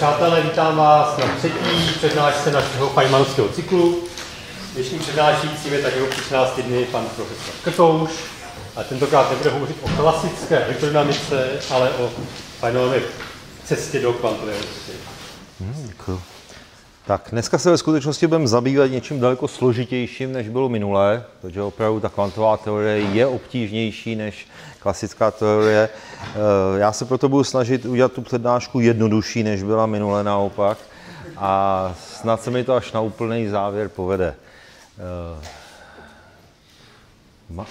Přátelé, vítám vás na třetí přednášce našeho fajmanovského cyklu. Dnešní přednášícím je tak před 14 dny pan profesor Krtouš. A tentokrát nebude hovořit o klasické elektrodynamice, ale o Feynmanově cestě do kvantové Hmm, děkuji. Tak dneska se ve skutečnosti budeme zabývat něčím daleko složitějším, než bylo minulé, protože opravdu ta kvantová teorie je obtížnější než klasická teorie. Eh, já se proto budu snažit udělat tu přednášku jednodušší, než byla minule naopak a snad se mi to až na úplný závěr povede. Eh,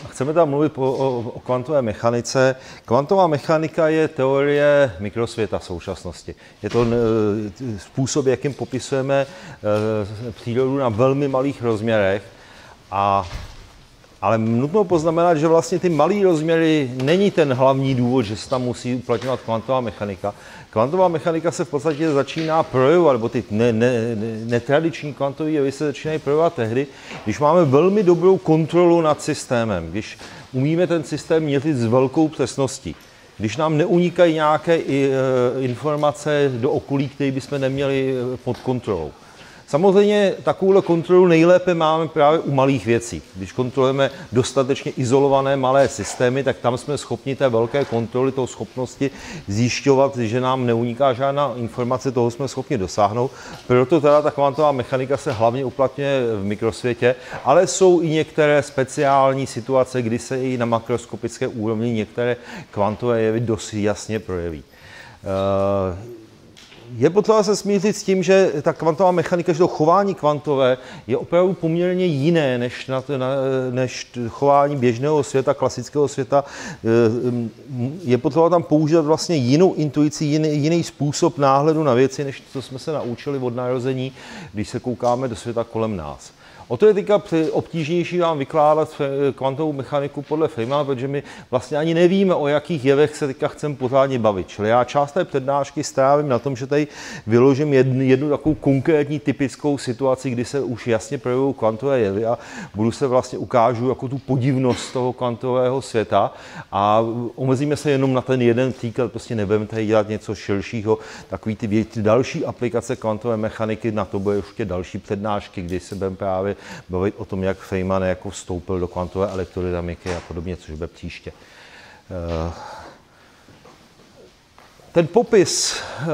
Chceme tam mluvit o, o, o kvantové mechanice. Kvantová mechanika je teorie mikrosvěta v současnosti. Je to e, způsob, jakým popisujeme přírodu na velmi malých rozměrech a ale nutno poznamenat, že vlastně ty malé rozměry není ten hlavní důvod, že se tam musí uplatňovat kvantová mechanika. Kvantová mechanika se v podstatě začíná projevovat, nebo ty ne, ne, netradiční kvantové jevy se začínají projevovat tehdy, když máme velmi dobrou kontrolu nad systémem, když umíme ten systém měřit s velkou přesností. Když nám neunikají nějaké e, informace do okolí, které bychom neměli e, pod kontrolou. Samozřejmě takovou kontrolu nejlépe máme právě u malých věcí. Když kontrolujeme dostatečně izolované malé systémy, tak tam jsme schopni té velké kontroly, toho schopnosti zjišťovat, že nám neuniká žádná informace, toho jsme schopni dosáhnout. Proto teda ta kvantová mechanika se hlavně uplatňuje v mikrosvětě, ale jsou i některé speciální situace, kdy se i na makroskopické úrovni některé kvantové jevy dost jasně projeví. Je potřeba se smířit s tím, že ta kvantová mechanika, že to chování kvantové je opravdu poměrně jiné než, na, na, než chování běžného světa, klasického světa. Je potřeba tam používat vlastně jinou intuici, jiný, jiný způsob náhledu na věci, než co jsme se naučili od narození, když se koukáme do světa kolem nás. O to je teďka obtížnější vám vykládat kvantovou mechaniku podle Feynmana, protože my vlastně ani nevíme, o jakých jevech se teďka chceme pořádně bavit. Čili já část té přednášky strávím na tom, že tady vyložím jednu, jednu takovou konkrétní typickou situaci, kdy se už jasně projevují kvantové jevy a budu se vlastně ukážu jako tu podivnost toho kvantového světa a omezíme se jenom na ten jeden příklad, prostě nebudeme tady dělat něco širšího, takový ty, další aplikace kvantové mechaniky, na to bude ještě další přednášky, kdy se budeme právě bavit o tom, jak Feynman jako vstoupil do kvantové elektrodynamiky a podobně, což bude příště. Eh, ten popis eh,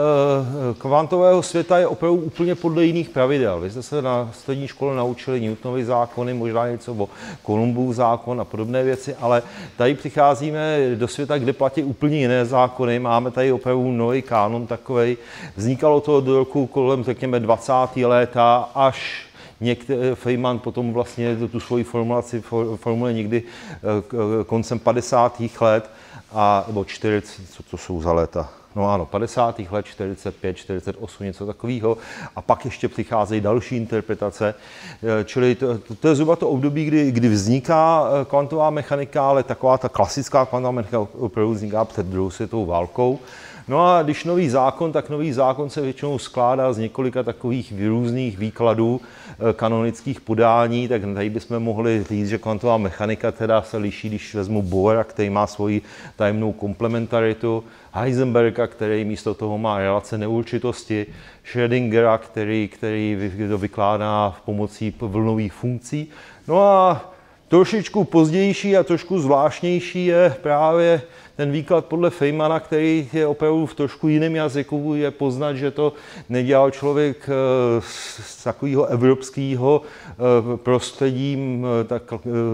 kvantového světa je opravdu úplně podle jiných pravidel. Vy jste se na střední škole naučili Newtonovy zákony, možná něco o Kolumbův zákon a podobné věci, ale tady přicházíme do světa, kde platí úplně jiné zákony. Máme tady opravdu nový kánon takový. Vznikalo to do roku kolem, řekněme, 20. léta až Někde, Feynman potom vlastně tu svoji formulaci formule někdy eh, koncem 50. let, a, nebo 40, co to jsou za léta, no ano, 50. let, 45, 48, něco takového. A pak ještě přicházejí další interpretace. Eh, čili to, to, to je zhruba to období, kdy, kdy vzniká eh, kvantová mechanika, ale taková ta klasická kvantová mechanika opravdu vzniká před druhou světovou válkou. No a když nový zákon, tak nový zákon se většinou skládá z několika takových různých výkladů eh, kanonických podání, tak tady bychom mohli říct, že kvantová mechanika teda se liší, když vezmu Bohra, který má svoji tajemnou komplementaritu, Heisenberga, který místo toho má relace neurčitosti, Schrödingera, který, který to vykládá pomocí vlnových funkcí. No a trošičku pozdější a trošku zvláštnější je právě ten výklad podle Feynmana, který je opravdu v trošku jiném jazyku, je poznat, že to nedělal člověk eh, z takového evropského eh, prostředím, eh, tak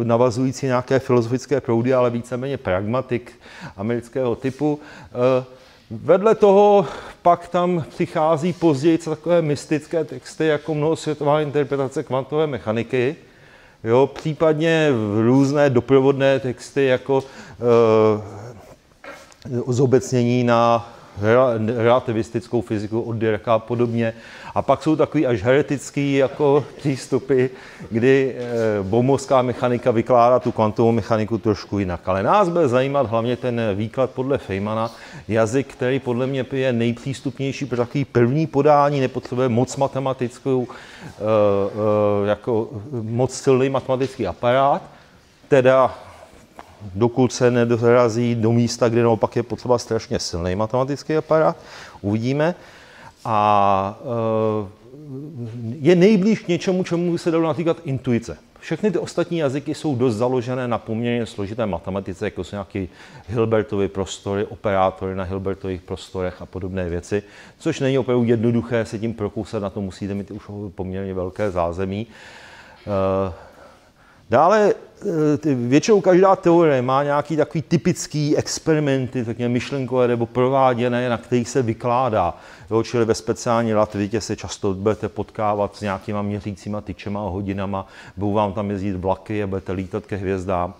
navazující nějaké filozofické proudy, ale víceméně pragmatik amerického typu. Vedle toho pak tam přichází později takové mystické texty jako mnohosvětová interpretace kvantové mechaniky, jo, případně různé doprovodné texty jako zobecnění na relativistickou fyziku od Dirka a podobně. A pak jsou takový až heretický jako přístupy, kdy e, bomovská mechanika vykládá tu kvantovou mechaniku trošku jinak. Ale nás bude zajímat hlavně ten výklad podle Feynmana, jazyk, který podle mě je nejpřístupnější pro takový první podání, nepotřebuje moc matematickou, e, e, jako moc silný matematický aparát, teda dokud se nedorazí do místa, kde naopak je potřeba strašně silný matematický aparát. Uvidíme. a uh, je nejblíž k něčemu, čemu se dalo natýkat intuice. Všechny ty ostatní jazyky jsou dost založené na poměrně složité matematice, jako jsou nějaké Hilbertovy prostory, operátory na Hilbertových prostorech a podobné věci, což není opravdu jednoduché se tím prokousat, na to musíte mít už poměrně velké zázemí. Dále eh, většinou každá teorie má nějaký takový typický experimenty, takové myšlenkové nebo prováděné, na kterých se vykládá. Jo, čili ve speciální relativitě se často budete potkávat s nějakýma měřícíma tyčema a hodinama, budou vám tam jezdit vlaky a budete lítat ke hvězdám.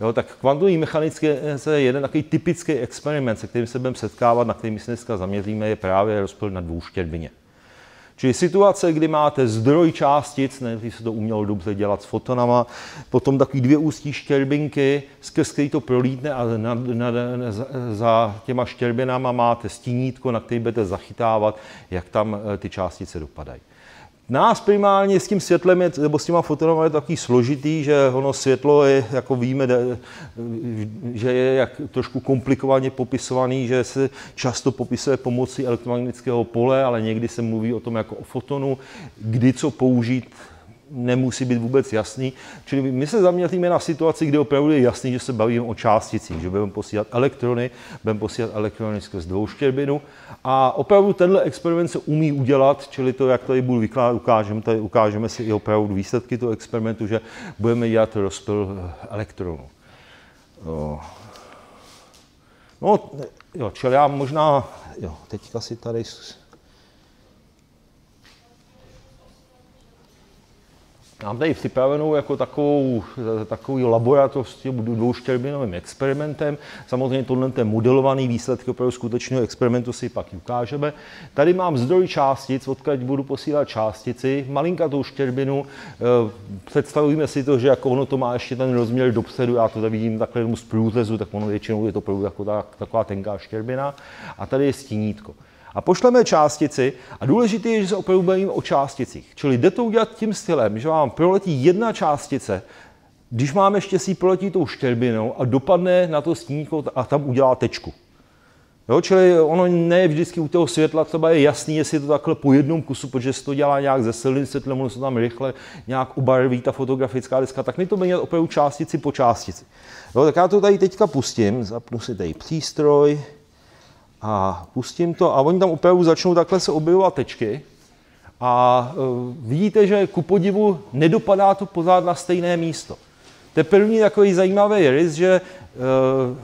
Jo, tak kvantový mechanický je jeden takový typický experiment, se kterým se budeme setkávat, na kterým se dneska zaměříme, je právě rozpil na dvou štěrbině. Čili situace, kdy máte zdroj částic, nejdřív se to umělo dobře dělat s fotonama, potom takový dvě ústí štěrbinky, skrz který to prolítne a na, na, na, za těma štěrbinama máte stínítko, na který budete zachytávat, jak tam eh, ty částice dopadají. Nás primárně s tím světlem, je, nebo s těma fotonama je takový složitý, že ono světlo je, jako víme, že je jak trošku komplikovaně popisovaný, že se často popisuje pomocí elektromagnetického pole, ale někdy se mluví o tom jako o fotonu, kdy co použít, nemusí být vůbec jasný. Čili my se zaměříme na situaci, kde opravdu je jasný, že se bavíme o částicích, že budeme posílat elektrony, budeme posílat elektrony skrz dvouštěrbinu a opravdu tenhle experiment se umí udělat, čili to, jak tady budu vykládat, ukážeme, tady ukážeme si i opravdu výsledky toho experimentu, že budeme dělat rozpil elektronů. No, jo, čili já možná, jo, teďka si tady Mám tady připravenou jako takovou, takový laboratoř s tím dvouštěrbinovým experimentem. Samozřejmě tohle ten modelovaný výsledek opravdu skutečného experimentu si pak ukážeme. Tady mám zdroj částic, odkud budu posílat částici, malinkatou štěrbinu. Eh, představujeme si to, že jako ono to má ještě ten rozměr dopředu, já to tady vidím takhle z průřezu, tak ono většinou je to opravdu jako taková tenká štěrbina. A tady je stínítko a pošleme částici a důležité je, že se opravdu bavíme o částicích. Čili jde to udělat tím stylem, že vám proletí jedna částice, když máme štěstí, proletí tou štěrbinou a dopadne na to stínko a tam udělá tečku. Jo, čili ono ne vždycky u toho světla třeba je jasný, jestli je to takhle po jednom kusu, protože se to dělá nějak ze silným světlem, ono se tam rychle nějak obarví ta fotografická deska, tak my to bude opravdu částici po částici. Jo, tak já to tady teďka pustím, zapnu si tady přístroj, a pustím to a oni tam opravdu začnou takhle se objevovat tečky a uh, vidíte, že ku podivu nedopadá to pořád na stejné místo. To je první takový zajímavý rys, že uh,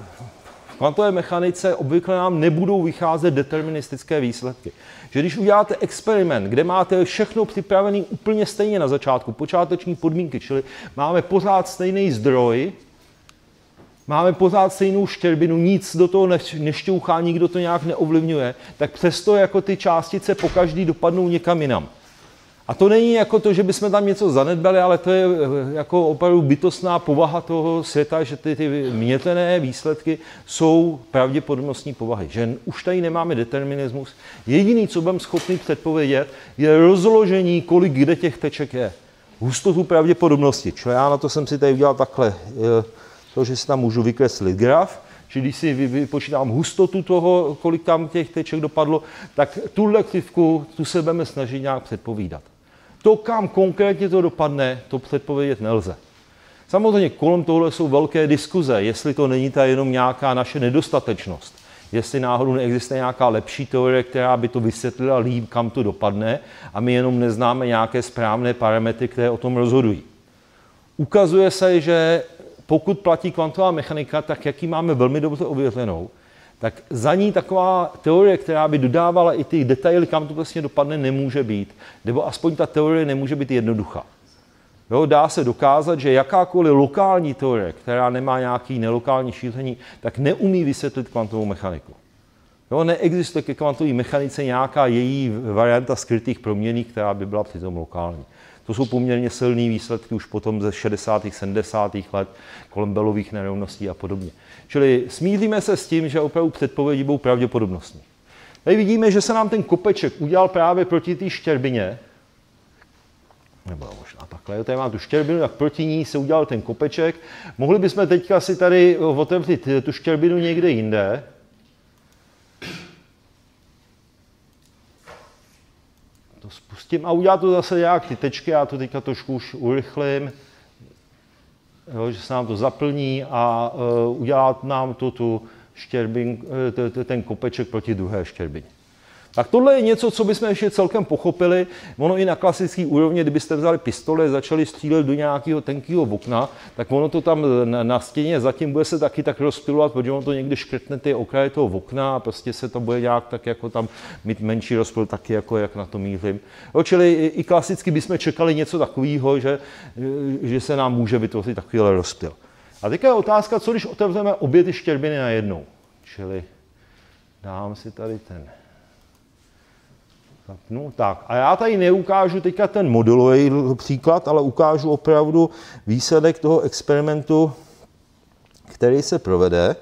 v kvantové mechanice obvykle nám nebudou vycházet deterministické výsledky. Že když uděláte experiment, kde máte všechno připravené úplně stejně na začátku, počáteční podmínky, čili máme pořád stejný zdroj, máme pořád stejnou štěrbinu, nic do toho nešťouchá, nikdo to nějak neovlivňuje, tak přesto jako ty částice po každý dopadnou někam jinam. A to není jako to, že bychom tam něco zanedbali, ale to je eh, jako opravdu bytostná povaha toho světa, že ty, ty mětené výsledky jsou pravděpodobnostní povahy. Že už tady nemáme determinismus. Jediný, co budeme schopni předpovědět, je rozložení, kolik kde těch teček je. Hustotu pravděpodobnosti. Čili já na to jsem si tady udělal takhle eh, to, že si tam můžu vykreslit graf, Čili když si vypočítám hustotu toho, kolik tam těch teček dopadlo, tak tuhle křivku, tu se budeme snažit nějak předpovídat. To, kam konkrétně to dopadne, to předpovědět nelze. Samozřejmě kolem tohle jsou velké diskuze, jestli to není ta jenom nějaká naše nedostatečnost. Jestli náhodou neexistuje nějaká lepší teorie, která by to vysvětlila líp, kam to dopadne, a my jenom neznáme nějaké správné parametry, které o tom rozhodují. Ukazuje se, že pokud platí kvantová mechanika, tak jak ji máme velmi dobře ověřenou, tak za ní taková teorie, která by dodávala i ty detaily, kam to vlastně dopadne, nemůže být. Nebo aspoň ta teorie nemůže být jednoduchá. Jo, dá se dokázat, že jakákoliv lokální teorie, která nemá nějaký nelokální šíření, tak neumí vysvětlit kvantovou mechaniku. Jo, neexistuje ke kvantové mechanice nějaká její varianta skrytých proměný, která by byla přitom lokální. To jsou poměrně silné výsledky už potom ze 60. 70. let kolem belových nerovností a podobně. Čili smíříme se s tím, že opravdu předpovědi budou pravděpodobnostní. Tady vidíme, že se nám ten kopeček udělal právě proti té štěrbině, nebo možná takhle, tady mám tu štěrbinu, tak proti ní se udělal ten kopeček. Mohli bychom teďka si tady otevřít tu štěrbinu někde jinde, to spustím a udělá to zase nějak ty tečky, já to teďka trošku už urychlím, jo, že se nám to zaplní a uh, udělá nám to tu štěrbin, uh, ten kopeček proti druhé štěrbině. Tak tohle je něco, co bychom ještě celkem pochopili. Ono i na klasický úrovni, kdybyste vzali pistole, začali střílet do nějakého tenkého okna, tak ono to tam na, stěně zatím bude se taky tak rozpilovat, protože ono to někdy škrtne ty okraje toho okna a prostě se to bude nějak tak jako tam mít menší rozpil, taky jako jak na to mířím. Jo, čili i, klasicky bychom čekali něco takového, že, že se nám může vytvořit takovýhle rozpil. A teďka je otázka, co když otevřeme obě ty štěrbiny najednou. Čili dám si tady ten No tak, a já tady neukážu teďka ten modelový příklad, ale ukážu opravdu výsledek toho experimentu, který se provede.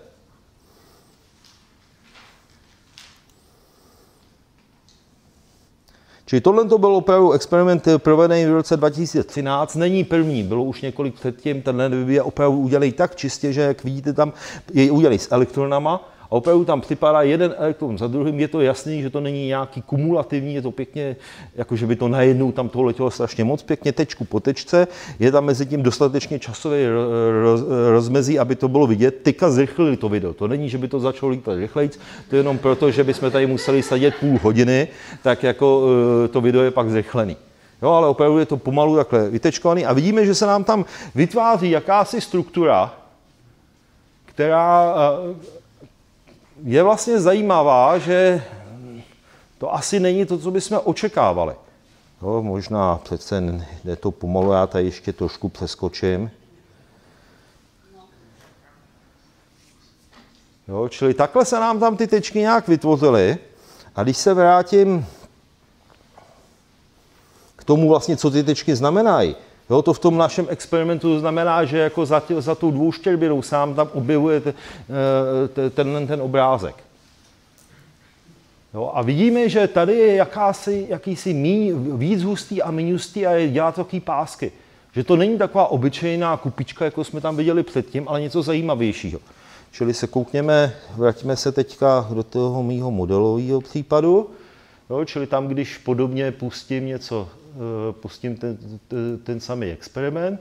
Čili tohle to byl opravdu experiment provedený v roce 2013, není první, bylo už několik předtím, tenhle je opravdu udělaný tak čistě, že jak vidíte tam, je udělaný s elektronama, a opravdu tam připadá jeden elektron za druhým, je to jasný, že to není nějaký kumulativní, je to pěkně, jako že by to najednou tam toho letělo strašně moc pěkně, tečku po tečce, je tam mezi tím dostatečně časový rozmezí, aby to bylo vidět. Teďka zrychlili to video, to není, že by to začalo lítat rychleji, to je jenom proto, že bychom tady museli sedět půl hodiny, tak jako eh, to video je pak zrychlený. Jo, ale opravdu je to pomalu takhle vytečkovaný a vidíme, že se nám tam vytváří jakási struktura, která eh, je vlastně zajímavá, že to asi není to, co bychom očekávali. Jo, možná přece jde to pomalu, já tady ještě trošku přeskočím. Jo, čili takhle se nám tam ty tečky nějak vytvořily. A když se vrátím k tomu vlastně, co ty tečky znamenají, Jo, to v tom našem experimentu znamená, že jako za, tě, za tou dvouštěrbinou sám tam objevuje ten, eh, ten, ten obrázek. Jo, a vidíme, že tady je jakási, jakýsi mí, víc hustý a méně hustý a je, dělá takový pásky. Že to není taková obyčejná kupička, jako jsme tam viděli předtím, ale něco zajímavějšího. Čili se koukněme, vrátíme se teďka do toho mýho modelového případu. Jo, čili tam, když podobně pustím něco pustím ten, ten, ten samý experiment,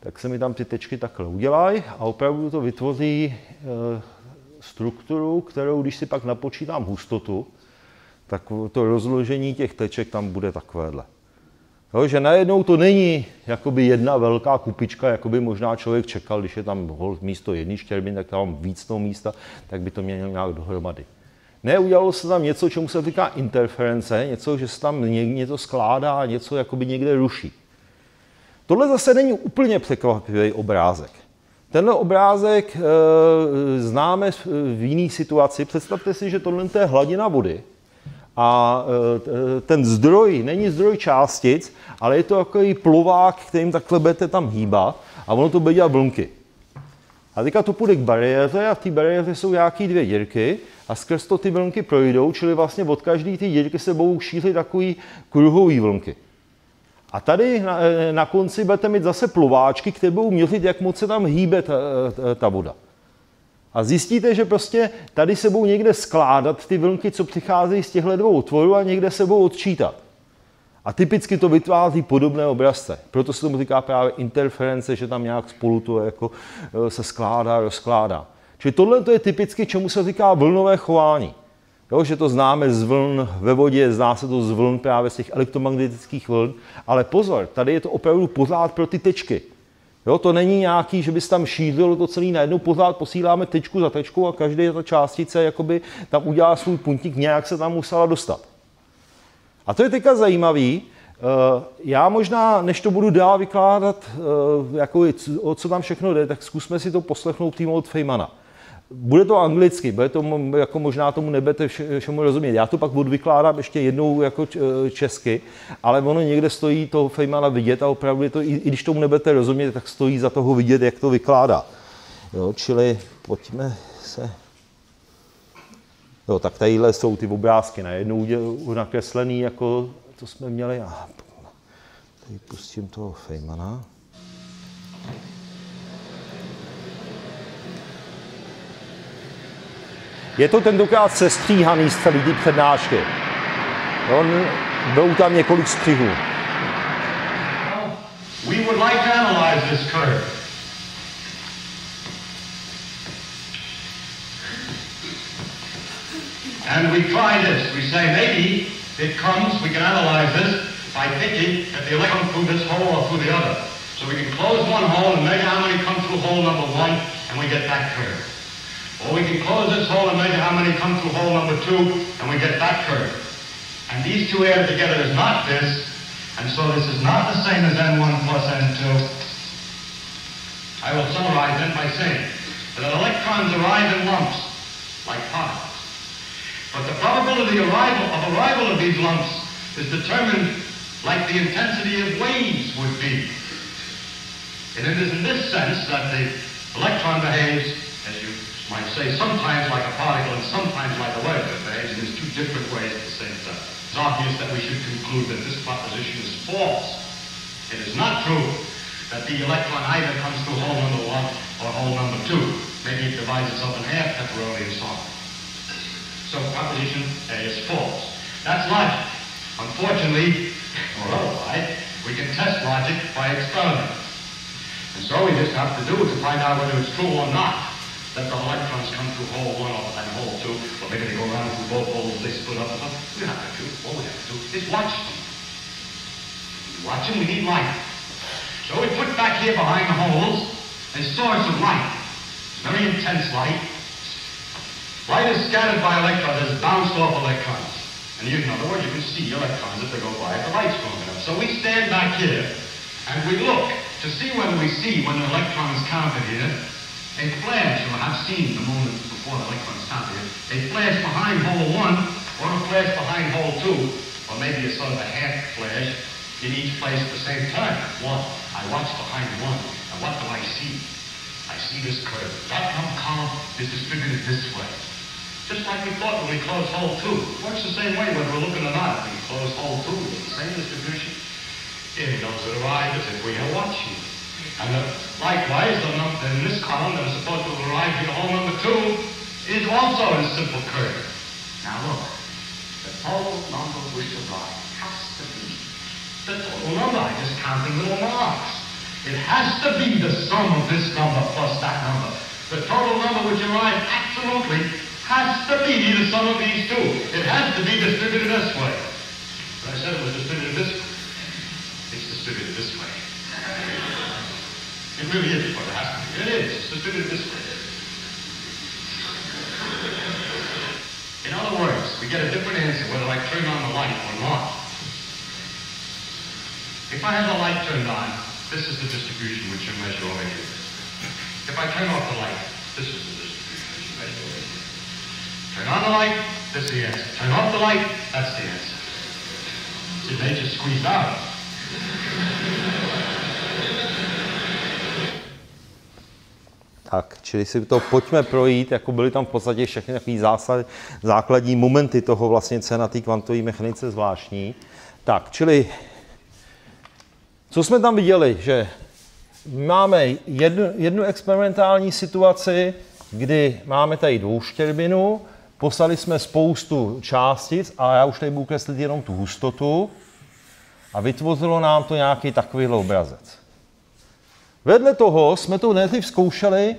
tak se mi tam ty tečky takhle udělají a opravdu to vytvoří eh, strukturu, kterou, když si pak napočítám hustotu, tak to rozložení těch teček tam bude takovéhle. Jo, že najednou to není jakoby jedna velká kupička, jako by možná člověk čekal, když je tam místo jedný štěrbin, tak tam víc toho místa, tak by to mělo nějak dohromady. Ne, udělalo se tam něco, čemu se říká interference, něco, že se tam něco skládá, něco jakoby někde ruší. Tohle zase není úplně překvapivý obrázek. Tenhle obrázek e, známe v jiné situaci. Představte si, že tohle je hladina vody a e, ten zdroj není zdroj částic, ale je to takový plovák, kterým takhle budete tam hýbat a ono to bude dělat vlnky. A teďka to půjde k bariéře a v té bariéře jsou nějaké dvě dírky a skrz to ty vlnky projdou, čili vlastně od každé ty dírky se budou šířit takový kruhový vlnky. A tady na, na konci budete mít zase plováčky, které budou měřit, jak moc se tam hýbe ta, ta voda. A zjistíte, že prostě tady se budou někde skládat ty vlnky, co přicházejí z těchto dvou otvorů a někde se budou odčítat. A typicky to vytváří podobné obrazce. Proto se tomu říká právě interference, že tam nějak spolu to jako e, se skládá, rozkládá. Čili tohle to je typicky, čemu se říká vlnové chování. Jo, že to známe z vln ve vodě, zná se to z vln právě z těch elektromagnetických vln, ale pozor, tady je to opravdu pořád pro ty tečky. Jo, to není nějaký, že by se tam šířilo to celé najednou, pořád posíláme tečku za tečkou a každá ta částice jakoby tam udělá svůj puntík, nějak se tam musela dostat. A to je teďka zajímavý. Eh, já možná, než to budu dál vykládat, eh, jako, o co tam všechno jde, tak zkusme si to poslechnout přímo od Feynmana. Bude to anglicky, bude to, jako možná tomu nebete všemu rozumět. Já to pak budu vykládat ještě jednou jako eh, česky, ale ono někde stojí to Feynmana vidět a opravdu je to, i, když tomu nebete rozumět, tak stojí za toho vidět, jak to vykládá. Jo, čili pojďme se Jo, tak tadyhle jsou ty obrázky najednou nakreslený, jako to jsme měli. A tady pustím toho Feynmana. Je to tentokrát sestříhaný z přednášky. On, Bylo tam několik střihů. We would like to analyze this curve. And we try this. We say maybe it comes, we can analyze this by thinking that the electron through this hole or through the other. So we can close one hole and measure how many come through hole number one, and we get that curve. Or we can close this hole and measure how many come through hole number two, and we get that curve. And these two added together is not this, and so this is not the same as N1 plus N2. I will summarize then by saying that electrons arrive in lumps, like particles. But the probability of arrival, of arrival of these lumps is determined like the intensity of waves would be. And it is in this sense that the electron behaves, as you might say, sometimes like a particle and sometimes like a wave. Behaves in these two different ways at the same time. It's obvious that we should conclude that this proposition is false. It is not true that the electron either comes through hole number one or hole number two. Maybe it divides itself in half temporarily and so on. So proposition A is false. That's logic. Unfortunately, or otherwise, we can test logic by experiment. And so we just have to do to find out whether it's true or not that the electrons come through hole one and hole two, or maybe they go around through both holes, they split up. We don't have to do. All we have to do is watch them. Watch them, we need light. So we put back here behind the holes a source of light. Very intense light. Light is scattered by electrons, is bounced off electrons. And you, in other words, you can see electrons if they go by if the light's strong enough. So we stand back here and we look to see whether we see when the electron is counted here, a flash, you'll have seen the moment before the electron is counted here, a flash behind hole one or a flash behind hole two, or maybe a sort of a half flash in each place at the same time. One, I watch behind one, and what do I see? I see this curve. That column is distributed this way. Just like we thought when we closed hole two. Works the same way whether we're looking or not. When we close hole two, it's the same distribution. In those that arrive as if we are watching. And uh, likewise, the number in this column that is supposed to arrive in hole number two is also a simple curve. Now look, the total number which arrive has to be the total number. I just counted little marks. It has to be the sum of this number plus that number. The total number which arrive absolutely has to be the sum of these two. It has to be distributed this way. But I said it was distributed this way. It's distributed this way. It really is what it be. It is. It's distributed this way. In other words, we get a different answer whether I turn on the light or not. If I have the light turned on, this is the distribution which you measure over here. If I turn off the light, this is the distribution which you measure over here. Turn on the light, this is the answer. Turn off the light, that's the answer. See, they just squeeze out. Tak, čili si to pojďme projít, jako byly tam v podstatě všechny takové základní momenty toho vlastně, co je na té kvantové mechanice zvláštní. Tak, čili co jsme tam viděli, že máme jednu, jednu experimentální situaci, kdy máme tady dvouštěrbinu, poslali jsme spoustu částic, a já už tady budu kreslit jenom tu hustotu a vytvořilo nám to nějaký takovýhle obrazec. Vedle toho jsme tu nejdřív zkoušeli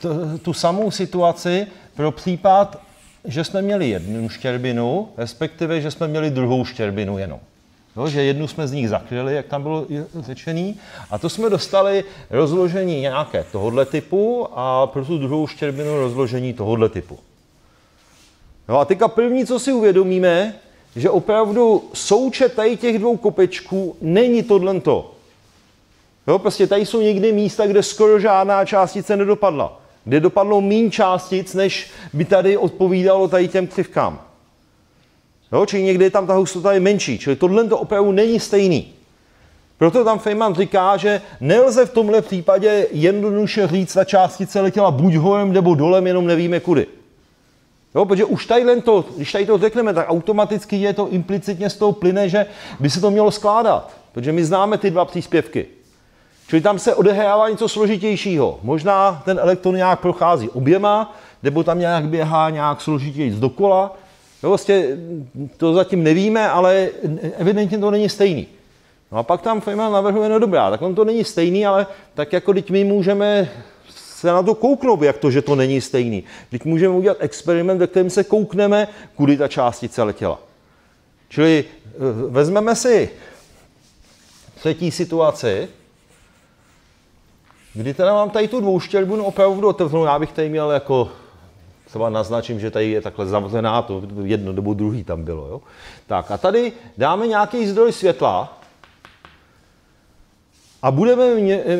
t- tu samou situaci pro případ, že jsme měli jednu štěrbinu, respektive, že jsme měli druhou štěrbinu jenom. Jo, že jednu jsme z nich zakryli, jak tam bylo řečený, a to jsme dostali rozložení nějaké tohohle typu a pro tu druhou štěrbinu rozložení tohohle typu. No a teďka první, co si uvědomíme, že opravdu součet tady těch dvou kopečků není tohle to. Jo, prostě tady jsou někdy místa, kde skoro žádná částice nedopadla. Kde dopadlo méně částic, než by tady odpovídalo tady těm křivkám. Jo, čili někdy je tam ta hustota je menší, čili tohle to opravdu není stejný. Proto tam Feynman říká, že nelze v tomhle případě jednoduše říct, ta částice letěla buď horem nebo dolem, jenom nevíme kudy. Jo, protože už tady to, když tady to řekneme, tak automaticky je to implicitně z toho plyne, že by se to mělo skládat. Protože my známe ty dva příspěvky. Čili tam se odehrává něco složitějšího. Možná ten elektron nějak prochází oběma, nebo tam nějak běhá nějak složitěji z dokola, Jo, vlastně to zatím nevíme, ale evidentně to není stejný. No a pak tam Feynman navrhuje, no dobrá, tak on to není stejný, ale tak jako teď my můžeme se na to kouknout, jak to, že to není stejný. Teď můžeme udělat experiment, ve kterém se koukneme, kudy ta částice letěla. Čili eh, vezmeme si třetí situaci, kdy teda mám tady tu dvouštěrbu opravdu otevřenou, já bych tady měl jako třeba naznačím, že tady je takhle zavřená, to jedno nebo druhý tam bylo. Jo? Tak a tady dáme nějaký zdroj světla a budeme mě, e,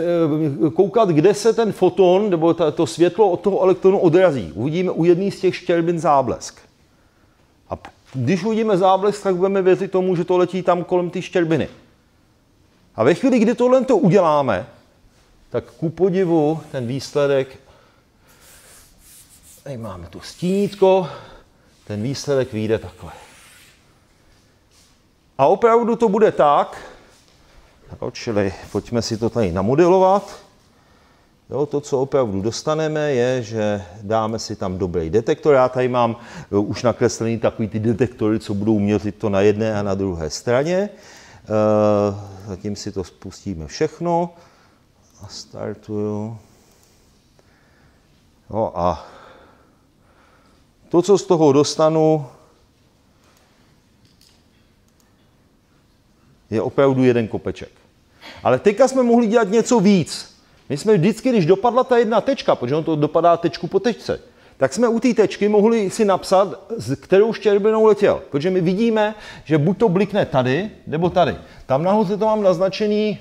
e, koukat, kde se ten foton nebo to světlo od toho elektronu odrazí. Uvidíme u jedné z těch štěrbin záblesk. A když uvidíme záblesk, tak budeme věřit tomu, že to letí tam kolem té štěrbiny. A ve chvíli, kdy tohle to uděláme, tak ku podivu ten výsledek, tady máme tu stínítko, ten výsledek vyjde takhle. A opravdu to bude tak, jo, čili pojďme si to tady namodelovat. Jo, to, co opravdu dostaneme, je, že dáme si tam dobrý detektor. Já tady mám jo, už nakreslený takový ty detektory, co budou měřit to na jedné a na druhé straně. E, zatím si to spustíme všechno a startuju. No a to, co z toho dostanu, je opravdu jeden kopeček. Ale teďka jsme mohli dělat něco víc. My jsme vždycky, když dopadla ta jedna tečka, protože on to dopadá tečku po tečce, tak jsme u té tečky mohli si napsat, s kterou štěrbinou letěl. Protože my vidíme, že buď to blikne tady, nebo tady. Tam nahoře to mám naznačený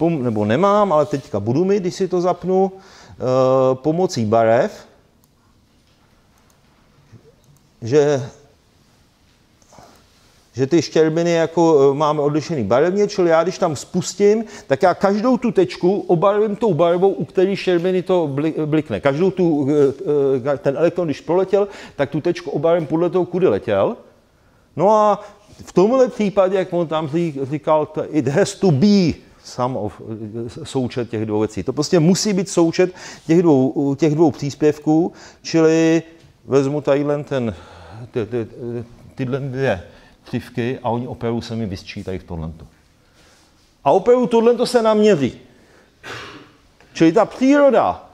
nebo nemám, ale teďka budu mít, když si to zapnu, eh, pomocí barev, že, že ty štěrbiny jako eh, máme odlišený barevně, čili já když tam spustím, tak já každou tu tečku obarvím tou barvou, u které štěrbiny to blikne. Každou tu, eh, ten elektron, když proletěl, tak tu tečku obarvím podle toho, kudy letěl. No a v tomhle případě, jak on tam říkal, it has to be sum of, součet těch dvou věcí. To prostě musí být součet těch dvou, těch dvou příspěvků, čili vezmu tadyhle ten, ty, ty, tyhle dvě křivky a oni opravdu se mi vysčítají v tohle. A opravdu tohle se nám měří. Čili ta příroda,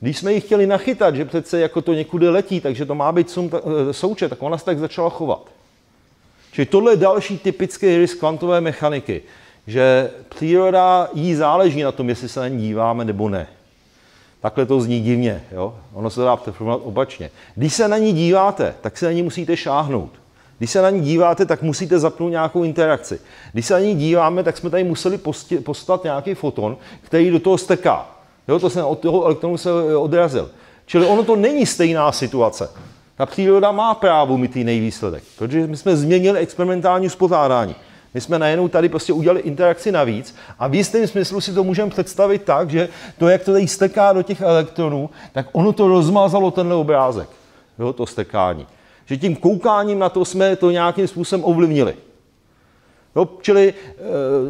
když jsme ji chtěli nachytat, že přece jako to někudy letí, takže to má být součet, tak ona se tak začala chovat. Čili tohle je další typický rys kvantové mechaniky že příroda jí záleží na tom, jestli se na ní díváme nebo ne. Takhle to zní divně, jo? ono se dá přeformulovat opačně. Když se na ní díváte, tak se na ní musíte šáhnout. Když se na ní díváte, tak musíte zapnout nějakou interakci. Když se na ní díváme, tak jsme tady museli postat nějaký foton, který do toho steká. Jo, to se od toho elektronu se odrazil. Čili ono to není stejná situace. Ta příroda má právo mít jiný výsledek, protože my jsme změnili experimentální uspořádání. My jsme najednou tady prostě udělali interakci navíc a v jistém smyslu si to můžeme představit tak, že to, jak to tady steká do těch elektronů, tak ono to rozmazalo tenhle obrázek, jo, to stekání. Že tím koukáním na to jsme to nějakým způsobem ovlivnili. Jo, čili e,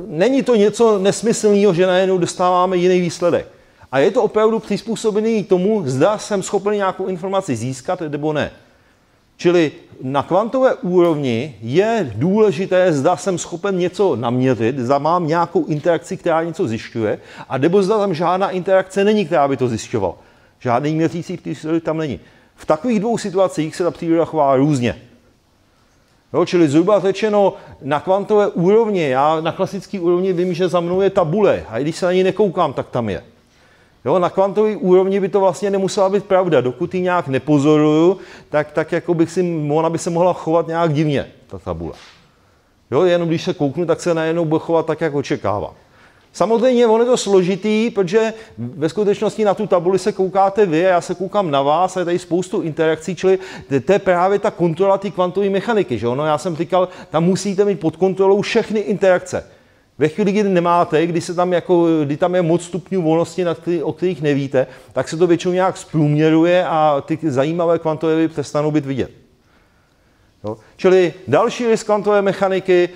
není to něco nesmyslného, že najednou dostáváme jiný výsledek. A je to opravdu přizpůsobený tomu, zda jsem schopen nějakou informaci získat nebo ne. Čili na kvantové úrovni je důležité, zda jsem schopen něco naměřit, zda mám nějakou interakci, která něco zjišťuje, a nebo zda tam žádná interakce není, která by to zjišťovala. Žádný měřící přístroj tam není. V takových dvou situacích se ta příroda chová různě. Jo, čili zhruba řečeno, na kvantové úrovni, já na klasické úrovni vím, že za mnou je tabule a když se na ní nekoukám, tak tam je. Jo, na kvantové úrovni by to vlastně nemusela být pravda. Dokud ji nějak nepozoruju, tak, tak jako bych si, ona by se mohla chovat nějak divně, ta tabule. Jo, jenom když se kouknu, tak se najednou bude chovat tak, jak očekávám. Samozřejmě on je to složitý, protože ve skutečnosti na tu tabuli se koukáte vy a já se koukám na vás a je tady spoustu interakcí, čili to je právě ta kontrola té kvantové mechaniky. Že ono, já jsem říkal, tam musíte mít pod kontrolou všechny interakce. Ve chvíli, kdy nemáte, kdy, se tam jako, kdy tam je moc stupňů volnosti, na který, o kterých nevíte, tak se to většinou nějak zprůměruje a ty zajímavé kvantové přestanou být vidět. Jo? Čili další risk kvantové mechaniky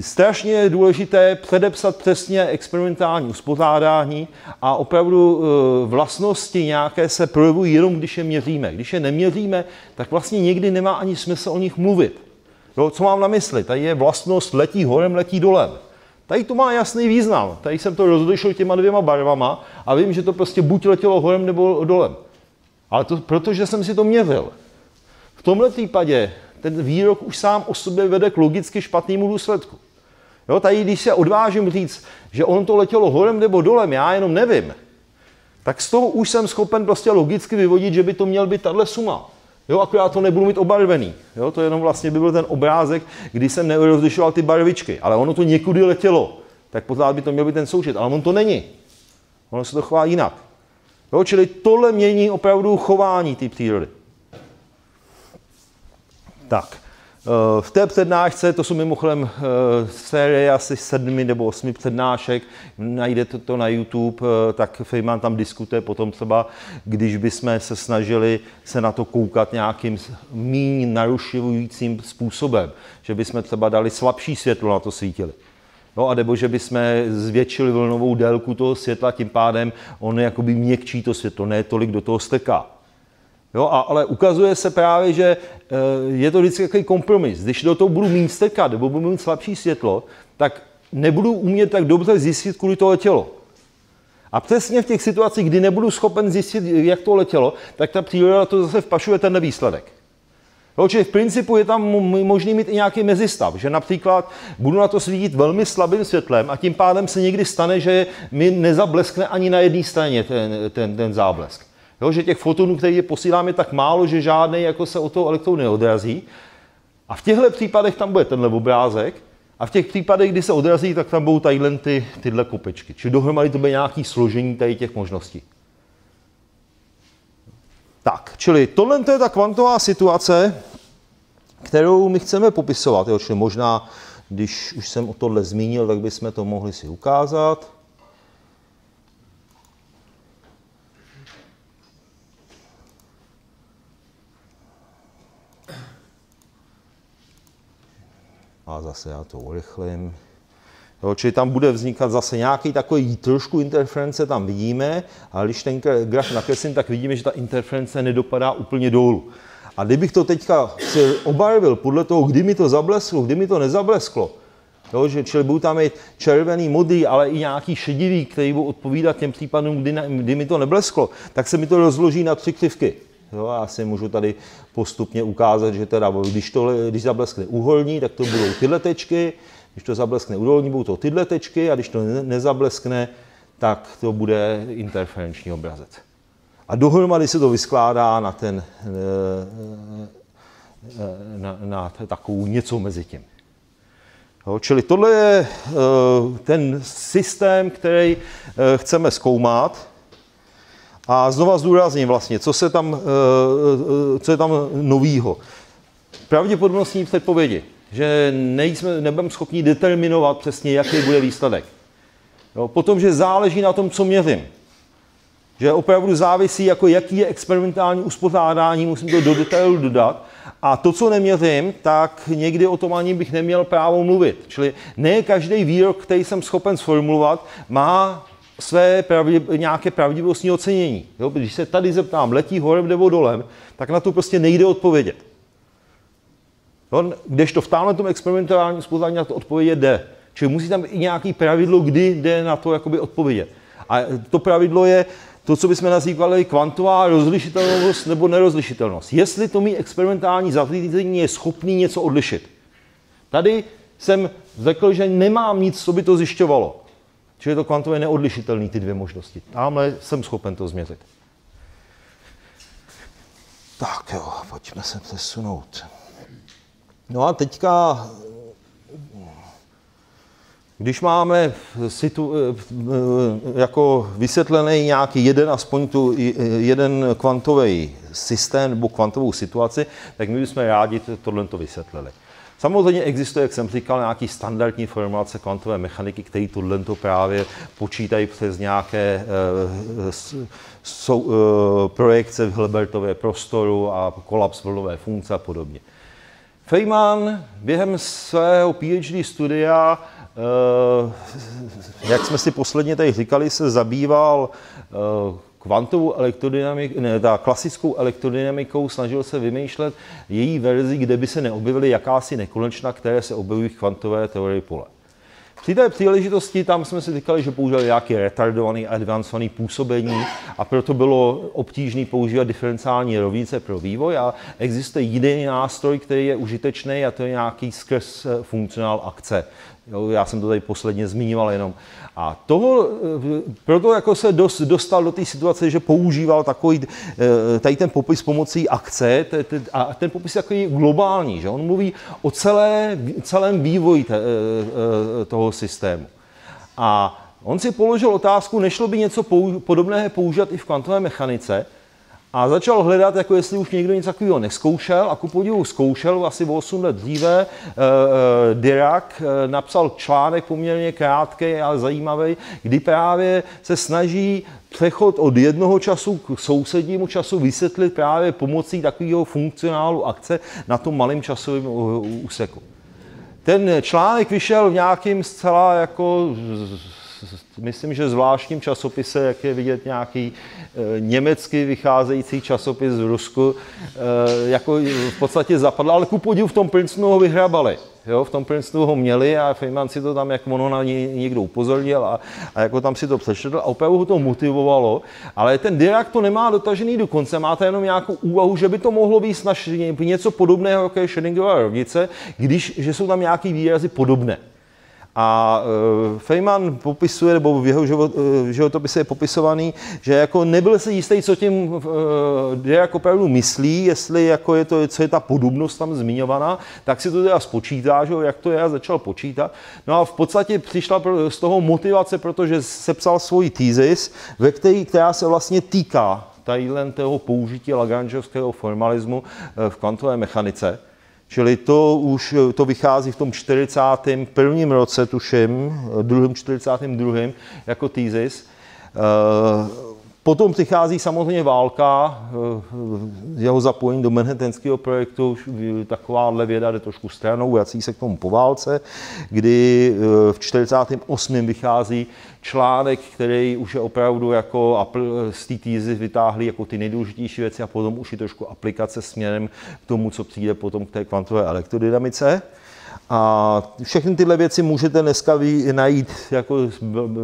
strašně je důležité předepsat přesně experimentální uspořádání a opravdu e, vlastnosti nějaké se projevují jenom, když je měříme. Když je neměříme, tak vlastně někdy nemá ani smysl o nich mluvit. Jo, co mám na mysli? Tady je vlastnost letí horem, letí dolem. Tady to má jasný význam. Tady jsem to rozlišil těma dvěma barvama a vím, že to prostě buď letělo horem nebo dolem. Ale to protože jsem si to měřil. V tomhle případě ten výrok už sám o sobě vede k logicky špatnému důsledku. Jo, tady, když se odvážím říct, že on to letělo horem nebo dolem, já jenom nevím, tak z toho už jsem schopen prostě logicky vyvodit, že by to měl být tahle suma. Jo, akorát to nebudu mít obarvený. Jo, to jenom vlastně by byl ten obrázek, kdy jsem nerozlišoval ty barvičky. Ale ono to někudy letělo. Tak pořád by to měl být ten součet. Ale on to není. Ono se to chová jinak. Jo, čili tohle mění opravdu chování té přírody. Tak, v té přednášce, to jsou mimochodem eh, série asi sedmi nebo osmi přednášek, najdete to na YouTube, eh, tak Feynman tam diskutuje potom třeba, když bychom se snažili se na to koukat nějakým méně narušujícím způsobem, že bychom třeba dali slabší světlo na to svítili. No a nebo že bychom zvětšili vlnovou délku toho světla, tím pádem on jakoby měkčí to světlo, ne tolik do toho steká. Jo, a, ale ukazuje se právě, že e, je to vždycky takový kompromis. Když do toho budu mít stekat, nebo budu mít slabší světlo, tak nebudu umět tak dobře zjistit, kudy to letělo. A přesně v těch situacích, kdy nebudu schopen zjistit, jak to letělo, tak ta příroda to zase vpašuje ten výsledek. Jo, čili v principu je tam možný mít i nějaký mezistav, že například budu na to svítit velmi slabým světlem a tím pádem se někdy stane, že mi nezableskne ani na jedné straně ten, ten, ten záblesk. Jo, že těch fotonů, které je posíláme, tak málo, že žádný jako se o toho elektronu neodrazí. A v těchto případech tam bude tenhle obrázek, a v těch případech, kdy se odrazí, tak tam budou tadyhle ty, tyhle kopečky. Čili dohromady to bude nějaký složení tady těch možností. Tak, čili tohle je ta kvantová situace, kterou my chceme popisovat. Jo, čili možná, když už jsem o tohle zmínil, tak bychom to mohli si ukázat. A zase já to urychlím. Jo, čili tam bude vznikat zase nějaký takový trošku interference, tam vidíme, ale když ten graf nakreslím, tak vidíme, že ta interference nedopadá úplně dolů. A kdybych to teďka si obarvil podle toho, kdy mi to zablesklo, kdy mi to nezablesklo, jo, že čili budou tam mít červený, modrý, ale i nějaký šedivý, který budou odpovídat těm případům, kdy, kdy mi to neblesklo, tak se mi to rozloží na tři křivky. Jo, já si můžu tady postupně ukázat, že teda, když, to, když zableskne uholní, tak to budou tyhle tečky, když to zableskne uholní, budou to tyhle tečky a když to nezableskne, tak to bude interferenční obrazec. A dohromady se to vyskládá na, ten, eh, eh, na, na takovou něco mezi tím. Jo, čili tohle je eh, ten systém, který chceme zkoumat. A znova zdůrazním vlastně, co, se tam, co je tam novýho. Pravděpodobnostní předpovědi, že nejsme, nebudeme schopni determinovat přesně, jaký bude výsledek. Jo, potom, že záleží na tom, co měřím že opravdu závisí, jako jaký je experimentální uspořádání, musím to do detailu dodat. A to, co neměřím, tak někdy o tom ani bych neměl právo mluvit. Čili ne každý výrok, který jsem schopen sformulovat, má své pravdě, nějaké pravdivostní ocenění. Jo? Když se tady zeptám, letí horem nebo dolem, tak na to prostě nejde odpovědět. Jo? Kdežto v tomhle tom experimentálním uspořádání na to odpovědět jde. Čili musí tam i nějaký pravidlo, kdy jde na to jakoby odpovědět. A to pravidlo je, to, co bychom nazývali kvantová rozlišitelnost nebo nerozlišitelnost. Jestli to mý experimentální zařízení je schopný něco odlišit. Tady jsem řekl, že nemám nic, co by to zjišťovalo. Čili to kvantově neodlišitelný, ty dvě možnosti. Tamhle jsem schopen to změřit. Tak jo, pojďme se přesunout. No a teďka když máme situ, eh, eh, jako vysvětlený nějaký jeden, aspoň tu jeden kvantový systém nebo kvantovou situaci, tak my bychom rádi tohle to vysvětlili. Samozřejmě existuje, jak jsem říkal, nějaký standardní formulace kvantové mechaniky, které tohle to právě počítají přes nějaké uh, sou, uh, projekce v Hilbertově prostoru a kolaps vlnové funkce a podobně. Feynman během svého PhD studia, eh, jak jsme si posledně tady říkali, se zabýval kvantovou elektrodynamikou, ne, ta klasickou elektrodynamikou, snažil se vymýšlet její verzi, kde by se neobjevily jakási nekonečna, které se objevují v kvantové teorii pole. Při té příležitosti tam jsme si říkali, že používali nějaké retardované advancované působení a proto bylo obtížné používat diferenciální rovnice pro vývoj a existuje jiný nástroj, který je užitečný a to je nějaký skrz eh, funkcionál akce. Jo, já jsem to tady posledně zmiňoval jenom. A toho, eh, proto jako se dost, dostal do té situace, že používal takový, eh, tady ten popis pomocí akce, a ten popis je takový globální, že on mluví o celé, celém vývoji eh, toho systému. A on si položil otázku, nešlo by něco podobného používat i v kvantové mechanice, a začal hledat, jako jestli už někdo něco takového neskoušel a ku podivu zkoušel asi o 8 let dříve. Uh, uh, Dirac uh, napsal článek poměrně krátký a zajímavý, kdy právě se snaží přechod od jednoho času k sousednímu času vysvětlit právě pomocí takového funkcionálu akce na tom malém časovém úseku. Ten článek vyšel v nějakým zcela jako myslím, že zvláštním časopise, jak je vidět nějaký e, německy vycházející časopis v Rusku, e, jako v podstatě zapadl, ale ku podivu v tom Princetonu ho vyhrabali. Jo, v tom Princetonu ho měli a Feynman si to tam, jak ono na něj někdo upozornil a, a jako tam si to přečetl a opravdu ho to motivovalo, ale ten Dirac to nemá dotažený do konce, máte jenom nějakou úvahu, že by to mohlo být snaž, něco podobného, jako je Schrödingerova rovnice, když, že jsou tam nějaký výrazy podobné. A uh, Feynman popisuje, nebo v jeho život, uh, životopise je popisovaný, že jako nebyl si jistý, co tím Dirac opravdu myslí, jestli jako je to, co je ta podobnost tam zmiňovaná, tak si to teda spočítá, že jak to je a začal počítat. No a v podstatě přišla z toho motivace, protože sepsal svoji thesis, ve který, která se vlastně týká tadyhle toho použití Lagrangeovského formalismu v kvantové mechanice. Čili to už to vychází v tom 41. roce, tuším, druhým 42. jako thesis. Potom přichází samozřejmě válka, eh, jeho zapojení do Manhattanského projektu, takováhle věda jde trošku stranou, vrací se k tomu po válce, kdy eh, v 48. vychází článek, který už je opravdu jako z té týzy vytáhli jako ty nejdůležitější věci a potom už je trošku aplikace směrem k tomu, co přijde potom k té kvantové elektrodynamice. A všechny tyhle věci můžete dneska najít, jako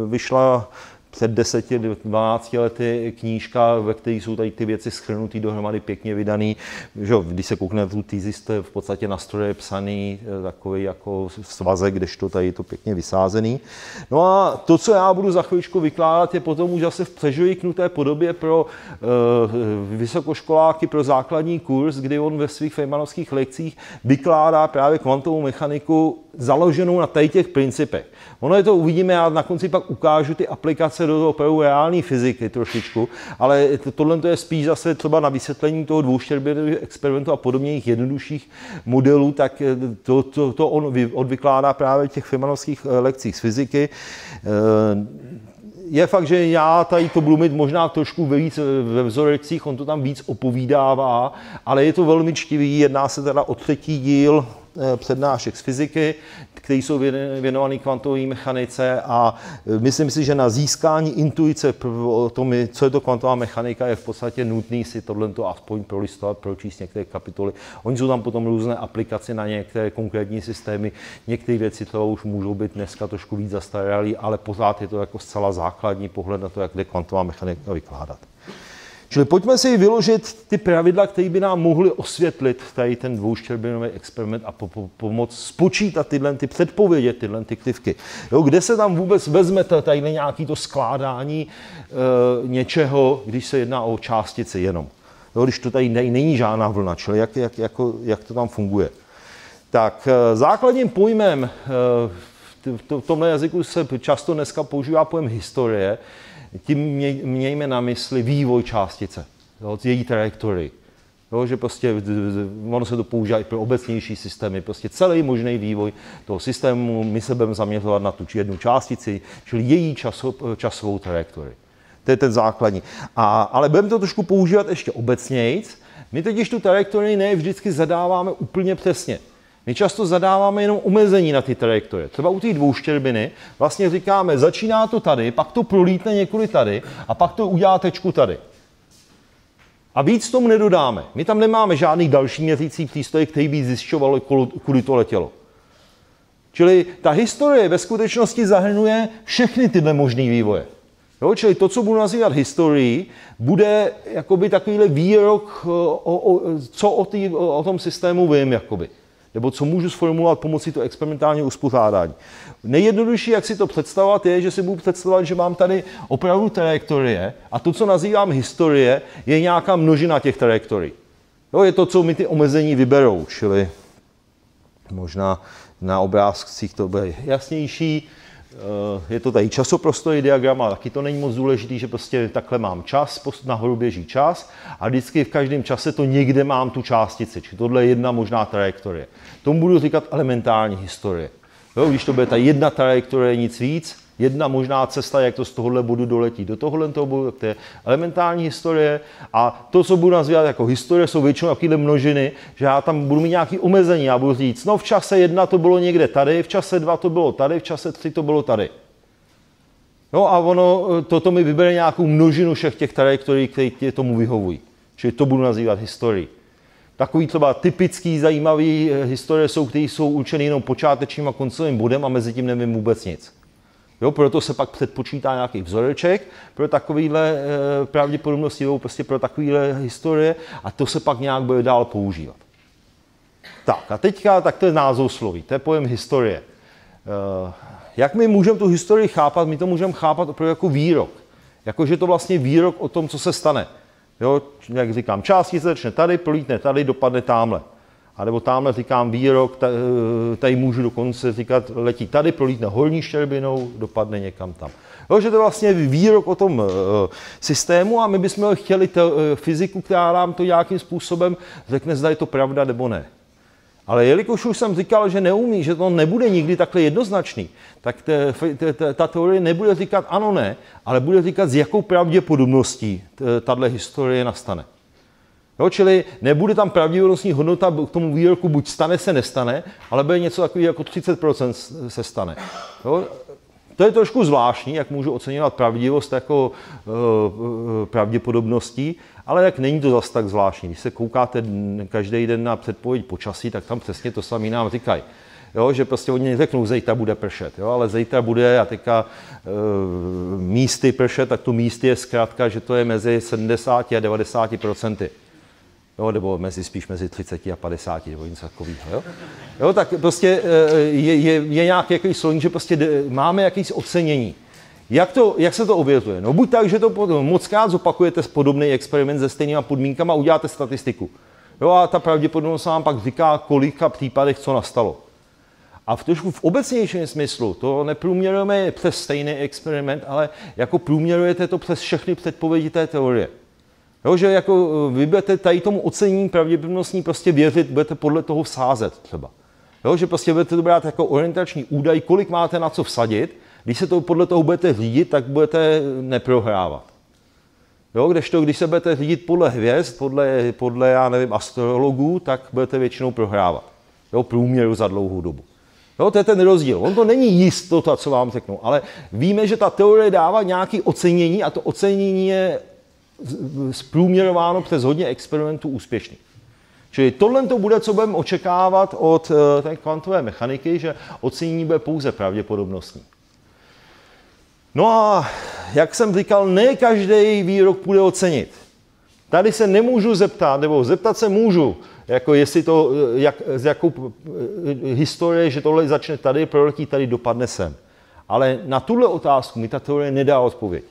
vyšla před 10-12 lety knížka, ve které jsou tady ty věci schrnutý dohromady, pěkně vydaný. Že, když se koukne tu týzis, to je v podstatě na stroje psaný, eh, takový jako svazek, kdežto tady je to pěkně vysázený. No a to, co já budu za chvíličku vykládat, je potom už zase v přežojiknuté podobě pro uh, vysokoškoláky, pro základní kurz, kdy on ve svých Feynmanovských lekcích vykládá právě kvantovou mechaniku založenou na těch principech. Ono je to uvidíme, já na konci pak ukážu ty aplikace do opravdu reální fyziky trošičku, ale tohle to je spíš zase třeba na vysvětlení toho dvouštěrbinového experimentu a podobných jednodušších modelů, tak to, to, to on odvykládá právě v těch Feynmanovských eh, lekcích z fyziky. Eh, je fakt, že já tady to budu mít možná trošku víc ve vzorečcích, on to tam víc opovídává, ale je to velmi čtivý, jedná se teda o třetí díl. Eh, přednášek z fyziky, které jsou věnované kvantové mechanice a eh, myslím si, že na získání intuice o tom, co je to kvantová mechanika, je v podstatě nutný si tohle aspoň prolistovat, pročíst některé kapitoly. Oni jsou tam potom různé aplikace na některé konkrétní systémy. Některé věci to už můžou být dneska trošku víc zastaralé, ale pořád je to jako zcela základní pohled na to, jak jde kvantová mechanika vykládat. Čili pojďme si vyložit ty pravidla, které by nám mohly osvětlit tady ten dvouštěrbinový experiment a po, po, pomoct spočítat tyhle, ty předpovědět tyhle ty ktivky. Jo, kde se tam vůbec vezmete tady nějaký to skládání e, něčeho, když se jedná o částici jenom. Jo, když to tady ne, není žádná vlna, čili jak, jak, jako, jak to tam funguje. Tak e, základním pojmem e, v tomhle jazyku se často dneska používá pojem historie, tím mějme na mysli vývoj částice, jo, její trajektorii. Jo, že prostě ono se to používá i pro obecnější systémy, prostě celý možný vývoj toho systému, my se budeme zaměřovat na tu jednu částici, čili její časo, časovou trajektorii. To je ten základní. A, ale budeme to trošku používat ještě obecnějc. My totiž tu trajektorii ne vždycky zadáváme úplně přesně. My často zadáváme jenom omezení na ty trajektorie. Třeba u té dvouštěrbiny vlastně říkáme, začíná to tady, pak to prolítne několik tady a pak to udělá tečku tady. A víc tomu nedodáme. My tam nemáme žádný další měřící přístroj, který by zjišťoval, kudy to letělo. Čili ta historie ve skutečnosti zahrnuje všechny tyhle možné vývoje. Jo, čili to, co budu nazývat historií, bude jakoby takovýhle výrok, o, o, co o, tý, o tom systému vím, jakoby. Nebo co můžu sformulovat pomocí toho experimentálního uspořádání. Nejjednodušší, jak si to představovat, je, že si budu představovat, že mám tady opravdu trajektorie a to, co nazývám historie, je nějaká množina těch trajektorií. Jo, je to, co mi ty omezení vyberou, čili možná na obrázcích to bude jasnější. Eh, je to tady časoprostorový diagram, ale taky to není moc důležitý, že prostě takhle mám čas, nahoru běží čas a vždycky v každém čase to někde mám tu částici, či tohle je jedna možná trajektorie. Tomu budu říkat elementární historie. Jo, když to bude ta jedna trajektorie, nic víc, jedna možná cesta, jak to z tohohle bodu doletí do tohohle toho bodu, to je elementární historie a to, co budu nazývat jako historie, jsou většinou takové množiny, že já tam budu mít nějaké omezení, já budu říct, no v čase jedna to bylo někde tady, v čase dva to bylo tady, v čase tři to bylo tady. No a ono, toto mi vybere nějakou množinu všech těch trajektorií, které tomu vyhovují. Čili to budu nazývat historií. Takový třeba typický zajímavý eh, historie jsou, které jsou určeny jenom počátečním a koncovým bodem a mezi tím nevím vůbec nic. Jo, proto se pak předpočítá nějaký vzoreček pro takovýhle e, pravděpodobnosti, jo, prostě pro takovýhle historie a to se pak nějak bude dál používat. Tak a teďka, tak to je název sloví, to je pojem historie. E, jak my můžeme tu historii chápat? My to můžeme chápat opravdu jako výrok. Jako, že to vlastně výrok o tom, co se stane. Jo, jak říkám, částice začne tady, prolítne tady, dopadne tamhle. A nebo tamhle říkám výrok, tady můžu dokonce říkat, letí tady, prolítne horní štěrbinou, dopadne někam tam. Jo, že to je vlastně výrok o tom uh, systému a my bychom chtěli te, uh, fyziku, která nám to nějakým způsobem řekne, zda je to pravda nebo ne. Ale jelikož už jsem říkal, že neumí, že to nebude nikdy takhle jednoznačný, tak te, te, te, ta teorie nebude říkat ano, ne, ale bude říkat, s jakou pravděpodobností tahle historie nastane. Jo, čili nebude tam pravděpodobnostní hodnota k tomu výroku buď stane se, nestane, ale bude něco takového jako 30% se stane. Jo, to je trošku zvláštní, jak můžu oceňovat pravdivost jako uh, pravděpodobností, ale jak není to zas tak zvláštní. Když se koukáte každý den na předpověď počasí, tak tam přesně to samé nám říkají. Jo, že prostě oni neřeknou, zítra bude pršet, jo, ale zítra bude a teďka e, místy pršet, tak to místy je zkrátka, že to je mezi 70 a 90 procenty jo, nebo mezi, spíš mezi 30 a 50, nebo něco takového. Jo? jo, tak prostě eh, je, je, je nějaký jaký slovník, že prostě máme jakýsi ocenění. Jak, to, jak se to ověřuje? No buď tak, že to moc krát zopakujete podobný experiment se stejnými podmínkami a uděláte statistiku. Jo, a ta pravděpodobnost vám pak říká, kolika případech co nastalo. A v trošku v obecnějším smyslu to neprůměrujeme přes stejný experiment, ale jako průměrujete to přes všechny předpovědi té teorie. Jo, že jako eh, vy budete tady tomu ocenění pravděpodobnostní prostě věřit, budete podle toho vsázet třeba. Jo, že prostě budete to brát jako orientační údaj, kolik máte na co vsadit. Když se to podle toho budete řídit, tak budete neprohrávat. Jo, kdežto, když se budete řídit podle hvězd, podle, podle já nevím, astrologů, tak budete většinou prohrávat. Jo, průměru za dlouhou dobu. Jo, to je ten rozdíl. On to není jistota, co vám řeknu, ale víme, že ta teorie dává nějaké ocenění a to ocenění je zprůměrováno přes hodně experimentů úspěšných. Čili tohle to bude, co budeme očekávat od eh, té kvantové mechaniky, že ocenění bude pouze pravděpodobnostní. No a jak jsem říkal, ne každý výrok bude ocenit. Tady se nemůžu zeptat, nebo zeptat se můžu, jako jestli to, jak, z jakou eh, historie, že tohle začne tady, proletí tady, dopadne sem. Ale na tuhle otázku mi ta teorie nedá odpověď.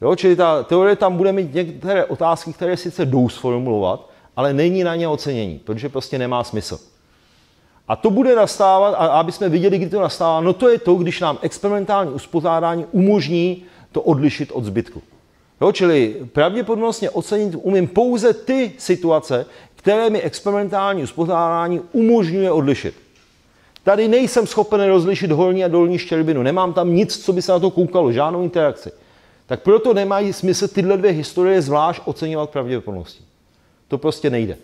Jo, čili ta teorie tam bude mít některé otázky, které sice jdou sformulovat, ale není na ně ocenění, protože prostě nemá smysl. A to bude nastávat, a aby jsme viděli, kdy to nastává, no to je to, když nám experimentální uspořádání umožní to odlišit od zbytku. Jo, čili pravděpodobnostně ocenit umím pouze ty situace, které mi experimentální uspořádání umožňuje odlišit. Tady nejsem schopen rozlišit horní a dolní štěrbinu, nemám tam nic, co by se na to koukalo, žádnou interakci tak proto nemají smysl tyhle dvě historie zvlášť oceňovat pravděpodobností. To prostě nejde.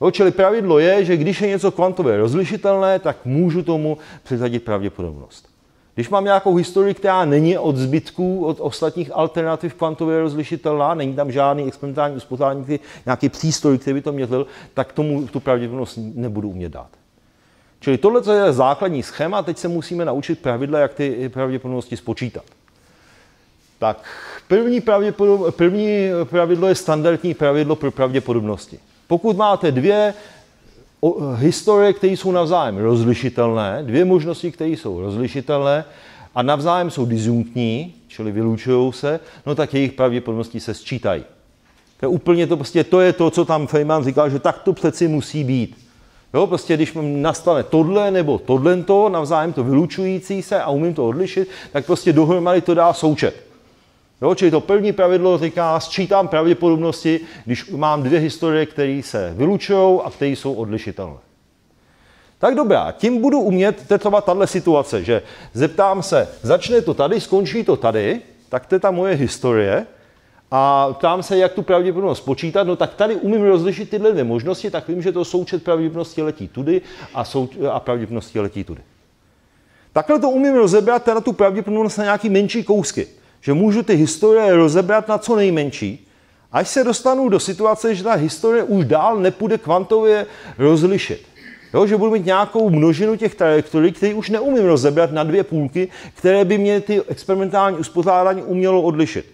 Jo, čili pravidlo je, že když je něco kvantově rozlišitelné, tak můžu tomu přizadit pravděpodobnost. Když mám nějakou historii, která není od zbytků, od ostatních alternativ kvantově rozlišitelná, není tam žádný experimentální uspořádání, nějaký přístroj, který by to měřil, tak tomu tu pravděpodobnost nebudu umět dát. Čili tohle je základní schéma, teď se musíme naučit pravidla, jak ty pravděpodobnosti spočítat. Tak první, první pravidlo je standardní pravidlo pro pravděpodobnosti. Pokud máte dvě historie, které jsou navzájem rozlišitelné, dvě možnosti, které jsou rozlišitelné a navzájem jsou disjunktní, čili vylučují se, no tak jejich pravděpodobnosti se sčítají. To je úplně to, prostě to je to, co tam Feynman říkal, že tak to přeci musí být. Jo, prostě když nastane tohle nebo tohle to, navzájem to vylučující se a umím to odlišit, tak prostě dohromady to dá součet. Jo, čili to první pravidlo říká, sčítám pravděpodobnosti, když mám dvě historie, které se vylučují a které jsou odlišitelné. Tak dobrá, tím budu umět tetovat tahle situace, že zeptám se, začne to tady, skončí to tady, tak to je ta moje historie, a ptám se, jak tu pravděpodobnost počítat, no tak tady umím rozlišit tyhle dvě možnosti, tak vím, že to součet pravděpodobnosti letí tudy a, sou, a pravděpodobnosti letí tudy. Takhle to umím rozebrat teda tu pravděpodobnost na nějaký menší kousky že můžu ty historie rozebrat na co nejmenší, až se dostanu do situace, že ta historie už dál nepůjde kvantově rozlišit. Jo, že budu mít nějakou množinu těch trajektorií, které už neumím rozebrat na dvě půlky, které by mě ty experimentální uspořádání umělo odlišit.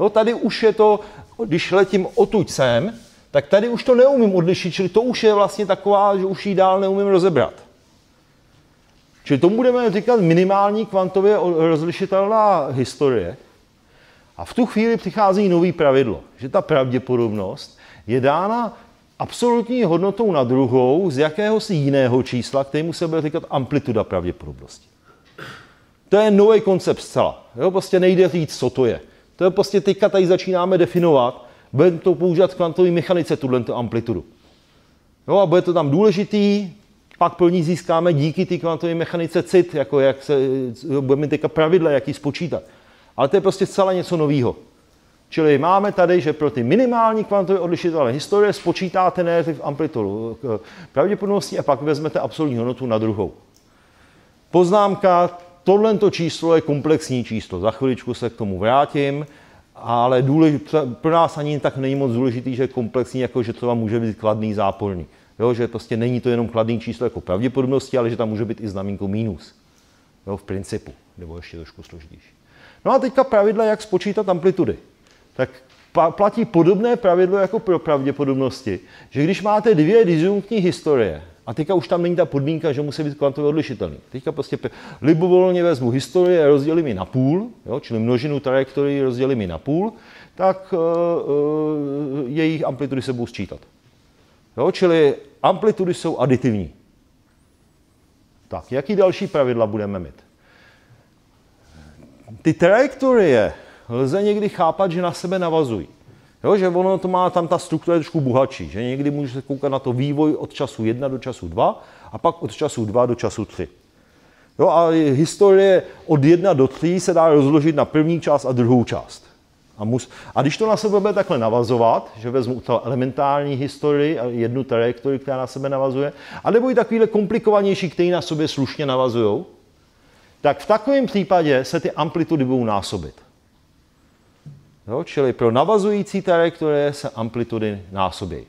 Jo, tady už je to, když letím otuď sem, tak tady už to neumím odlišit, čili to už je vlastně taková, že už ji dál neumím rozebrat. Čili tomu budeme říkat minimální kvantově rozlišitelná historie. A v tu chvíli přichází nový pravidlo, že ta pravděpodobnost je dána absolutní hodnotou na druhou z jakéhosi jiného čísla, kterému se bude říkat amplituda pravděpodobnosti. To je nový koncept zcela. Jo? Prostě nejde říct, co to je. To je prostě teďka tady začínáme definovat, budeme to používat v kvantové mechanice, tuhle amplitudu. Jo, a bude to tam důležitý, pak pro ní získáme díky té kvantové mechanice cit, jako jak se, budeme teďka pravidla, jak ji spočítat. Ale to je prostě zcela něco nového. Čili máme tady, že pro ty minimální kvantové odlišitelné historie spočítáte nejdřív amplitudu pravděpodobnosti a pak vezmete absolutní hodnotu na druhou. Poznámka, tohle číslo je komplexní číslo. Za chviličku se k tomu vrátím, ale důležit, pro nás ani tak není moc důležitý, že je komplexní, jako že třeba může být kladný, záporný. Jo, že prostě není to jenom kladný číslo jako pravděpodobnosti, ale že tam může být i znamínko mínus. Jo, v principu, nebo ještě trošku složitější. No a teďka pravidla, jak spočítat amplitudy. Tak platí podobné pravidlo jako pro pravděpodobnosti, že když máte dvě disjunktní historie, a teďka už tam není ta podmínka, že musí být kvantově odlišitelný. Teďka prostě libovolně vezmu historie a rozdělím ji na půl, jo, čili množinu trajektorií rozdělím ji na půl, tak uh, uh, jejich amplitudy se budou sčítat. Jo, čili amplitudy jsou aditivní. Tak, jaký další pravidla budeme mít? Ty trajektorie lze někdy chápat, že na sebe navazují. Jo, že ono to má tam ta struktura je trošku bohatší, že někdy můžete koukat na to vývoj od času 1 do času 2 a pak od času 2 do času 3. Jo, a historie od 1 do 3 se dá rozložit na první část a druhou část. A, mus, a když to na sebe bude takhle navazovat, že vezmu to elementární historii a jednu trajektorii, která na sebe navazuje, anebo i takovýhle komplikovanější, které na sobě slušně navazují, tak v takovém případě se ty amplitudy budou násobit. Jo, čili pro navazující trajektorie se amplitudy násobí.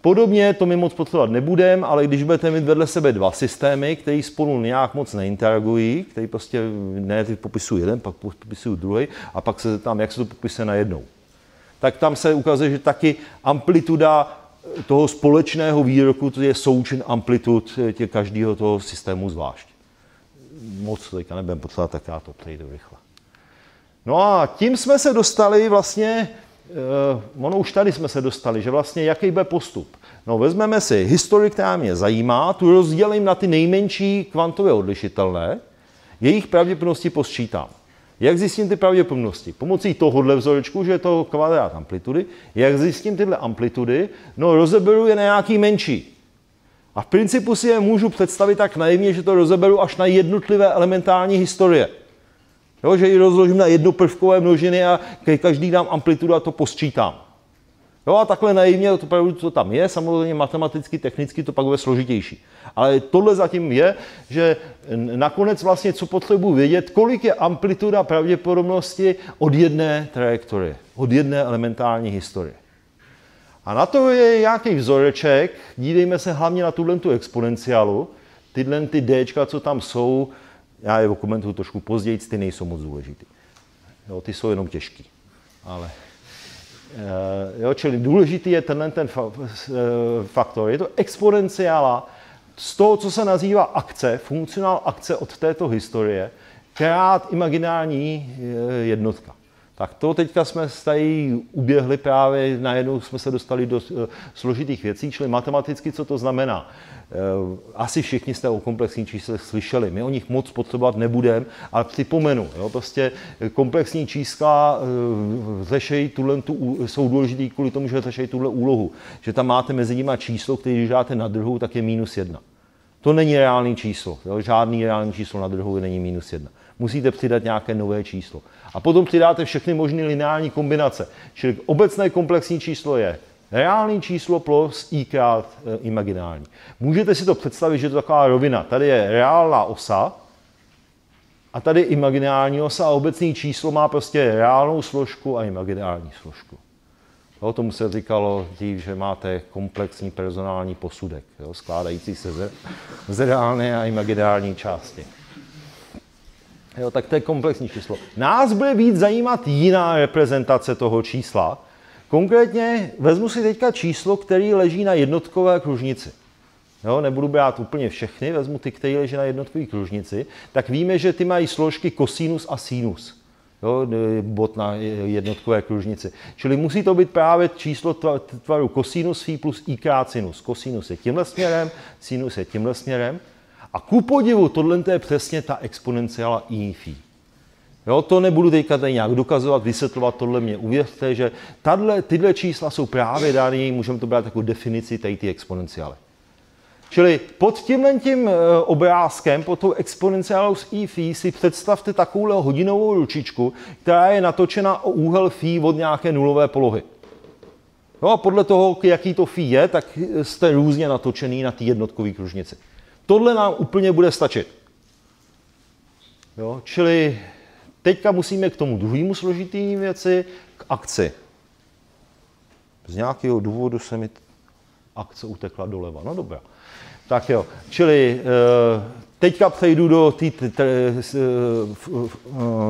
Podobně to my moc potřebovat nebudeme, ale když budete mít vedle sebe dva systémy, které spolu nějak moc neinteragují, který prostě ne popisují jeden, pak popisují druhý a pak se tam, jak se to popisuje na jednou. Tak tam se ukazuje, že taky amplituda toho společného výroku to je součin amplitud tě každého toho systému zvlášť. Moc teďka nebudem potřebovat, tak já to přejdu rychle. No a tím jsme se dostali vlastně ono už tady jsme se dostali, že vlastně jaký bude postup. No vezmeme si historii, která mě zajímá, tu rozdělím na ty nejmenší kvantově odlišitelné, jejich pravděpodobnosti posčítám. Jak zjistím ty pravděpodobnosti? Pomocí tohohle vzorečku, že je to kvadrát amplitudy. Jak zjistím tyhle amplitudy? No rozeberu je na nějaký menší. A v principu si je můžu představit tak naivně, že to rozeberu až na jednotlivé elementární historie. Jo, že ji rozložím na jednoprvkové množiny a každý dám amplitudu a to posčítám. Jo, a takhle naivně to, opravdu to tam je, samozřejmě matematicky, technicky to pak bude složitější. Ale tohle zatím je, že nakonec vlastně, co potřebuji vědět, kolik je amplituda pravděpodobnosti od jedné trajektorie, od jedné elementární historie. A na to je nějaký vzoreček, dívejme se hlavně na tuhle tu exponenciálu, tyhle ty D, co tam jsou, já je komentuju trošku později, ty nejsou moc důležitý. Jo, ty jsou jenom těžký. Ale, eh, jo, čili důležitý je tenhle ten eh, faktor. Je to exponenciála z toho, co se nazývá akce, funkcionál akce od této historie, krát imaginární eh, jednotka. Tak to teďka jsme tady uběhli právě, najednou jsme se dostali do složitých věcí, čili matematicky, co to znamená. Eh, asi všichni jste o komplexních číslech slyšeli. My o nich moc potřebovat nebudeme, ale připomenu. Jo, prostě komplexní čísla eh, řešejí tuhle, tu, jsou důležitý kvůli tomu, že řešejí tuhle úlohu. Že tam máte mezi nimi číslo, které když dáte na druhou, tak je minus jedna. To není reálný číslo. Jo? Žádný reálný číslo na druhou není minus jedna. Musíte přidat nějaké nové číslo. A potom přidáte všechny možné lineární kombinace. Čili obecné komplexní číslo je Reálný číslo plus i krát e, imaginární. Můžete si to představit, že to je taková rovina. Tady je reálná osa a tady imaginární osa a obecný číslo má prostě reálnou složku a imaginární složku. Jo, tomu se říkalo dřív, že máte komplexní personální posudek, jo, skládající se ze, z reálné a imaginární části. Jo, tak to je komplexní číslo. Nás bude víc zajímat jiná reprezentace toho čísla, Konkrétně vezmu si teďka číslo, který leží na jednotkové kružnici. Jo, nebudu brát úplně všechny, vezmu ty, které leží na jednotkové kružnici, tak víme, že ty mají složky kosinus a sinus. Jo, bod na jednotkové kružnici. Čili musí to být právě číslo tvaru kosinus phi plus i krát sinus. Kosinus je tímhle směrem, sinus je tímhle směrem. A ku podivu, tohle je přesně ta exponenciála i phi. Jo, to nebudu teďka tady nějak dokazovat, vysvětlovat, tohle mě uvěřte, že tato, tyhle čísla jsou právě dány, můžeme to brát jako definici tady ty exponenciály. Čili pod tímhle tím eh, obrázkem, pod tou exponenciálou z i phi, si představte takovou hodinovou ručičku, která je natočena o úhel phi od nějaké nulové polohy. Jo, a podle toho, jaký to phi je, tak jste různě natočený na té jednotkové kružnici. Tohle nám úplně bude stačit. Jo, čili Teďka musíme k tomu druhému složitý věci, k akci. Z nějakého důvodu se mi akce utekla doleva. No dobrá. Tak jo, čili eh, teďka přejdu do té eh,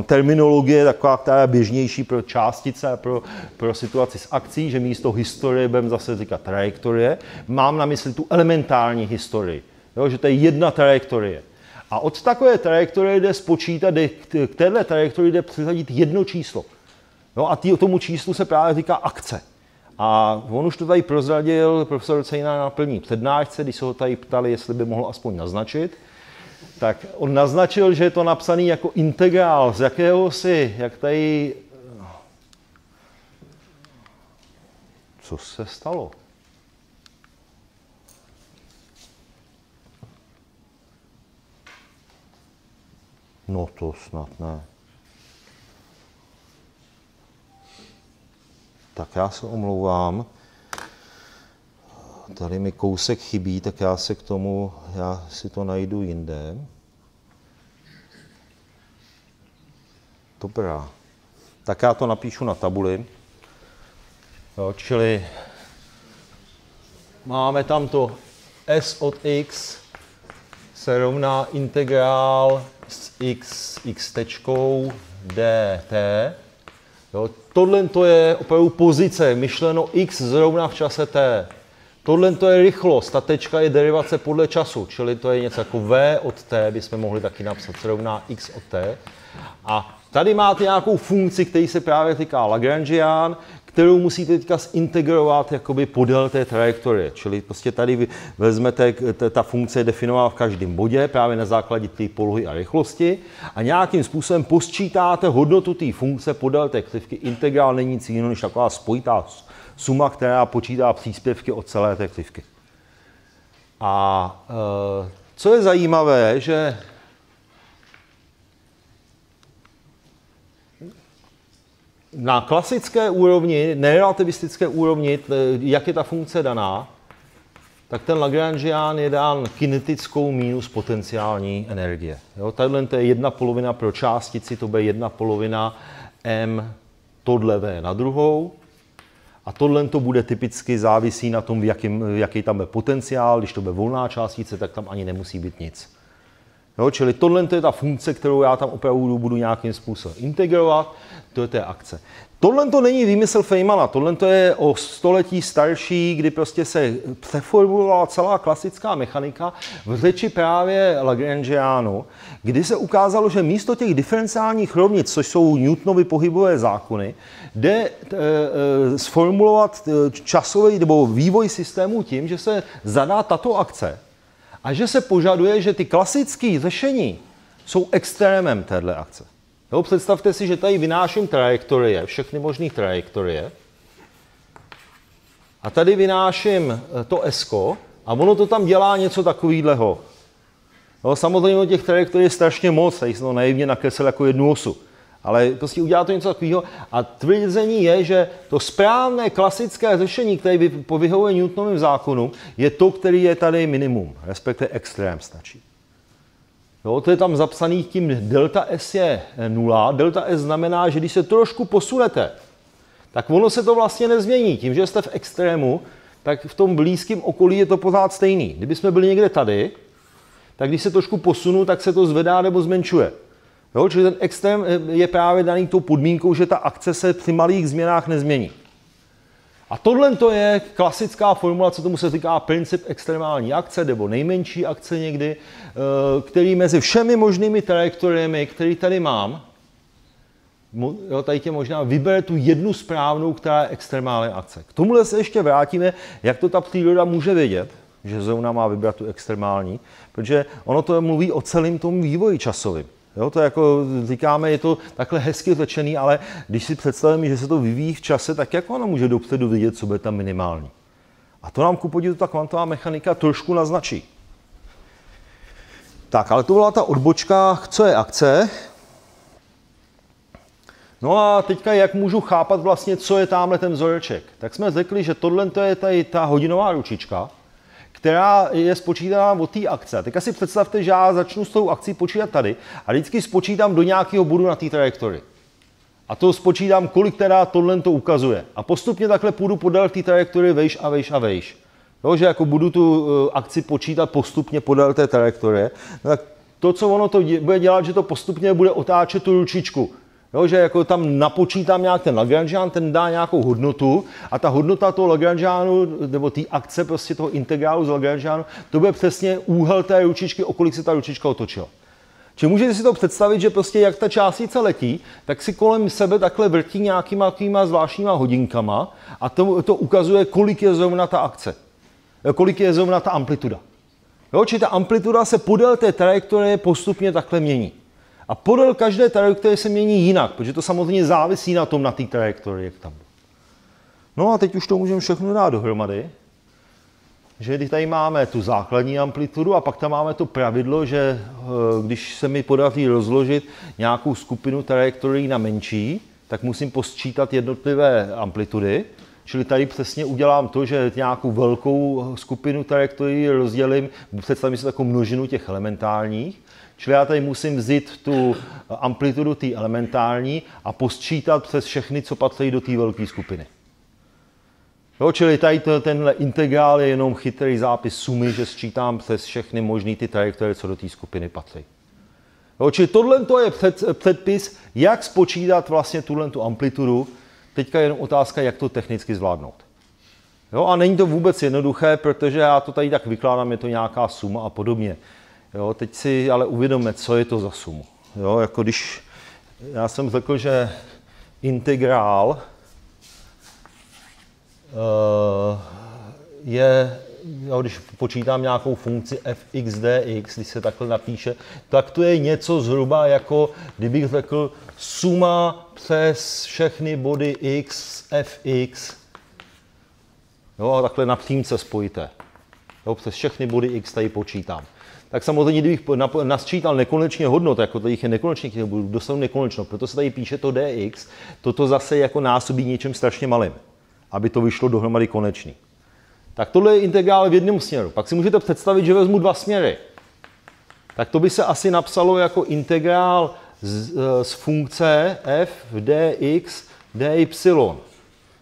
terminologie, taková, která je běžnější pro částice pro, pro situaci s akcí, že místo historie budeme zase říkat trajektorie. Mám na mysli tu elementární historii, jo, že to je jedna trajektorie. A od takové trajektorie jde spočítat, k téhle trajektorii jde přisadit jedno číslo. No a tý, tomu číslu se právě říká akce. A on už to tady prozradil profesor Cejna na plní přednášce, když se ho tady ptali, jestli by mohl aspoň naznačit. Tak on naznačil, že je to napsaný jako integrál z jakéhosi, jak tady... Co se stalo? No to snad ne. Tak já se omlouvám. Tady mi kousek chybí, tak já se k tomu, já si to najdu jinde. Dobrá. Tak já to napíšu na tabuli. Jo, čili máme tam to s od x se rovná integrál s x, x tečkou dt. Jo, tohle to je opravdu pozice, myšleno x zrovna v čase t. Tohle to je rychlost, ta tečka je derivace podle času, čili to je něco jako v od t, bychom mohli taky napsat, rovná x od t. A tady máte nějakou funkci, který se právě týká Lagrangian, kterou musíte teďka zintegrovat jakoby podél té trajektorie. Čili prostě tady vezmete, ta funkce je definovaná v každém bodě právě na základě té polohy a rychlosti a nějakým způsobem posčítáte hodnotu té funkce podél té křivky. Integrál není nic jiného než taková spojitá suma, která počítá příspěvky od celé té křivky. A e, co je zajímavé, že na klasické úrovni, nerelativistické úrovni, jak je ta funkce daná, tak ten Lagrangian je dán kinetickou minus potenciální energie. Jo, tadyhle to je jedna polovina pro částici, to bude jedna polovina m tohle V na druhou. A tohle to bude typicky závisí na tom, v jakým, jaký tam je potenciál. Když to bude volná částice, tak tam ani nemusí být nic. Jo, čili tohle je ta funkce, kterou já tam opravdu budu nějakým způsobem integrovat, to je té akce. Tohle to není výmysl Feynmana, tohle to je o století starší, kdy prostě se přeformulovala celá klasická mechanika v řeči právě Lagrangianu, kdy se ukázalo, že místo těch diferenciálních rovnic, což jsou Newtonovy pohybové zákony, jde e, sformulovat e, časový nebo vývoj systému tím, že se zadá tato akce a že se požaduje, že ty klasické řešení jsou extrémem téhle akce. Jo, představte si, že tady vynáším trajektorie, všechny možné trajektorie. A tady vynáším eh, to esko a ono to tam dělá něco takového. Samozřejmě těch trajektorií je strašně moc, tady jsem to naivně nakreslil jako jednu osu. Ale prostě udělá to něco takového. A tvrzení je, že to správné klasické řešení, které vyhovuje Newtonovým zákonu, je to, který je tady minimum, respektive extrém stačí. Jo, to je tam zapsaný tím delta S je nula. Delta S znamená, že když se trošku posunete, tak ono se to vlastně nezmění. Tím, že jste v extrému, tak v tom blízkém okolí je to pořád stejný. Kdyby jsme byli někde tady, tak když se trošku posunu, tak se to zvedá nebo zmenšuje. Jo, čili ten extrém je právě daný tou podmínkou, že ta akce se při malých změnách nezmění. A tohle to je klasická formulace, tomu se říká princip extrémální akce, nebo nejmenší akce někdy, eh, který mezi všemi možnými trajektoriemi, který tady mám, jo, tady tě možná vybere tu jednu správnou, která je extrémální akce. K tomuhle se ještě vrátíme, jak to ta příroda může vědět, že zóna má vybrat tu extrémální, protože ono to mluví o celém tom vývoji časovým. Jo, to jako říkáme, je to takhle hezky řečený, ale když si představíme, že se to vyvíjí v čase, tak jak ona může dopředu vidět, co bude tam minimální? A to nám ku podivu ta kvantová mechanika trošku naznačí. Tak, ale to byla ta odbočka, co je akce. No a teďka jak můžu chápat vlastně, co je tamhle ten vzoreček. Tak jsme řekli, že tohle je tady ta hodinová ručička, která je spočítaná od té akce. Teďka si představte, že já začnu s tou akcí počítat tady a vždycky spočítám do nějakého bodu na té trajektorii. A to spočítám, kolik teda tohle to ukazuje. A postupně takhle půjdu podél té trajektorie vejš a vejš a vejš. Jo, že jako budu tu eh, akci počítat postupně podél té trajektorie, no tak to, co ono to bude dělat, že to postupně bude otáčet tu ručičku. Jo, že jako tam napočítám nějak ten Lagrangian, ten dá nějakou hodnotu a ta hodnota toho Lagrangianu, nebo té akce prostě toho integrálu z Lagrangianu, to bude přesně úhel té ručičky, o kolik se ta ručička otočila. Či můžete si to představit, že prostě jak ta částice letí, tak si kolem sebe takhle vrtí nějakýma týma zvláštníma hodinkama a to, to ukazuje, kolik je zrovna ta akce, kolik je zrovna ta amplituda. Jo, či ta amplituda se podél té trajektorie postupně takhle mění. A podél každé trajektorie se mění jinak, protože to samozřejmě závisí na tom, na té trajektorii, jak tam. No a teď už to můžeme všechno dát dohromady. Že když tady máme tu základní amplitudu a pak tam máme to pravidlo, že eh, když se mi podaří rozložit nějakou skupinu trajektorií na menší, tak musím posčítat jednotlivé amplitudy. Čili tady přesně udělám to, že nějakou velkou skupinu trajektorií rozdělím, představím si takovou množinu těch elementárních Čili já tady musím vzít tu amplitudu té elementární a posčítat přes všechny, co patří do té velké skupiny. Jo, čili tady to, tenhle integrál je jenom chytrý zápis sumy, že sčítám přes všechny možné ty trajektorie, co do té skupiny patří. Jo, čili tohle je před, předpis, jak spočítat vlastně tuhle tu amplitudu. Teďka je jenom otázka, jak to technicky zvládnout. Jo, a není to vůbec jednoduché, protože já to tady tak vykládám, je to nějaká suma a podobně. Jo, teď si ale uvědomme, co je to za sumu. Jo, jako když já jsem řekl, že integrál uh, je, jo, když počítám nějakou funkci fx dx, když se takhle napíše, tak to je něco zhruba jako, kdybych řekl, suma přes všechny body x fx. Jo, a takhle na přímce spojité. Jo, přes všechny body x tady počítám. Tak samozřejmě, kdybych nasčítal nekonečně hodnot, jako tady je nekonečně, budu dosáhnout nekonečno, proto se tady píše to dx, toto zase jako násobí něčem strašně malým, aby to vyšlo dohromady konečný. Tak tohle je integrál v jednom směru. Pak si můžete představit, že vezmu dva směry. Tak to by se asi napsalo jako integrál z, e, z funkce f v dx dy.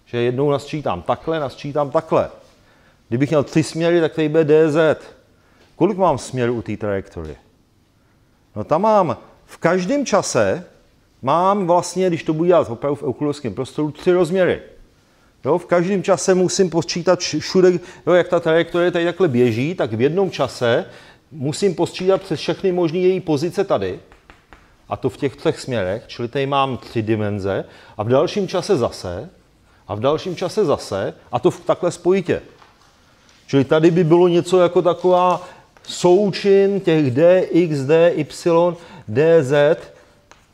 Že jednou nasčítám takhle, nasčítám takhle. Kdybych měl tři směry, tak tady bude dz. Kolik mám směrů u té trajektorie? No tam mám v každém čase mám vlastně, když to budu dělat opravdu v euklidovském prostoru, tři rozměry. Jo, v každém čase musím posčítat všude, jo, jak ta trajektorie tady takhle běží, tak v jednom čase musím posčítat přes všechny možné její pozice tady, a to v těch třech směrech, čili tady mám tři dimenze, a v dalším čase zase, a v dalším čase zase, a to v takhle spojitě. Čili tady by bylo něco jako taková součin těch dx, dy, dz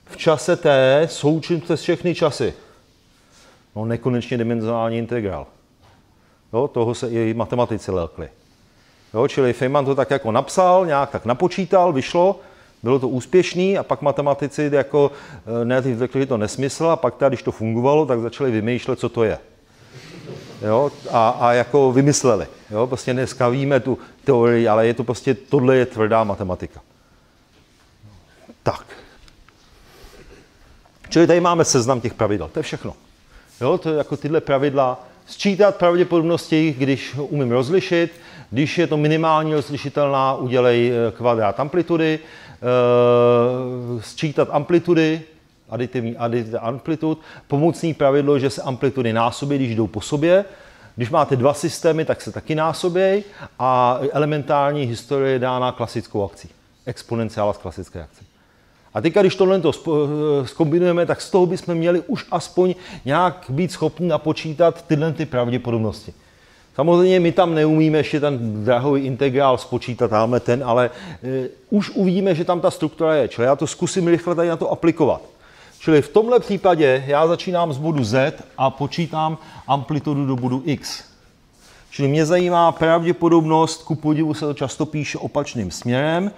v čase t, součin přes všechny časy. No nekonečně dimenzionální integrál. Jo, toho se i matematici lelkli. Jo, čili Feynman to tak jako napsal, nějak tak napočítal, vyšlo, bylo to úspěšný a pak matematici jako eh, ne, že to nesmysl a pak teda, když to fungovalo, tak začali vymýšlet, co to je. Jo, a, a jako vymysleli. Jo, prostě dneska víme tu teorii, ale je to prostě, tohle je tvrdá matematika. Tak. Čili tady máme seznam těch pravidel, to je všechno. Jo, to je jako tyhle pravidla. Sčítat pravděpodobnosti, když umím rozlišit. Když je to minimálně rozlišitelná, udělej eh, kvadrát amplitudy. E, sčítat amplitudy, aditivní aditiv amplitud. Pomocný pravidlo, že se amplitudy násobí, když jdou po sobě. Když máte dva systémy, tak se taky násobějí a elementární historie je dána klasickou akcí. Exponenciála z klasické akcí. A teďka, když tohle to zkombinujeme, tak z toho bychom měli už aspoň nějak být schopni napočítat tyhle ty pravděpodobnosti. Samozřejmě my tam neumíme ještě ten drahový integrál spočítat, tamhle ten, ale e, už uvidíme, že tam ta struktura je. Čili já to zkusím rychle tady na to aplikovat. Čili v tomhle případě já začínám z bodu Z a počítám amplitudu do bodu X. Čili mě zajímá pravděpodobnost, ku podivu se to často píše opačným směrem,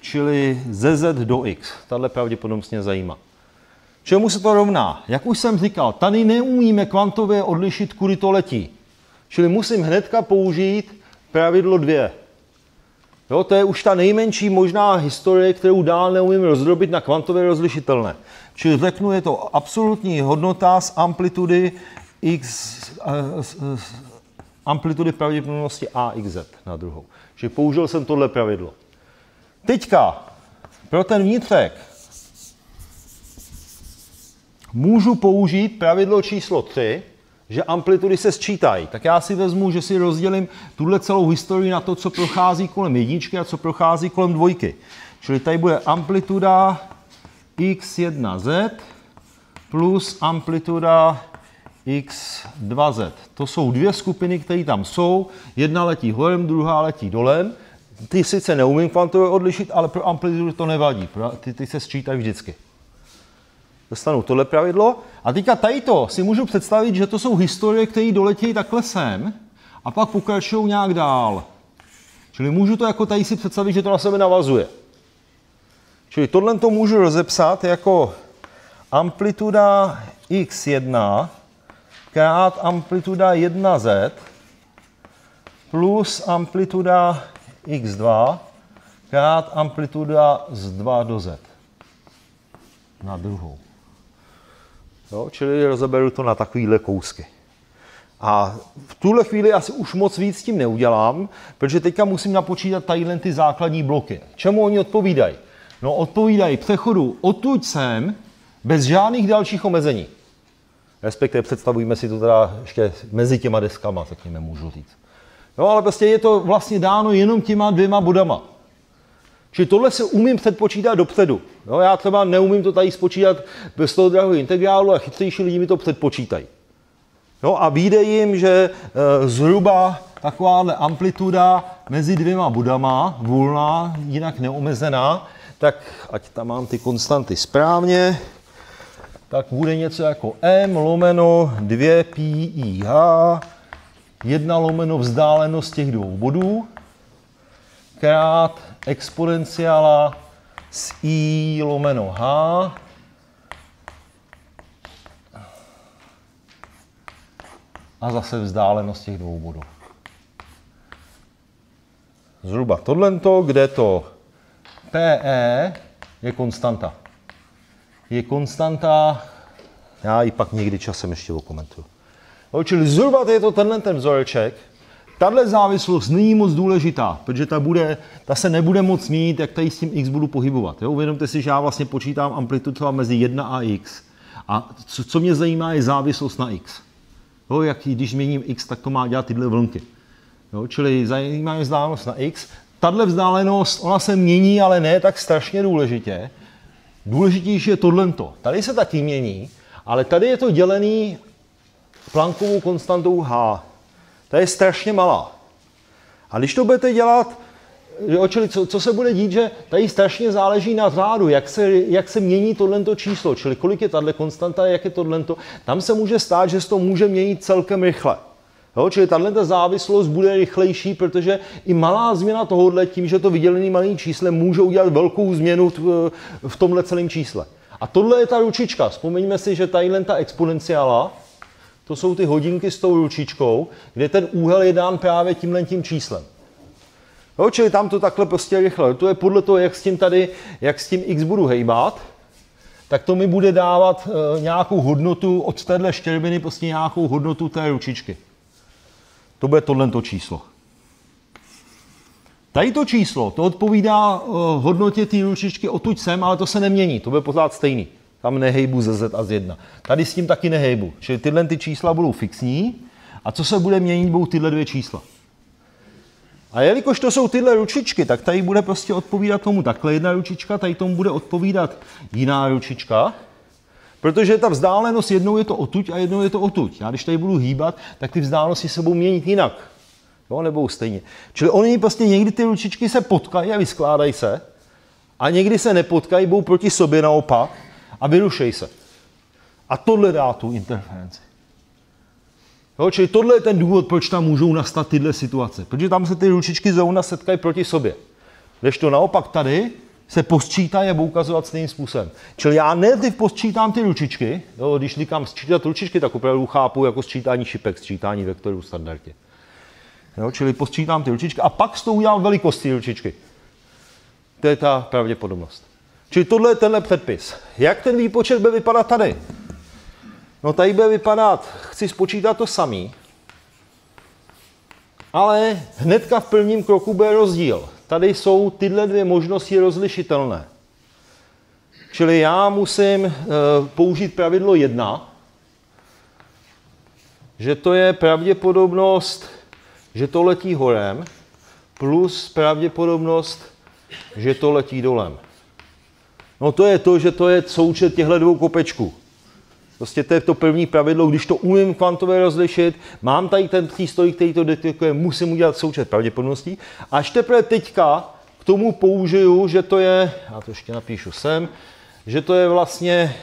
čili ze Z do X. Tahle pravděpodobnost mě zajímá. Čemu se to rovná? Jak už jsem říkal, tady neumíme kvantově odlišit, kudy to letí. Čili musím hnedka použít pravidlo 2. Jo, to je už ta nejmenší možná historie, kterou dál neumím rozdrobit na kvantově rozlišitelné. Čili řeknu, je to absolutní hodnota z amplitudy x, uh, amplitudy pravděpodobnosti a xz na druhou. Čili použil jsem tohle pravidlo. Teďka pro ten vnitřek můžu použít pravidlo číslo 3, že amplitudy se sčítají. Tak já si vezmu, že si rozdělím tuhle celou historii na to, co prochází kolem jedničky a co prochází kolem dvojky. Čili tady bude amplituda x1z plus amplituda x2z. To jsou dvě skupiny, které tam jsou. Jedna letí horem, druhá letí dolem. Ty sice neumím kvantově odlišit, ale pro amplitudu to nevadí. Ty, ty se sčítají vždycky. Dostanu tohle pravidlo. A teďka tady to si můžu představit, že to jsou historie, které doletějí takhle sem a pak pokračují nějak dál. Čili můžu to jako tady si představit, že to na sebe navazuje. Čili tohle to můžu rozepsat jako amplituda x1 krát amplituda 1z plus amplituda x2 krát amplituda z 2 do z na druhou. Jo, čili rozeberu to na takovýhle kousky. A v tuhle chvíli asi už moc víc s tím neudělám, protože teďka musím napočítat tadyhle ty základní bloky. Čemu oni odpovídají? No odpovídají přechodu odtud sem bez žádných dalších omezení. Respektive představujeme si to teda ještě mezi těma deskama, řekněme, můžu říct. No ale prostě je to vlastně dáno jenom těma dvěma bodama. Čili tohle se umím předpočítat dopředu. No, já třeba neumím to tady spočítat bez toho drahého integrálu a chytřejší lidi mi to předpočítají. No a vyjde jim, že e, zhruba takováhle amplituda mezi dvěma bodama, volná, jinak neomezená, tak ať tam mám ty konstanty správně, tak bude něco jako m lomeno 2 pi h, 1 lomeno vzdálenost těch dvou bodů, krát exponenciála z i lomeno h. A zase vzdálenost těch dvou bodů. Zhruba tohle, kde to PE je konstanta. Je konstanta, já ji pak někdy časem ještě okomentuju. No, čili zhruba je to tenhle ten vzoreček. Tahle závislost není moc důležitá, protože ta, bude, ta se nebude moc měnit, jak tady s tím x budu pohybovat. Jo? Uvědomte si, že já vlastně počítám amplitudu mezi 1 a x. A co, co mě zajímá, je závislost na x. Jo, jak když měním x, tak to má dělat tyhle vlnky. Jo, čili zajímá mě na x. Tahle vzdálenost, ona se mění, ale ne tak strašně důležitě. Důležitější je tohle. Tady se taky mění, ale tady je to dělený Planckovou konstantou h. Ta je strašně malá. A když to budete dělat, čili co, co se bude dít, že tady strašně záleží na řádu, jak se, jak se mění tohle číslo, čili kolik je tahle konstanta, jak je tohle. Tam se může stát, že se to může měnit celkem rychle. Jo, čili tahle závislost bude rychlejší, protože i malá změna tohohle, tím, že to vydělený malým číslem, může udělat velkou změnu v, v tomhle celém čísle. A tohle je ta ručička. Vzpomeňme si, že tadyhle ta exponenciála, to jsou ty hodinky s tou ručičkou, kde ten úhel je dán právě tímhle tím číslem. Jo, čili tam to takhle prostě rychle. To je podle toho, jak s tím tady, jak s tím x budu hejbat, tak to mi bude dávat e, nějakou hodnotu od téhle štěrbiny, prostě nějakou hodnotu té ručičky. To bude tohle číslo. Tady to číslo, to odpovídá uh, hodnotě té ručičky odtud sem, ale to se nemění, to bude pořád stejný. Tam nehejbu ze Z a z 1. Tady s tím taky nehejbu. Čili tyhle ty čísla budou fixní a co se bude měnit, budou tyhle dvě čísla. A jelikož to jsou tyhle ručičky, tak tady bude prostě odpovídat tomu takhle jedna ručička, tady tomu bude odpovídat jiná ručička, protože ta vzdálenost jednou je to otuď a jednou je to otuď. Já když tady budu hýbat, tak ty vzdálenosti se budou měnit jinak. Jo, nebo stejně. Čili oni prostě někdy ty ručičky se potkají a vyskládají se, a někdy se nepotkají, budou proti sobě naopak a vyrušej se. A tohle dá tu interferenci. Jo, čili tohle je ten důvod, proč tam můžou nastat tyhle situace. Protože tam se ty ručičky zrovna setkají proti sobě. Když to naopak tady se posčítají a budou ukazovat stejným způsobem. Čili já nejdřív posčítám ty ručičky, jo, když říkám sčítat ručičky, tak opravdu chápu jako sčítání šipek, sčítání vektorů standardně. Jo, čili posčítám ty ručičky a pak s tou udělám velikost té ručičky. To je ta pravděpodobnost. Čili tohle je tenhle předpis. Jak ten výpočet bude vypadat tady? No tady bude vypadat, chci spočítat to samý, ale hnedka v prvním kroku bude rozdíl. Tady jsou tyhle dvě možnosti rozlišitelné. Čili já musím e, použít pravidlo 1, že to je pravděpodobnost, že to letí horem, plus pravděpodobnost, že to letí dolem. No to je to, že to je součet těchto dvou kopečků. Prostě to je to první pravidlo, když to umím kvantově rozlišit, mám tady ten přístroj, který to detekuje, musím udělat součet pravděpodobností. Až teprve teďka k tomu použiju, že to je, já to ještě napíšu sem, že to je vlastně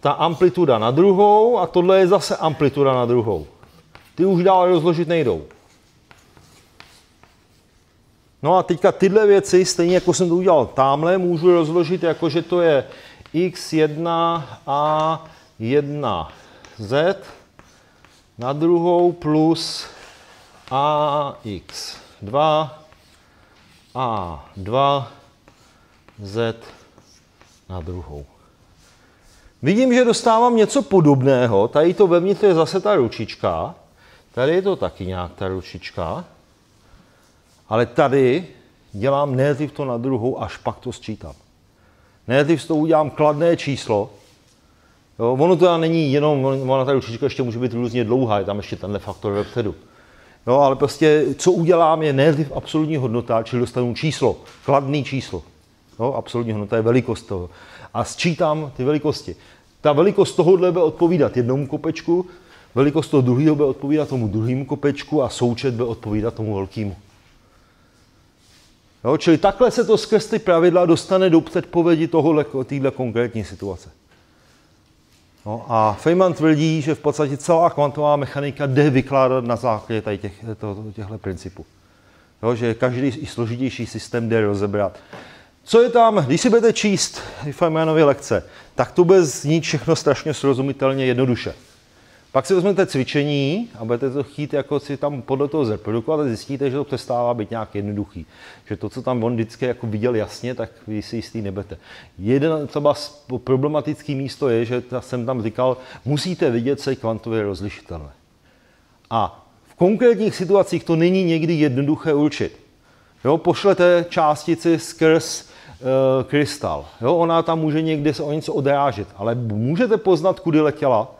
ta amplituda na druhou a tohle je zase amplituda na druhou. Ty už dál rozložit nejdou. No a teďka tyhle věci, stejně jako jsem to udělal tamhle, můžu rozložit jako, že to je x1 a 1 z na druhou plus ax2 a2 z na druhou. Vidím, že dostávám něco podobného. Tady to vevnitř je zase ta ručička. Tady je to taky nějak ta ručička. Ale tady dělám nejdřív to na druhou, až pak to sčítám. Nejdřív z toho udělám kladné číslo. Jo, ono to není jenom, ona ta ručička ještě může být různě dlouhá, je tam ještě tenhle faktor vepředu. No, ale prostě, co udělám, je nejdřív absolutní hodnota, čili dostanu číslo, kladné číslo. No, absolutní hodnota je velikost toho. A sčítám ty velikosti. Ta velikost tohohle bude odpovídat jednomu kopečku, velikost toho druhého bude odpovídat tomu druhému kopečku a součet bude odpovídat tomu velkému. Jo, čili takhle se to skrz ty pravidla dostane do předpovědi téhle konkrétní situace. No, a Feynman tvrdí, že v podstatě celá kvantová mechanika jde vykládat na základě těch, těchto principů. Jo, že každý i složitější systém jde rozebrat. Co je tam, když si budete číst Feynmanovy lekce, tak to bude znít všechno strašně srozumitelně jednoduše. Pak si vezmete cvičení a budete to chtít jako si tam podle toho zreprodukovat a zjistíte, že to přestává být nějak jednoduchý. Že to, co tam on vždycky jako viděl jasně, tak vy si jistý nebete. Jeden třeba problematický místo je, že jsem tam říkal, musíte vidět, je kvantově rozlišitelné. A v konkrétních situacích to není někdy jednoduché určit. Jo, pošlete částici skrz uh, krystal. Jo, ona tam může někde se o něco odrážet, ale můžete poznat, kudy letěla,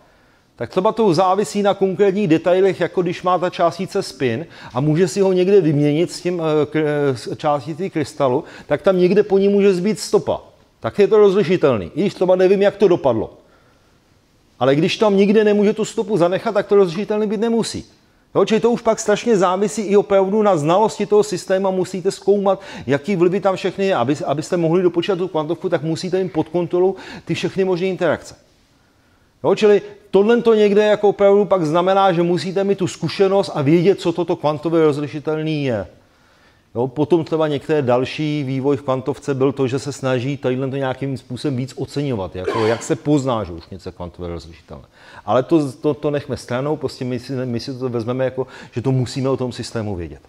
tak třeba to závisí na konkrétních detailech, jako když má ta částice spin a může si ho někde vyměnit s tím uh, částicí krystalu, tak tam někde po ní může zbýt stopa. Tak je to rozlišitelný, i když třeba nevím, jak to dopadlo. Ale když tam nikde nemůže tu stopu zanechat, tak to rozlišitelný být nemusí. Jo, čili to už pak strašně závisí i opravdu na znalosti toho systému musíte zkoumat, jaký vlivy tam všechny je. Aby, abyste mohli dopočítat tu kvantovku, tak musíte mít pod kontrolou ty všechny možné interakce. Jo, čili tohle to někde jako opravdu pak znamená, že musíte mít tu zkušenost a vědět, co toto kvantově rozlišitelný je. Jo, potom třeba některé další vývoj v kvantovce byl to, že se snaží tadyhle to nějakým způsobem víc oceňovat, jako jak se pozná, že už něco kvantově rozlišitelné. Ale to, to, to nechme stranou, prostě my si, my si to vezmeme jako, že to musíme o tom systému vědět.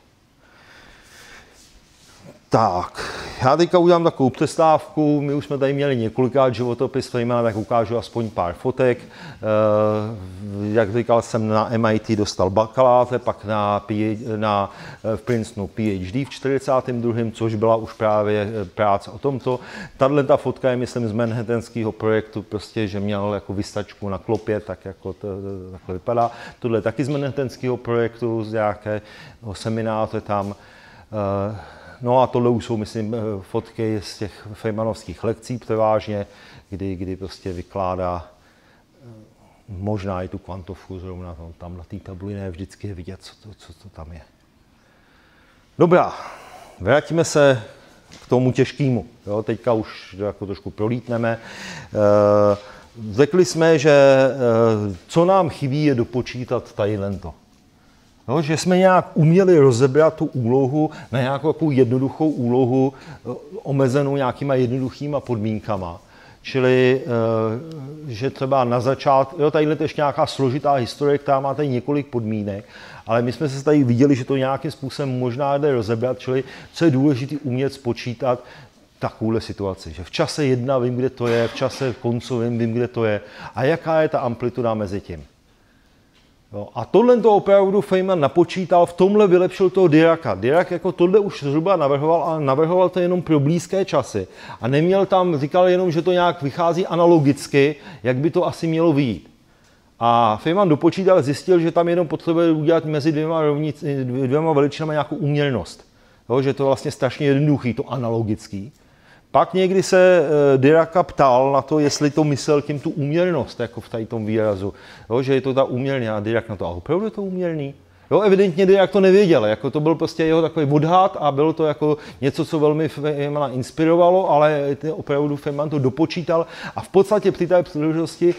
Tak, já teďka udělám takovou přestávku. My už jsme tady měli několikrát životopis Feynmana, tak ukážu aspoň pár fotek. Eh, jak říkal jsem, na MIT dostal bakaláře, pak na, na, eh, v Princetonu PhD v 42., což byla už právě eh, práce o tomto. Tahle ta fotka je, myslím, z Manhattanského projektu, prostě, že měl jako vystačku na klopě, tak jako to, to takhle vypadá. Tohle je taky z Manhattanského projektu, z nějakého semináře tam. No a tohle už jsou, myslím, eh, fotky z těch Feynmanovských lekcí převážně, kdy, kdy prostě vykládá eh, možná i tu kvantovku zrovna tam, tam na té tabuli, ne vždycky je vidět, co, to, co to tam je. Dobrá, vrátíme se k tomu těžkému. Teďka už jako trošku prolítneme. E, řekli jsme, že co nám chybí, je dopočítat to. Jo, že jsme nějak uměli rozebrat tu úlohu na nějakou jednoduchou úlohu, eh, omezenou nějakýma jednoduchýma podmínkama. Čili, eh, že třeba na začátku, jo, tady je ještě nějaká složitá historie, která má tady několik podmínek, ale my jsme se tady viděli, že to nějakým způsobem možná jde rozebrat, čili co je důležité umět spočítat takovouhle situaci, že v čase jedna vím, kde to je, v čase koncovým vím, kde to je a jaká je ta amplituda mezi tím. Jo, a tohle to opravdu Feynman napočítal, v tomhle vylepšil toho Diraka. Dirak jako tohle už zhruba navrhoval, ale navrhoval to jenom pro blízké časy. A neměl tam, říkal jenom, že to nějak vychází analogicky, jak by to asi mělo vyjít. A Feynman dopočítal, zjistil, že tam jenom potřebuje udělat mezi dvěma, rovnic, dvěma veličinami nějakou uměrnost. Jo, že to je vlastně strašně jednoduchý, to analogický. Pak někdy se eh, Diraka ptal na to, jestli to myslel tím tu úměrnost, jako v tady tom výrazu, jo, že je to ta úměrná. A Dirak na to, a opravdu je to úměrný? Jo, evidentně Dirac to nevěděl, jako to byl prostě jeho takový odhad a bylo to jako něco, co velmi Feynmana inspirovalo, ale opravdu Feynman to dopočítal a v podstatě při té příležitosti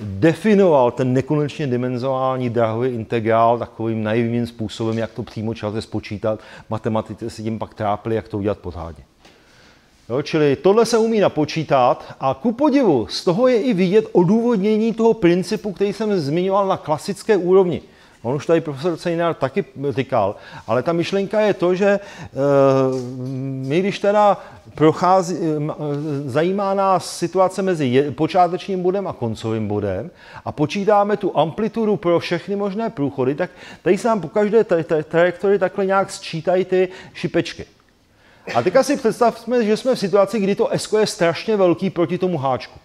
definoval ten nekonečně dimenzionální drahový integrál takovým naivním způsobem, jak to přímo čase spočítat. Matematici si tím pak trápili, jak to udělat pořádně. Jo, čili tohle se umí napočítat a ku podivu z toho je i vidět odůvodnění toho principu, který jsem zmiňoval na klasické úrovni. On už tady profesor Cejnár taky říkal, ale ta myšlenka je to, že e, my když teda prochází, e, zajímá nás situace mezi je, počátečním bodem a koncovým bodem a počítáme tu amplitudu pro všechny možné průchody, tak tady se nám po každé trajektorii takhle nějak sčítají ty šipečky. A teďka si představme, že jsme v situaci, kdy to S je strašně velký proti tomu háčku.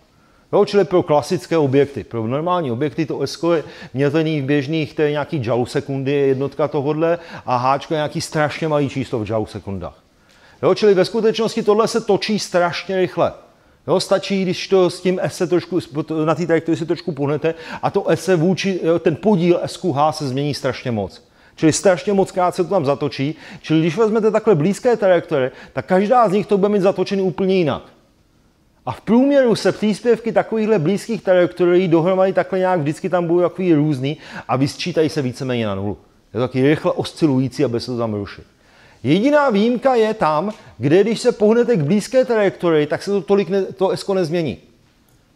Jo, čili pro klasické objekty. Pro normální objekty to S je měřený v běžných, to je nějaký joule sekundy, jednotka tohodle, a H je nějaký strašně malý číslo v joule sekundách. Jo, čili ve skutečnosti tohle se točí strašně rychle. Jo, stačí, když to s tím S se trošku, na té trajektorii se trošku pohnete a to S vůči, jo, ten podíl SQH se změní strašně moc. Čili strašně moc krát se to tam zatočí. Čili když vezmete takhle blízké trajektory, tak každá z nich to bude mít zatočený úplně jinak. A v průměru se příspěvky takovýchhle blízkých trajektorií dohromady takhle nějak vždycky tam budou takový různý a vysčítají se víceméně na nulu. Je to taky rychle oscilující, aby se to tam rušit. Jediná výjimka je tam, kde když se pohnete k blízké trajektorii, tak se to tolik ne, to esko nezmění.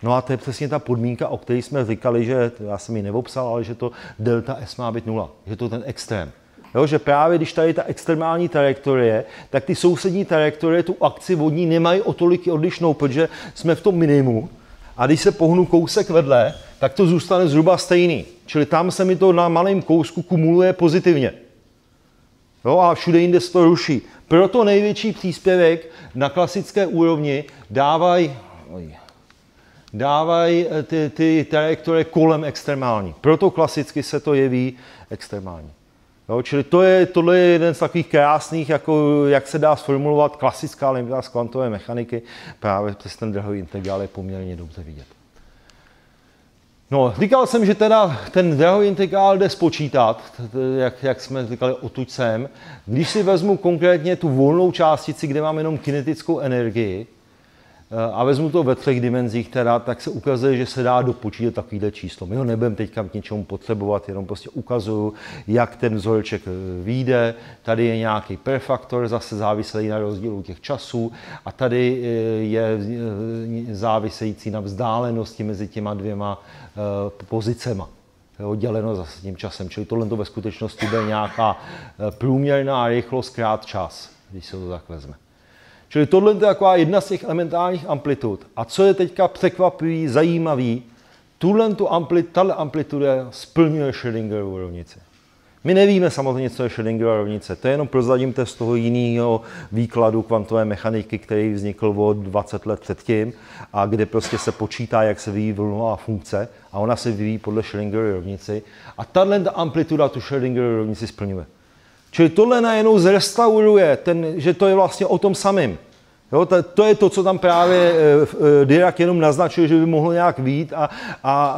No a to je přesně ta podmínka, o které jsme říkali, že já jsem ji nevopsal, ale že to delta S má být nula, že to je ten extrém. Jo, že právě když tady ta extrémální trajektorie, tak ty sousední trajektorie tu akci vodní nemají o tolik odlišnou, protože jsme v tom minimu. A když se pohnu kousek vedle, tak to zůstane zhruba stejný. Čili tam se mi to na malém kousku kumuluje pozitivně. Jo, a všude jinde se to ruší. Proto největší příspěvek na klasické úrovni dávají dávají eh, ty, ty trajektorie kolem extrémální. Proto klasicky se to jeví extrémální. Jo, čili to je, tohle je jeden z takových krásných, jako, jak se dá sformulovat klasická limita z kvantové mechaniky. Právě přes ten drahový integrál je poměrně dobře vidět. No, říkal jsem, že teda ten drahový integrál jde spočítat, jak, jak jsme říkali, otuď sem. Když si vezmu konkrétně tu volnou částici, kde mám jenom kinetickou energii, a vezmu to ve třech dimenzích, teda, tak se ukazuje, že se dá dopočítat takovýhle číslo. My ho nebudeme teďka k něčemu potřebovat, jenom prostě ukazuju, jak ten vzoreček eh, vyjde. Tady je nějaký perfaktor, zase závislý na rozdílu těch časů a tady eh, je závisející na vzdálenosti mezi těma dvěma pozicema odděleno zase tím časem. Čili tohle to ve skutečnosti bude nějaká průměrná rychlost krát čas, když se to tak vezme. Čili tohle je taková jedna z těch elementárních amplitud. A co je teďka překvapivý, zajímavý, tuhle tu amplit, amplituda splňuje Schrödingerovu rovnici. My nevíme samozřejmě, co je Schrödingerova rovnice. To je jenom prozadím z toho jiného výkladu kvantové mechaniky, který vznikl o 20 let předtím a kde prostě se počítá, jak se vyvíjí vlnová funkce a ona se vyvíjí podle Schrödingerovy rovnici. A tahle amplituda tu Schrödingerovu rovnici splňuje. Čili tohle najednou zrestauruje, ten, že to je vlastně o tom samém. Jo, to, to je to, co tam právě e, Dirac jenom naznačuje, že by mohlo nějak vít a, a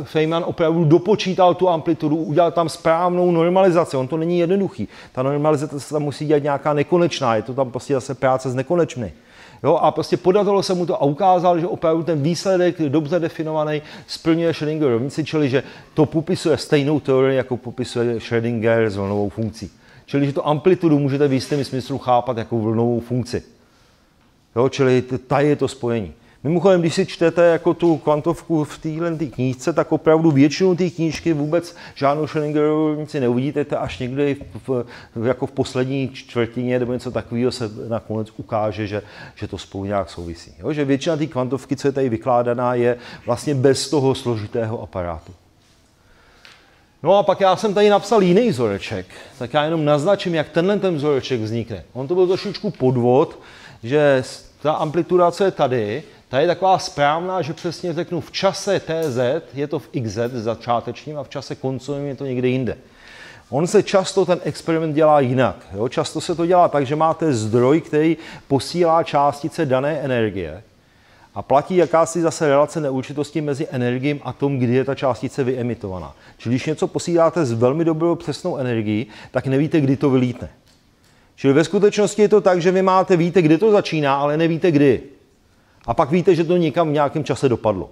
e, Feynman opravdu dopočítal tu amplitudu, udělal tam správnou normalizaci. On to není jednoduchý. Ta normalizace se tam musí dělat nějaká nekonečná, je to tam prostě zase práce s nekonečný. Jo, a prostě podařilo se mu to a ukázal, že opravdu ten výsledek dobře definovaný splňuje Schrödinger rovnici, čili že to popisuje stejnou teorii, jako popisuje Schrödinger s vlnovou funkcí. Čili že to amplitudu můžete v jistém smyslu chápat jako vlnovou funkci. Jo, čili tady je to spojení. Mimochodem, když si čtete jako tu kvantovku v téhle tý knížce, tak opravdu většinu té knížky vůbec žádnou Schrödingerovu rovnici neuvidíte, až někdy v, v, jako v poslední čtvrtině nebo něco takového se nakonec ukáže, že, že to spolu nějak souvisí. Jo? Že většina té kvantovky, co je tady vykládaná, je vlastně bez toho složitého aparátu. No a pak já jsem tady napsal jiný vzoreček, tak já jenom naznačím, jak tenhle ten vzoreček vznikne. On to byl trošičku podvod, že ta amplituda, co je tady, ta je taková správná, že přesně řeknu, v čase TZ je to v XZ začátečním a v čase koncovým je to někde jinde. On se často ten experiment dělá jinak. Jo? Často se to dělá tak, že máte zdroj, který posílá částice dané energie a platí jakási zase relace neurčitosti mezi energiím a tom, kdy je ta částice vyemitovaná. Čili když něco posíláte s velmi dobrou přesnou energií, tak nevíte, kdy to vylítne. Čili ve skutečnosti je to tak, že vy máte, víte, kdy to začíná, ale nevíte kdy. A pak víte, že to někam v nějakém čase dopadlo.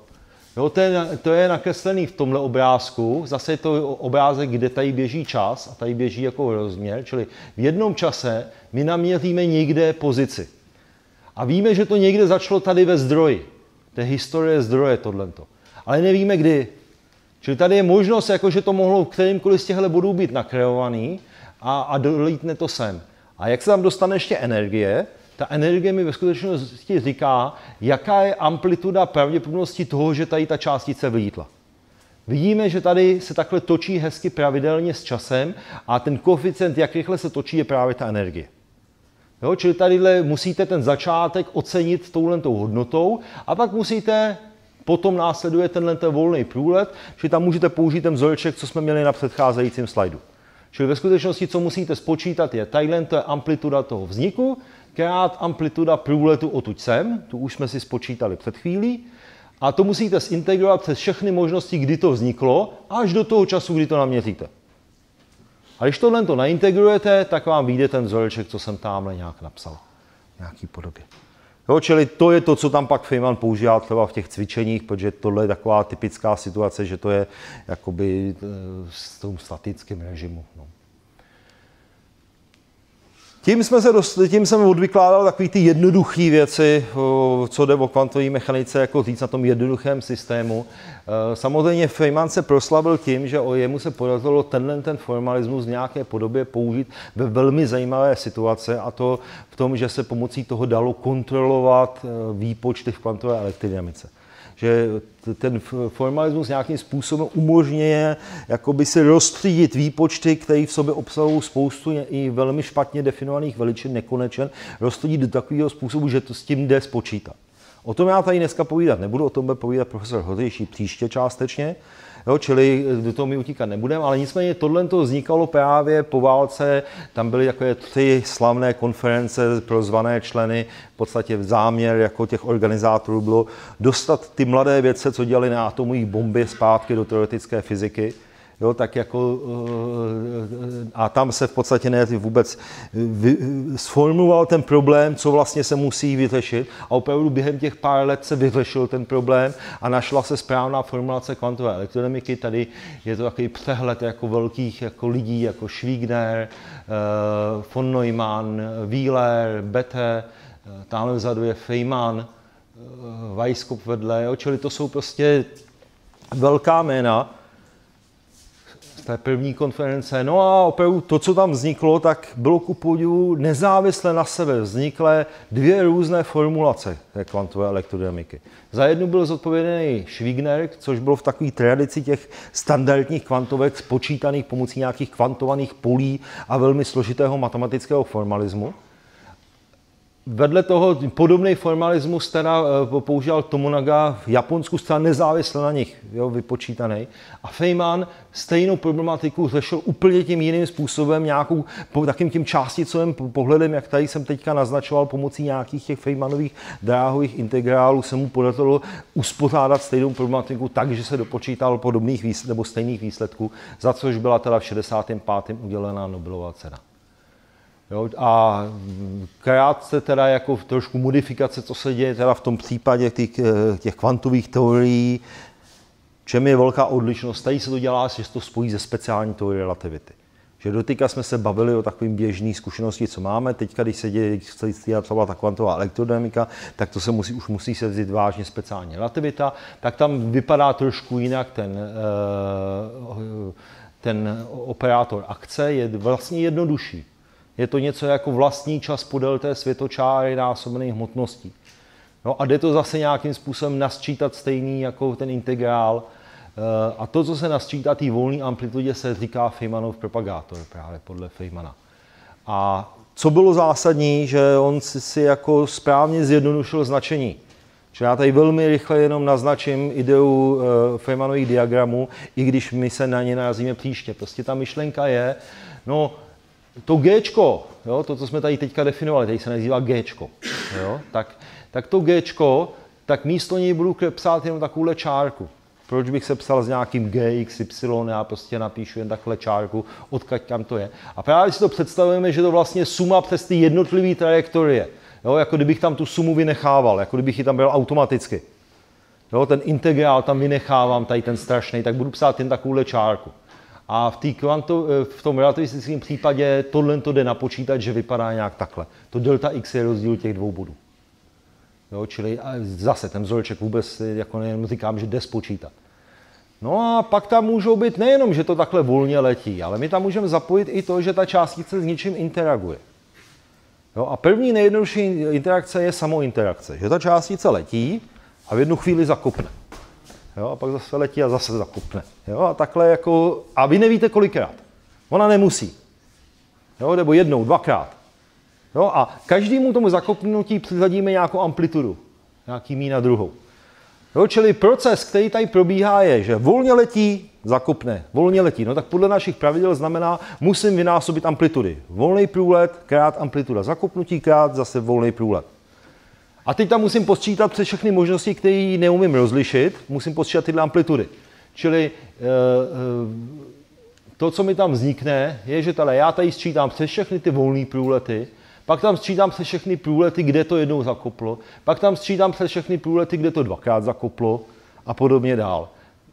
Jo, to, je, to je nakreslený v tomhle obrázku. Zase je to obrázek, kde tady běží čas a tady běží jako rozměr. Čili v jednom čase my naměříme někde pozici. A víme, že to někde začalo tady ve zdroji. To je historie zdroje tohleto. Ale nevíme kdy. Čili tady je možnost, jako že to mohlo kterýmkoliv z těchto bodů být nakreovaný a, a dolítne to sem. A jak se tam dostane ještě energie, ta energie mi ve skutečnosti říká, jaká je amplituda pravděpodobnosti toho, že tady ta částice vylítla. Vidíme, že tady se takhle točí hezky pravidelně s časem a ten koeficient, jak rychle se točí, je právě ta energie. Jo, čili tady musíte ten začátek ocenit touhletou hodnotou a pak musíte, potom následuje tenhle ten volný průlet, že tam můžete použít ten vzoreček, co jsme měli na předcházejícím slajdu. Čili ve skutečnosti, co musíte spočítat, je tadyhle to je amplituda toho vzniku, krát amplituda průletu odtud sem, tu už jsme si spočítali před chvílí, a to musíte zintegrovat přes všechny možnosti, kdy to vzniklo, až do toho času, kdy to naměříte. A když tohle to naintegrujete, tak vám vyjde ten vzoreček, co jsem tamhle nějak napsal. V nějaký podobě. Jo, čili to je to, co tam pak Feynman používá třeba v těch cvičeních, protože tohle je taková typická situace, že to je jakoby v eh, tom statickém režimu. No. Tím, jsme se dost, tím jsem odvykládal takové ty jednoduché věci, co jde o kvantové mechanice, jako říct na tom jednoduchém systému. E, samozřejmě Feynman se proslavil tím, že o jemu se podařilo tenhle ten formalismus v nějaké podobě použít ve velmi zajímavé situace a to v tom, že se pomocí toho dalo kontrolovat e, výpočty v kvantové elektrodynamice že ten formalismus nějakým způsobem umožňuje jakoby si rozstřídit výpočty, které v sobě obsahují spoustu i velmi špatně definovaných veličin, nekonečen, rozstřídit do takového způsobu, že to s tím jde spočítat. O tom já tady dneska povídat nebudu, o tom bude povídat profesor Hodejší příště částečně, Jo, čili do toho my utíkat nebudeme, ale nicméně tohle to vznikalo právě po válce, tam byly takové tři slavné konference pro zvané členy, v podstatě v záměr jako těch organizátorů bylo dostat ty mladé vědce, co dělali na atomové bomby zpátky do teoretické fyziky, Jo, tak jako, eh, a tam se v podstatě ne vůbec sformuloval ten problém, co vlastně se musí vyřešit. A opravdu během těch pár let se vyřešil ten problém a našla se správná formulace kvantové elektrodynamiky. Tady je to takový přehled jako velkých jako lidí, jako Schwigner, eh, von Neumann, Wheeler, Bethe, eh, tamhle vzadu je Feynman, Weisskopf vedle, jo, čili to jsou prostě velká jména, z té první konference. No a opravdu to, co tam vzniklo, tak bylo ku podivu nezávisle na sebe vzniklé dvě různé formulace té kvantové elektrodynamiky. Za jednu byl zodpovědný Schwigner, což bylo v takové tradici těch standardních kvantovek spočítaných pomocí nějakých kvantovaných polí a velmi složitého matematického formalismu. Vedle toho podobný formalismus teda eh, používal Tomonaga v Japonsku zcela nezávisle na nich, jo, vypočítaný. A Feynman stejnou problematiku řešil úplně tím jiným způsobem, nějakou, takým tím částicovým pohledem, jak tady jsem teďka naznačoval, pomocí nějakých těch Feynmanových dráhových integrálů se mu podařilo uspořádat stejnou problematiku tak, že se dopočítal podobných výsledků, nebo stejných výsledků, za což byla teda v 65. udělená Nobelová cena. Jo, a krátce teda jako trošku modifikace, co se děje teda v tom případě těch, těch kvantových teorií, čem je velká odlišnost. Tady se to dělá, že se to spojí ze speciální teorie relativity. Že dotyka jsme se bavili o takovým běžný zkušenosti, co máme. Teď, když se děje třeba ta kvantová elektrodynamika, tak to se musí, už musí se vzít vážně speciální relativita. Tak tam vypadá trošku jinak ten, eh, ten operátor akce, je vlastně jednodušší. Je to něco jako vlastní čas podél té světočáry násobený hmotností. No a jde to zase nějakým způsobem nasčítat stejný jako ten integrál. Eh, a to, co se nasčítá té volné amplitudě, se říká Feynmanův propagátor právě podle Feynmana. A co bylo zásadní, že on si, si jako správně zjednodušil značení. Čili já tady velmi rychle jenom naznačím ideu uh, Feynmanových diagramů, i když my se na ně narazíme příště. Prostě ta myšlenka je, no to G, jo, to, co jsme tady teďka definovali, tady se nazývá G, jo, tak, tak to G, tak místo něj budu psát jenom takovouhle čárku. Proč bych se psal s nějakým G, X, Y, já prostě napíšu jen takhle čárku, odkaď kam to je. A právě si to představujeme, že to vlastně suma přes ty jednotlivé trajektorie. Jo, jako kdybych tam tu sumu vynechával, jako kdybych ji tam byl automaticky. Jo, ten integrál tam vynechávám, tady ten strašný, tak budu psát jen takovouhle čárku. A v, tý kvanto, eh, v tom relativistickém případě tohle to jde napočítat, že vypadá nějak takhle. To delta x je rozdíl těch dvou bodů. Jo, čili zase ten vzoreček vůbec jako nejen říkám, že jde spočítat. No a pak tam můžou být nejenom, že to takhle volně letí, ale my tam můžeme zapojit i to, že ta částice s něčím interaguje. Jo, a první nejjednodušší interakce je samointerakce, že ta částice letí a v jednu chvíli zakopne. Jo, a pak zase letí a zase zakopne. Jo, a takhle jako, a vy nevíte kolikrát. Ona nemusí. Jo, nebo jednou, dvakrát. Jo, a každému tomu zakopnutí přizadíme nějakou amplitudu. Nějaký mí na druhou. Jo, čili proces, který tady probíhá, je, že volně letí, zakopne, volně letí. No tak podle našich pravidel znamená, musím vynásobit amplitudy. Volný průlet, krát amplituda zakopnutí, krát zase volný průlet. A teď tam musím posčítat přes všechny možnosti, které neumím rozlišit, musím posčítat tyhle amplitudy. Čili eh, eh, to, co mi tam vznikne, je, že tady já tady sčítám přes všechny ty volné průlety, pak tam sčítám přes všechny průlety, kde to jednou zakoplo, pak tam sčítám přes všechny průlety, kde to dvakrát zakoplo a podobně dál.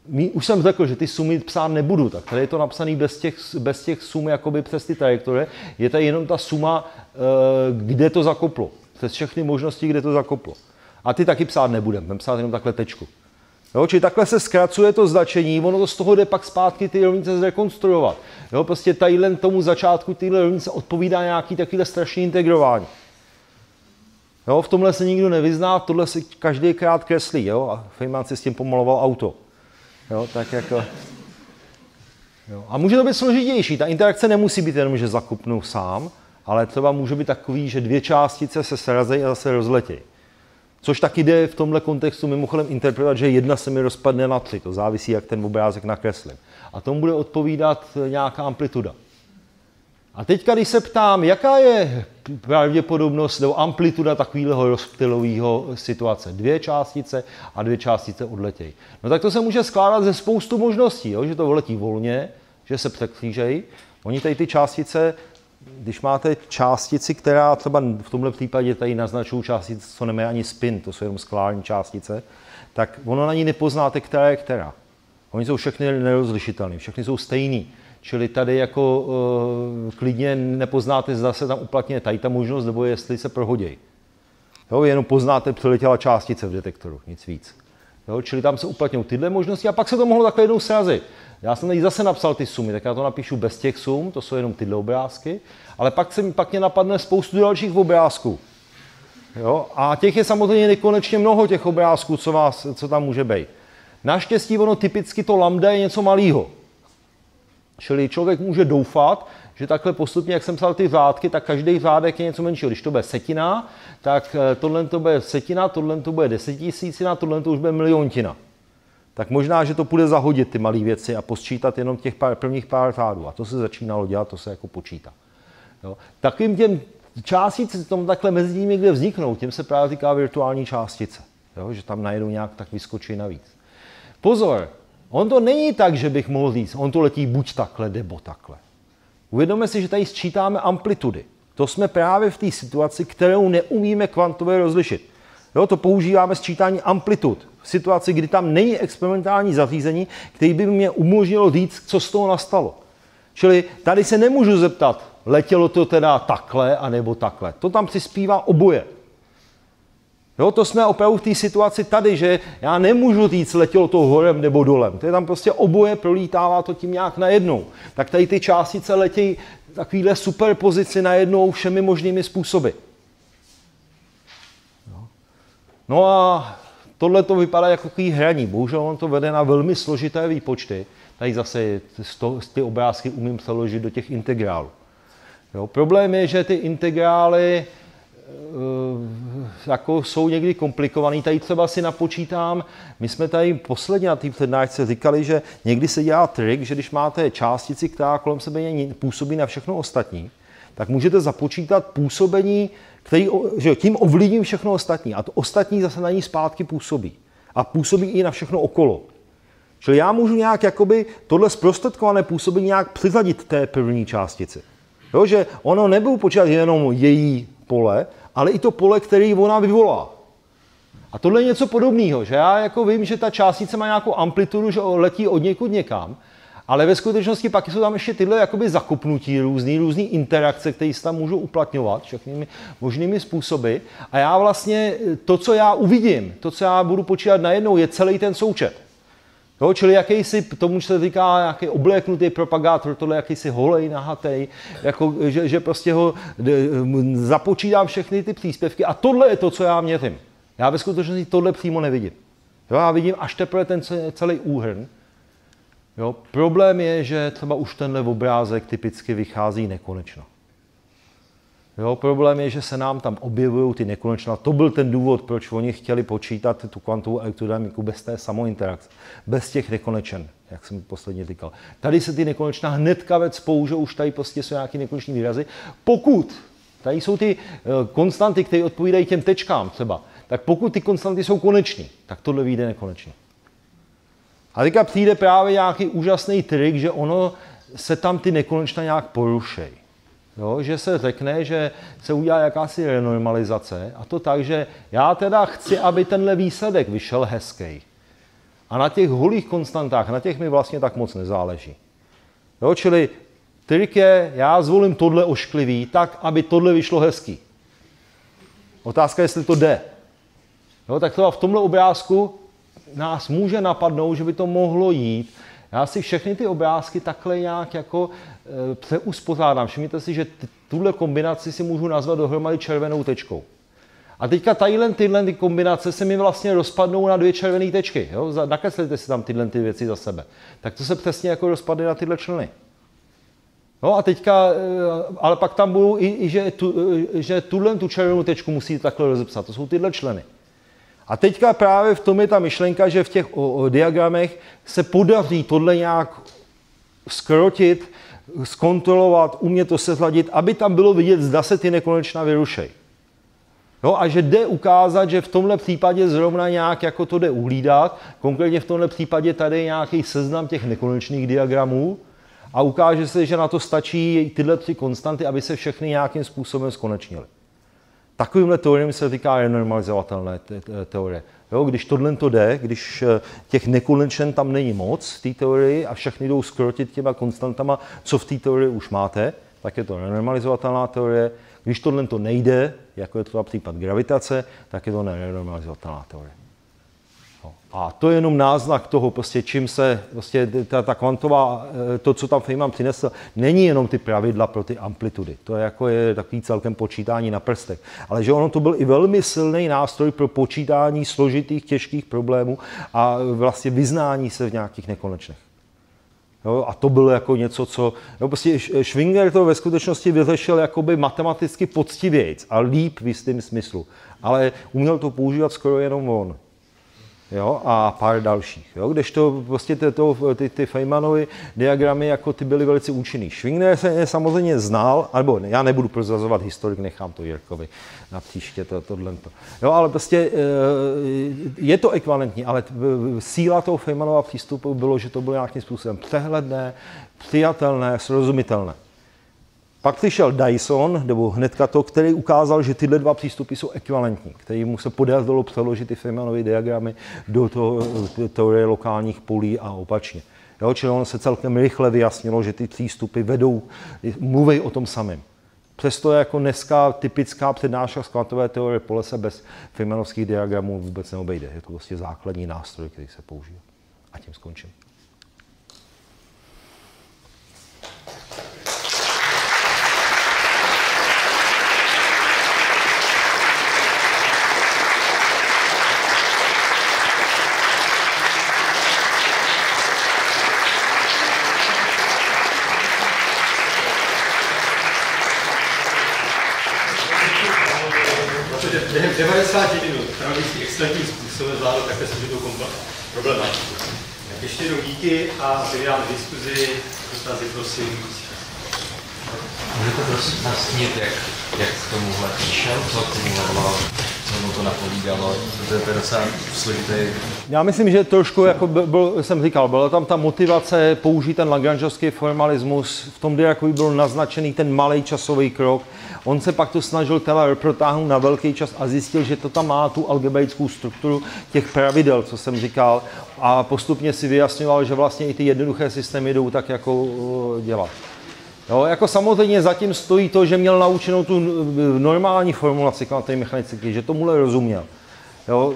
my, už jsem řekl, že ty sumy psát nebudu, tak tady je to napsané bez těch, bez těch sum jakoby přes ty trajektorie. Je tady jenom ta suma, eh, kde to zakoplo. Přes všechny možnosti, kde to zakoplo. A ty taky psát nebudem, budeme psát jenom takhle tečku. Jo, čili takhle se zkracuje to značení, ono to z toho jde pak zpátky ty rovnice zrekonstruovat. Jo, prostě tadyhle tomu začátku tyhle rovnice odpovídá nějaký takovýhle strašný integrování. Jo, v tomhle se nikdo nevyzná, tohle si každý krát kreslí. Jo, a Feynman si s tím pomaloval auto. Jo, tak jako... Jo. A může to být složitější. Ta interakce nemusí být jenom, že zakupnu sám, ale třeba může být takový, že dvě částice se srazejí a zase rozletějí. Což taky jde v tomhle kontextu mimochodem interpretovat, že jedna se mi rozpadne na tři. To závisí, jak ten obrázek nakreslím. A tomu bude odpovídat nějaká amplituda. A teď, když se ptám, jaká je pravděpodobnost nebo amplituda takového rozptylového situace. Dvě částice a dvě částice odletějí. No tak to se může skládat ze spoustu možností, jo? že to letí volně, že se překřížejí. Oni tady ty částice, když máte částici, která třeba v tomhle případě tady naznačují částice, co nemá ani spin, to jsou jenom sklární částice, tak ono na ní nepoznáte, která je která. Oni jsou všechny nerozlišitelné, všechny jsou stejný. Čili tady jako uh, klidně nepoznáte, zda se tam uplatňuje tady ta možnost, nebo jestli se prohodějí. Jo, jenom poznáte, přiletěla částice v detektoru, nic víc. Jo, čili tam se uplatňují tyhle možnosti a pak se to mohlo takhle jednou srazit. Já jsem tady zase napsal ty sumy, tak já to napíšu bez těch sum, to jsou jenom tyhle obrázky, ale pak se mi pak mě napadne spoustu dalších obrázků. Jo, a těch je samozřejmě nekonečně mnoho těch obrázků, co, vás, co tam může být. Naštěstí ono typicky to lambda je něco malého. Čili člověk může doufat, že takhle postupně, jak jsem psal ty řádky, tak každý řádek je něco menšího. Když to bude setina, tak eh, tohle to bude setina, tohle to bude desetitisícina, tohle to už bude miliontina. Tak možná, že to půjde zahodit ty malé věci a posčítat jenom těch pár, prvních pár řádů. A to se začínalo dělat, to se jako počítá. Jo. Takovým těm částicím tom takhle mezi nimi, kde vzniknou, těm se právě říká virtuální částice. Jo, že tam najednou nějak tak vyskočí navíc. Pozor, On to není tak, že bych mohl říct, on to letí buď takhle, nebo takhle. Uvědomme si, že tady sčítáme amplitudy. To jsme právě v té situaci, kterou neumíme kvantově rozlišit. Jo, to používáme sčítání amplitud. V situaci, kdy tam není experimentální zařízení, který by mě umožnilo říct, co z toho nastalo. Čili tady se nemůžu zeptat, letělo to teda takhle, anebo takhle. To tam přispívá oboje. Jo, to jsme opravdu v té situaci tady, že já nemůžu říct, letělo to horem nebo dolem. To je tam prostě oboje prolítává to tím nějak najednou. Tak tady ty částice letějí takovýhle superpozici najednou všemi možnými způsoby. No a tohle to vypadá jako takový hraní. Bohužel on to vede na velmi složité výpočty. Tady zase ty obrázky umím přeložit do těch integrálů. Jo, problém je, že ty integrály jako jsou někdy komplikovaný. Tady třeba si napočítám, my jsme tady posledně na té přednášce říkali, že někdy se dělá trik, že když máte částici, která kolem sebe působí na všechno ostatní, tak můžete započítat působení, který, že tím ovlivním všechno ostatní. A to ostatní zase na ní zpátky působí. A působí i na všechno okolo. Čili já můžu nějak jakoby tohle zprostředkované působení nějak přizadit té první částici. Jo, že ono nebudu počítat jenom její pole, ale i to pole, který ona vyvolá. A tohle je něco podobného, že já jako vím, že ta částice má nějakou amplitudu, že letí od někud někam, ale ve skutečnosti pak jsou tam ještě tyhle jakoby zakupnutí různý, různý interakce, které se tam můžou uplatňovat všechnými možnými způsoby. A já vlastně to, co já uvidím, to, co já budu počítat najednou, je celý ten součet. Jo, čili jakýsi, tomu se říká nějaký obléknutý propagátor, tohle jakýsi holej, nahatej, jako, že, že prostě ho započítám všechny ty příspěvky a tohle je to, co já měřím. Já ve skutečnosti tohle přímo nevidím. Jo, já vidím až teprve ten celý úhrn. Jo, problém je, že třeba už tenhle obrázek typicky vychází nekonečno. Jo, problém je, že se nám tam objevují ty nekonečná. To byl ten důvod, proč oni chtěli počítat tu kvantovou elektrodynamiku bez té samointerakce, bez těch nekonečen, jak jsem posledně říkal. Tady se ty nekonečná hnedka vec použijou, už tady prostě jsou nějaké nekoneční výrazy. Pokud tady jsou ty eh, konstanty, které odpovídají těm tečkám třeba, tak pokud ty konstanty jsou koneční, tak tohle vyjde nekonečně. A teďka přijde právě nějaký úžasný trik, že ono se tam ty nekonečná nějak porušejí. Jo, že se řekne, že se udělá jakási renormalizace a to tak, že já teda chci, aby tenhle výsledek vyšel hezký. A na těch holých konstantách, na těch mi vlastně tak moc nezáleží. Jo, čili trik je, já zvolím tohle ošklivý, tak, aby tohle vyšlo hezký. Otázka je, jestli to jde. Jo, tak to v tomhle obrázku nás může napadnout, že by to mohlo jít. Já si všechny ty obrázky takhle nějak jako přeuspořádám. Všimněte si, že tuhle kombinaci si můžu nazvat dohromady červenou tečkou. A teďka tadyhle tyhle ty kombinace se mi vlastně rozpadnou na dvě červené tečky. Jo? Nakreslete si tam tyhle ty věci za sebe. Tak to se přesně jako rozpadne na tyhle členy. No a teďka, eh, ale pak tam budou i, i že, tu, eh, že tuhle tu červenou tečku musí takhle rozepsat. To jsou tyhle členy. A teďka právě v tom je ta myšlenka, že v těch o, o diagramech se podaří tohle nějak skrotit, zkontrolovat, umět to sezladit, aby tam bylo vidět, zda se ty nekonečná vyrušej. No a že jde ukázat, že v tomhle případě zrovna nějak jako to jde uhlídat, konkrétně v tomhle případě tady je nějaký seznam těch nekonečných diagramů a ukáže se, že na to stačí tyhle tři konstanty, aby se všechny nějakým způsobem skonečnily. Takovýmhle teoriemi se týká renormalizovatelné teorie. Jo, když tohle to jde, když eh, těch nekonečen tam není moc v té teorii a všechny jdou skrotit těma konstantama, co v té teorii už máte, tak je to renormalizovatelná teorie. Když tohle to nejde, jako je to případ gravitace, tak je to nerenormalizovatelná teorie. A to je jenom náznak toho, prostě, čím se prostě ta, ta kvantová, eh, to, co tam Feynman přinesl, není jenom ty pravidla pro ty amplitudy. To je jako je takový celkem počítání na prstech. Ale že ono to byl i velmi silný nástroj pro počítání složitých, těžkých problémů a vlastně vyznání se v nějakých nekonečných. Jo, a to bylo jako něco, co... Jo, prostě Schwinger to ve skutečnosti vyřešil jakoby matematicky poctivějc a líp v jistém smyslu. Ale uměl to používat skoro jenom on jo, a pár dalších. Jo, když to prostě ty, to, ty, ty Feynmanovy diagramy jako ty byly velice účinný. Schwingner se je samozřejmě znal, nebo já nebudu prozrazovat historik, nechám to Jirkovi na příště to, tohle. Jo, ale prostě eh, je to ekvivalentní, ale síla toho Feynmanova přístupu bylo, že to bylo nějakým způsobem přehledné, přijatelné, srozumitelné. Pak přišel Dyson, nebo hnedka to, který ukázal, že tyhle dva přístupy jsou ekvivalentní, který mu se podařilo přeložit ty Feynmanovy diagramy do toho, teorie lokálních polí a opačně. Jo, čili ono se celkem rychle vyjasnilo, že ty přístupy vedou, mluví o tom samém. Přesto je jako dneska typická přednáška z kvantové teorie pole se bez Feynmanovských diagramů vůbec neobejde. Je to vlastně základní nástroj, který se používá. A tím skončím. během 90 minut pravdivý excelentním způsobem zvládl takhle složitou problematiku. Tak ještě jednou díky a vydám diskuzi, dotazy prosím. Můžete prosím nastínit, jak, jak k tomuhle píšel, co k tomu vedlo, co mu to napovídalo, to je docela složitý. Já myslím, že trošku, jako byl, jsem říkal, byla tam ta motivace použít ten Lagrangeovský formalismus, v tom diakovi byl naznačený ten malý časový krok, On se pak to snažil teda protáhnout na velký čas a zjistil, že to tam má tu algebraickou strukturu těch pravidel, co jsem říkal, a postupně si vyjasňoval, že vlastně i ty jednoduché systémy jdou tak jako uh, dělat. Jo, jako samozřejmě zatím stojí to, že měl naučenou tu normální formulaci kvantové mechaniky, že tomuhle rozuměl. Jo,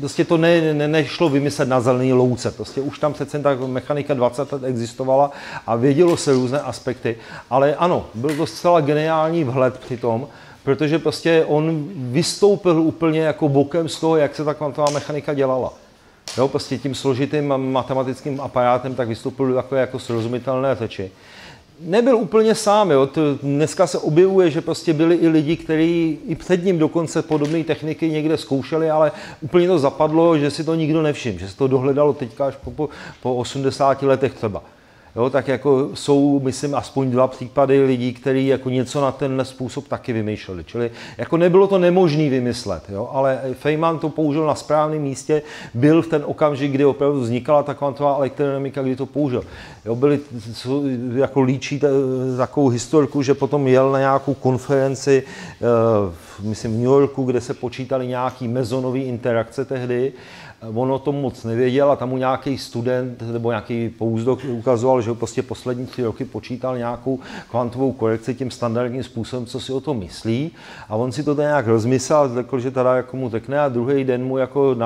prostě to ne, ne, nešlo vymyslet na zelený louce. Prostě už tam přece ta mechanika 20 let existovala a vědělo se různé aspekty. Ale ano, byl to zcela geniální vhled při tom, protože prostě on vystoupil úplně jako bokem z toho, jak se ta kvantová mechanika dělala. Jo, prostě tím složitým matematickým aparátem tak vystoupil takové jako srozumitelné řeči nebyl úplně sám. Jo. Dneska se objevuje, že prostě byli i lidi, kteří i před ním dokonce podobné techniky někde zkoušeli, ale úplně to zapadlo, že si to nikdo nevšiml, že se to dohledalo teďka až po, po, po 80 letech třeba. Jo, tak jako jsou, myslím, aspoň dva případy lidí, kteří jako něco na ten způsob taky vymýšleli. Čili jako nebylo to nemožné vymyslet, jo, ale Feynman to použil na správném místě, byl v ten okamžik, kdy opravdu vznikala ta kvantová elektrodynamika, kdy to použil. Jo, byli, jako líčí takovou historku, že potom jel na nějakou konferenci, uh, myslím v New Yorku, kde se počítali nějaký mezonové interakce tehdy on o tom moc nevěděl a tam mu nějaký student nebo nějaký pouzdok ukazoval, že prostě poslední tři roky počítal nějakou kvantovou korekci tím standardním způsobem, co si o tom myslí. A on si to tady nějak rozmyslel řekl, že teda jako mu řekne a druhý den mu jako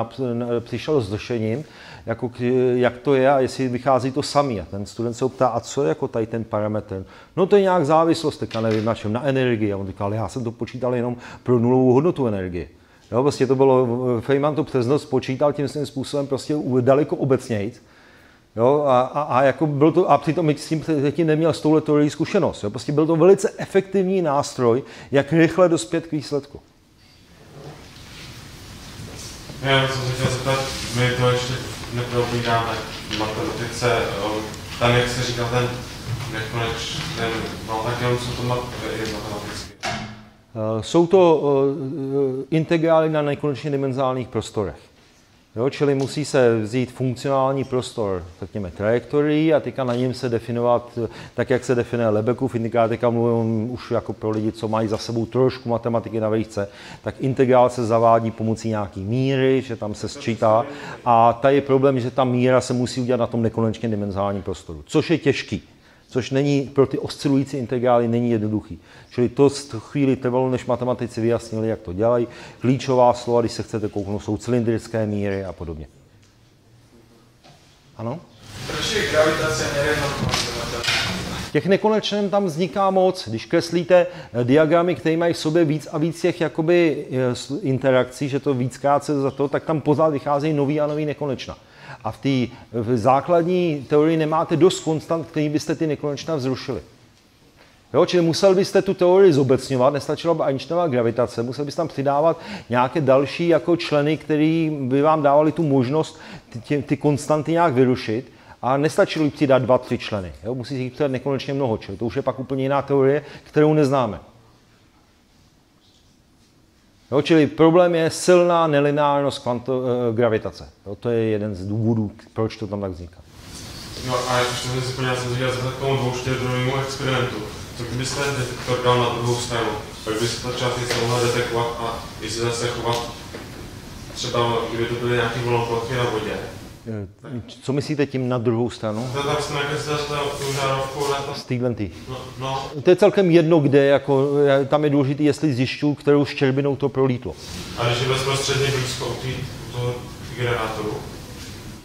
přišel s řešením, jako, jak to je a jestli vychází to samý. A ten student se ptá, a co je jako tady ten parametr? No to je nějak závislost, teďka nevím na čem, na energii. A on říkal, já jsem to počítal jenom pro nulovou hodnotu energie. Jo, prostě to bylo, Feynman to přes noc počítal tím svým způsobem prostě daleko obecnějc. Jo, a, a, a, jako byl to, a přitom s tím předtím neměl s touhle teorií zkušenost. Jo. Prostě byl to velice efektivní nástroj, jak rychle dospět k výsledku. Já jsem se chtěl zeptat, my to ještě neprobíráme v matematice, tam jak se říkal ten nekoneč, ten, no tak jenom co to má je matematicky. Eh, jsou to eh, integrály na nekonečně dimenzálních prostorech. Jo, čili musí se vzít funkcionální prostor, řekněme, trajektorií a teďka na něm se definovat, eh, tak jak se definuje Lebekův indikát, teďka mluvím už jako pro lidi, co mají za sebou trošku matematiky na výšce, tak integrál se zavádí pomocí nějaký míry, že tam se sčítá a tady je problém, že ta míra se musí udělat na tom nekonečně dimenzálním prostoru, což je těžký což není pro ty oscilující integrály není jednoduchý. Čili to chvíli trvalo, než matematici vyjasnili, jak to dělají. Klíčová slova, když se chcete kouknout, jsou cylindrické míry a podobně. Ano? Proč je gravitace? Těch nekonečném tam vzniká moc. Když kreslíte eh, diagramy, které mají v sobě víc a víc těch jakoby eh, interakcí, že to víc za to, tak tam pořád vycházejí nový a nový nekonečna. A v té základní teorii nemáte dost konstant, který byste ty nekonečna vzrušili. Jo, čili musel byste tu teorii zobecňovat, nestačila by Einsteinova gravitace, musel byste tam přidávat nějaké další jako členy, který by vám dávali tu možnost ty, ty konstanty nějak vyrušit a nestačilo by přidat dva, tři členy. Jo, musí jich přidat nekonečně mnoho, čili to už je pak úplně jiná teorie, kterou neznáme. Čili problém je silná nelineárnost kvanto, e, gravitace. Jo, to je jeden z důvodů, proč to tam tak vzniká. No a jak jsem si podíval, jsem se k tomu dvouštědrovému experimentu. Co kdybyste detektor dal na druhou stranu, tak by se ta část mohla detekovat a i se chovat třeba, kdyby to byly nějaké voloplochy na vodě, Eh, co myslíte tím na druhou stranu? To jsme to. Z téhle no, no. To je celkem jedno, kde, jako, tam je důležité, jestli zjišťuju, kterou štěrbinou to prolítlo. A když je bezprostředně blízko u toho generátoru?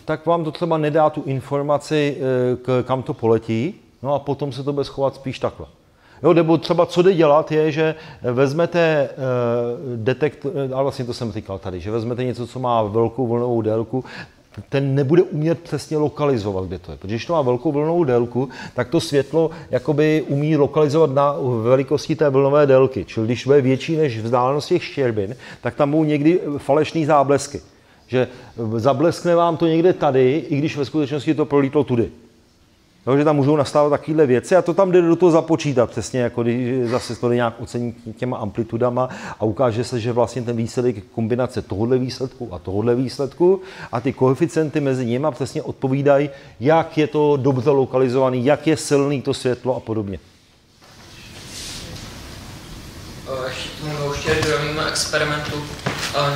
Tak vám to třeba nedá tu informaci, eh, k, kam to poletí, no a potom se to bude schovat spíš takhle. Jo, nebo třeba co jde dělat je, že vezmete uh, detekt, ale vlastně to jsem říkal tady, že vezmete něco, co má velkou vlnovou délku, ten nebude umět přesně lokalizovat, kde to je. Protože když to má velkou vlnovou délku, tak to světlo jakoby umí lokalizovat na velikosti té vlnové délky. Čili když bude větší než vzdálenost těch štěrbin, tak tam budou někdy falešné záblesky. Že zableskne vám to někde tady, i když ve skutečnosti to prolítlo tudy. Jo, že tam můžou nastávat takovéhle věci a to tam jde do toho započítat přesně, jako když zase to nějak ocení těma amplitudama a ukáže se, že vlastně ten výsledek je kombinace tohohle výsledku a tohohle výsledku a ty koeficienty mezi nimi přesně odpovídají, jak je to dobře lokalizovaný, jak je silný to světlo a podobně. Ještě k tomu dvouštěrdovému experimentu.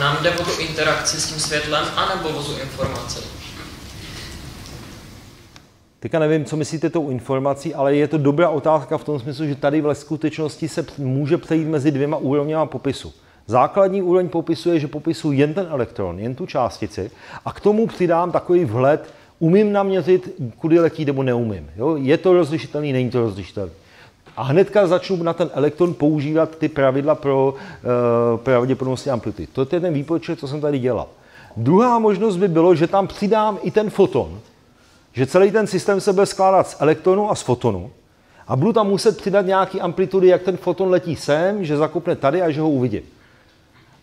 Nám jde o tu interakci s tím světlem, anebo o tu informaci? Teďka nevím, co myslíte tou informací, ale je to dobrá otázka v tom smyslu, že tady v skutečnosti se může přejít mezi dvěma úrovněma popisu. Základní úroveň popisu je, že popisuji jen ten elektron, jen tu částici a k tomu přidám takový vhled, umím naměřit, kudy letí nebo neumím. Jo? Je to rozlišitelný, není to rozlišitelný. A hnedka začnu na ten elektron používat ty pravidla pro uh, pravděpodobnosti amplitudy. To je ten výpočet, co jsem tady dělal. Druhá možnost by bylo, že tam přidám i ten foton, že celý ten systém se bude skládat z elektronů a z fotonů a budu tam muset přidat nějaký amplitudy, jak ten foton letí sem, že zakopne tady a že ho uvidím.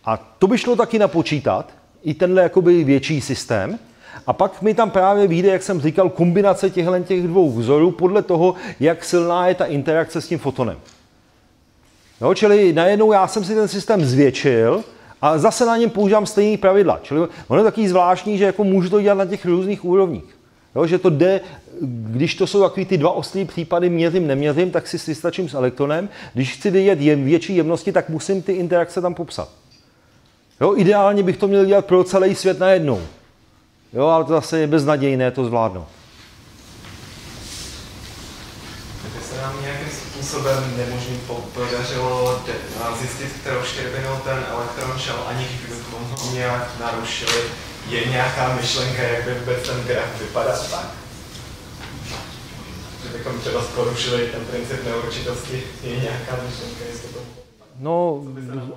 A to by šlo taky napočítat, i tenhle jakoby větší systém, A pak mi tam právě vyjde, jak jsem říkal, kombinace těchto těch dvou vzorů podle toho, jak silná je ta interakce s tím fotonem. Jo, čili najednou já jsem si ten systém zvětšil a zase na něm používám stejné pravidla. Čili ono je takový zvláštní, že jako můžu to dělat na těch různých úrovních. Jo, že to jde, když to jsou takový ty dva ostrý případy měřím, neměřím, tak si vystačím s elektronem. Když chci vědět jem, větší jemnosti, tak musím ty interakce tam popsat. Jo, ideálně bych to měl dělat pro celý svět najednou. Jo, ale to zase je beznadějné to zvládnout. Tak se nám nějakým způsobem nemožným podařilo zjistit, kterou štěrbinu ten elektron šel, aniž bychom ho nějak narušili. Je nějaká myšlenka, jak by vůbec ten graf vypadal tak? Že bychom třeba porušili ten princip neurčitosti. Je nějaká myšlenka, jestli to No,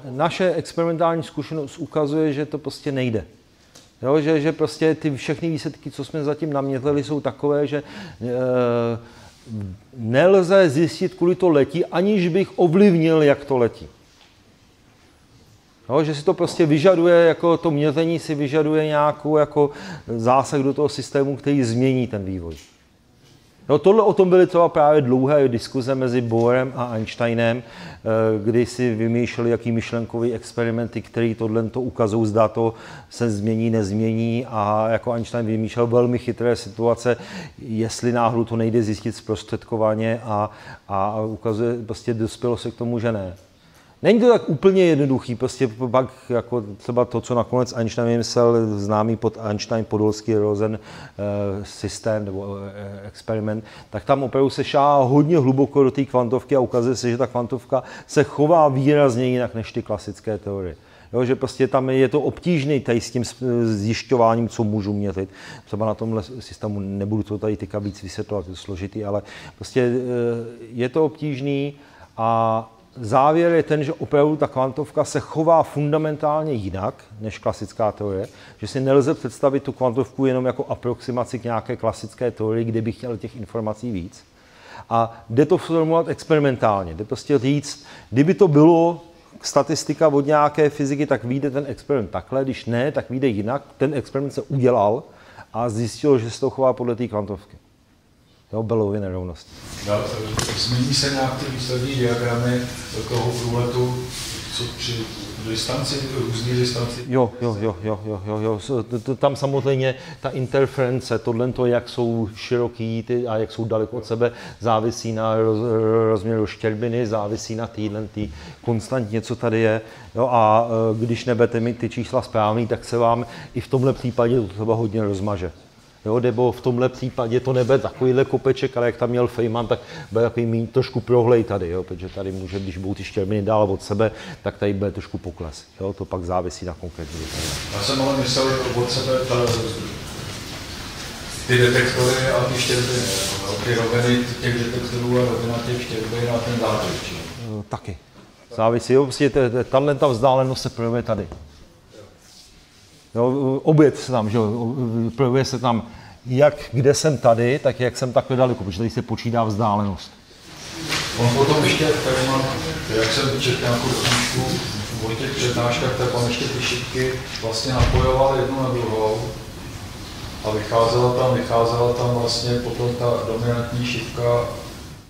naše experimentální zkušenost ukazuje, že to prostě nejde. Jo, že, že prostě ty všechny výsledky, co jsme zatím naměřili, jsou takové, že e, nelze zjistit, kvůli to letí, aniž bych ovlivnil, jak to letí. Jo, že si to prostě vyžaduje, jako to měření si vyžaduje nějakou jako zásah do toho systému, který změní ten vývoj. No, tohle o tom byly třeba právě dlouhé diskuze mezi Bohrem a Einsteinem, eh, kdy si vymýšleli, jaký myšlenkový experimenty, který tohle to ukazují, zda to se změní, nezmění a jako Einstein vymýšlel velmi chytré situace, jestli náhodou to nejde zjistit zprostředkovaně a, a ukazuje, prostě dospělo se k tomu, že ne. Není to tak úplně jednoduchý, prostě pak jako třeba to, co nakonec Einstein vymyslel, známý pod Einstein podolský Rosen e, systém nebo e, experiment, tak tam opravdu se šá hodně hluboko do té kvantovky a ukazuje se, že ta kvantovka se chová výrazně jinak než ty klasické teorie. Jo, že prostě tam je to obtížný tady s tím zjišťováním, co můžu měřit. Třeba na tomhle systému nebudu to tady teďka víc vysvětlovat, je to složitý, ale prostě je to obtížný a závěr je ten, že opravdu ta kvantovka se chová fundamentálně jinak než klasická teorie, že si nelze představit tu kvantovku jenom jako aproximaci k nějaké klasické teorii, kde bych chtěl těch informací víc. A jde to formulovat experimentálně, jde prostě říct, kdyby to bylo statistika od nějaké fyziky, tak vyjde ten experiment takhle, když ne, tak vyjde jinak. Ten experiment se udělal a zjistil, že se to chová podle té kvantovky jo, Bellovy nerovnosti. Změní se nějak ty výslední diagramy toho průletu co při distanci, různý distanci? Jo, jo, jo, jo, jo, jo, jo. Tam samozřejmě ta interference, tohle, jak jsou široký ty a jak jsou daleko od sebe, závisí na roz, rozměru štěrbiny, závisí na týhle tý konstantně, co tady je. Jo, a e, když nebete mít ty čísla správný, tak se vám i v tomhle případě to třeba hodně rozmaže. Jo, nebo v tomhle případě to nebude takovýhle kopeček, ale jak tam měl Feynman, tak bude takový mít trošku prohlej tady, jo, protože tady může, když budou ty štěrminy dál od sebe, tak tady bude trošku pokles. Jo, to pak závisí na konkrétní Já jsem ale myslel od sebe ty detektory a ty štěrbiny, ty roviny těch detektorů a rovina těch štěrbin a ten zátěž. No, taky. Závisí, jo, prostě tahle ta vzdálenost se projevuje tady. Jo, oběd se tam, že jo, se tam jak kde jsem tady, tak jak jsem takhle daleko, protože tady se počítá vzdálenost. On potom ještě, tady mám, jak jsem četl nějakou knížku o těch přednáškách, tak on ještě ty šipky vlastně napojoval jednu na druhou a vycházela tam, vycházela tam vlastně potom ta dominantní šipka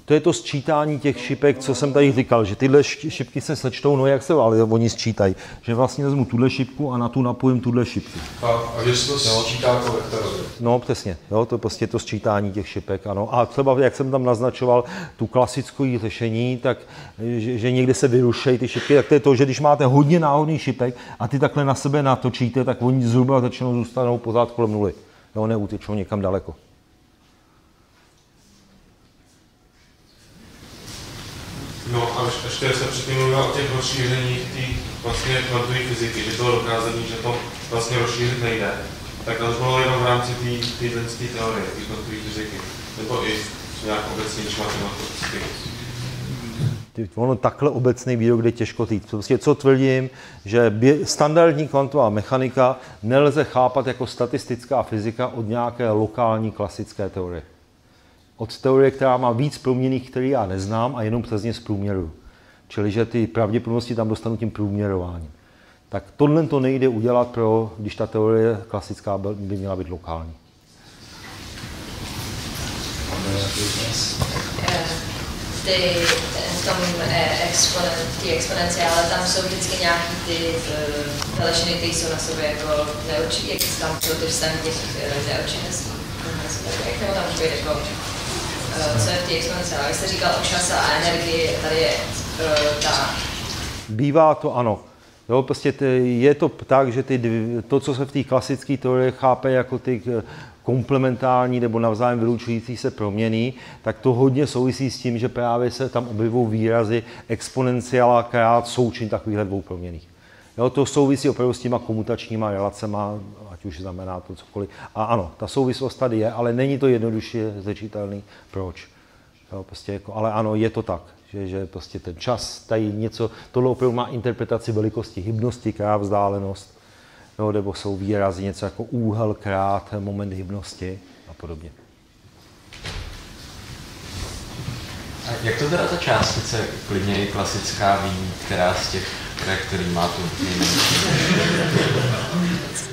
to je to sčítání těch šipek, co jsem tady říkal, že tyhle šipky se sečtou, no jak se, ale oni sčítají. Že vlastně vezmu tuhle šipku a na tu napojím tuhle šipku. A, a že se to sčítá jako vektorově. No přesně, jo, to prostě to sčítání těch šipek, ano. A třeba, jak jsem tam naznačoval, tu klasickou řešení, tak že, že někde se vyrušejí ty šipky, tak to je to, že když máte hodně náhodných šipek a ty takhle na sebe natočíte, tak oni zhruba začnou zůstanou pořád kolem nuly. Jo, neutečou někam daleko. No a ještě se předtím mluvil o těch rozšířeních té vlastně kvantové fyziky, že bylo dokázané, že to vlastně rozšířit nejde. Tak to bylo jenom v rámci té teorie, té kvantové fyziky, nebo i nějak obecně, matematicky. Ono takhle obecný výrok je těžko říct. Prostě co tvrdím, že standardní kvantová mechanika nelze chápat jako statistická fyzika od nějaké lokální klasické teorie od teorie, která má víc proměných, které já neznám a jenom přes ně zprůměruju. Čili, že ty pravděpodobnosti tam dostanu tím průměrováním. Tak tohle to nejde udělat, pro, když ta teorie klasická by měla být lokální. ty, tom exponen, ty exponenciále, tam jsou vždycky nějaký ty uh, velečiny, které jsou na sobě jako neurčitý, jak tam jsou ty vztahy těch uh, neurčitostí. Jak nebo tam může být jako, co je v té exponenciále? Vy jste říkal o čase a energii, tady je uh, ta... Bývá to ano. Jo, prostě je to tak, že ty, to, co se v té klasické teorii chápe jako ty komplementární nebo navzájem vylučující se proměny, tak to hodně souvisí s tím, že právě se tam objevují výrazy exponenciála krát součin takovýchhle dvou proměných. Jo, to souvisí opravdu s těma komutačníma relacema, ať už znamená to cokoliv. A ano, ta souvislost tady je, ale není to jednoduše zřečitelný. Proč? Jo, prostě jako, ale ano, je to tak, že, že prostě ten čas, tady něco, tohle opravdu má interpretaci velikosti hybnosti, krát vzdálenost, jo, nebo jsou výrazy něco jako úhel krát, moment hybnosti a podobně. A jak to teda ta částice, klidně i klasická ví, která z těch který má tu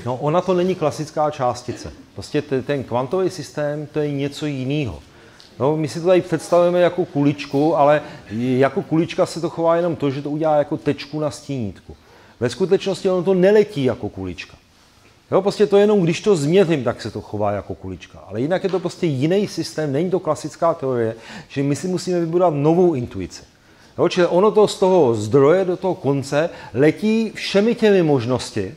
No, ona to není klasická částice. Prostě ten kvantový systém, to je něco jiného. No, my si to tady představujeme jako kuličku, ale jako kulička se to chová jenom to, že to udělá jako tečku na stínítku. Ve skutečnosti ono to neletí jako kulička. Jo, prostě to jenom, když to změřím, tak se to chová jako kulička. Ale jinak je to prostě jiný systém, není to klasická teorie, že my si musíme vybudovat novou intuici. Jo, čili ono to z toho zdroje do toho konce letí všemi těmi možnosti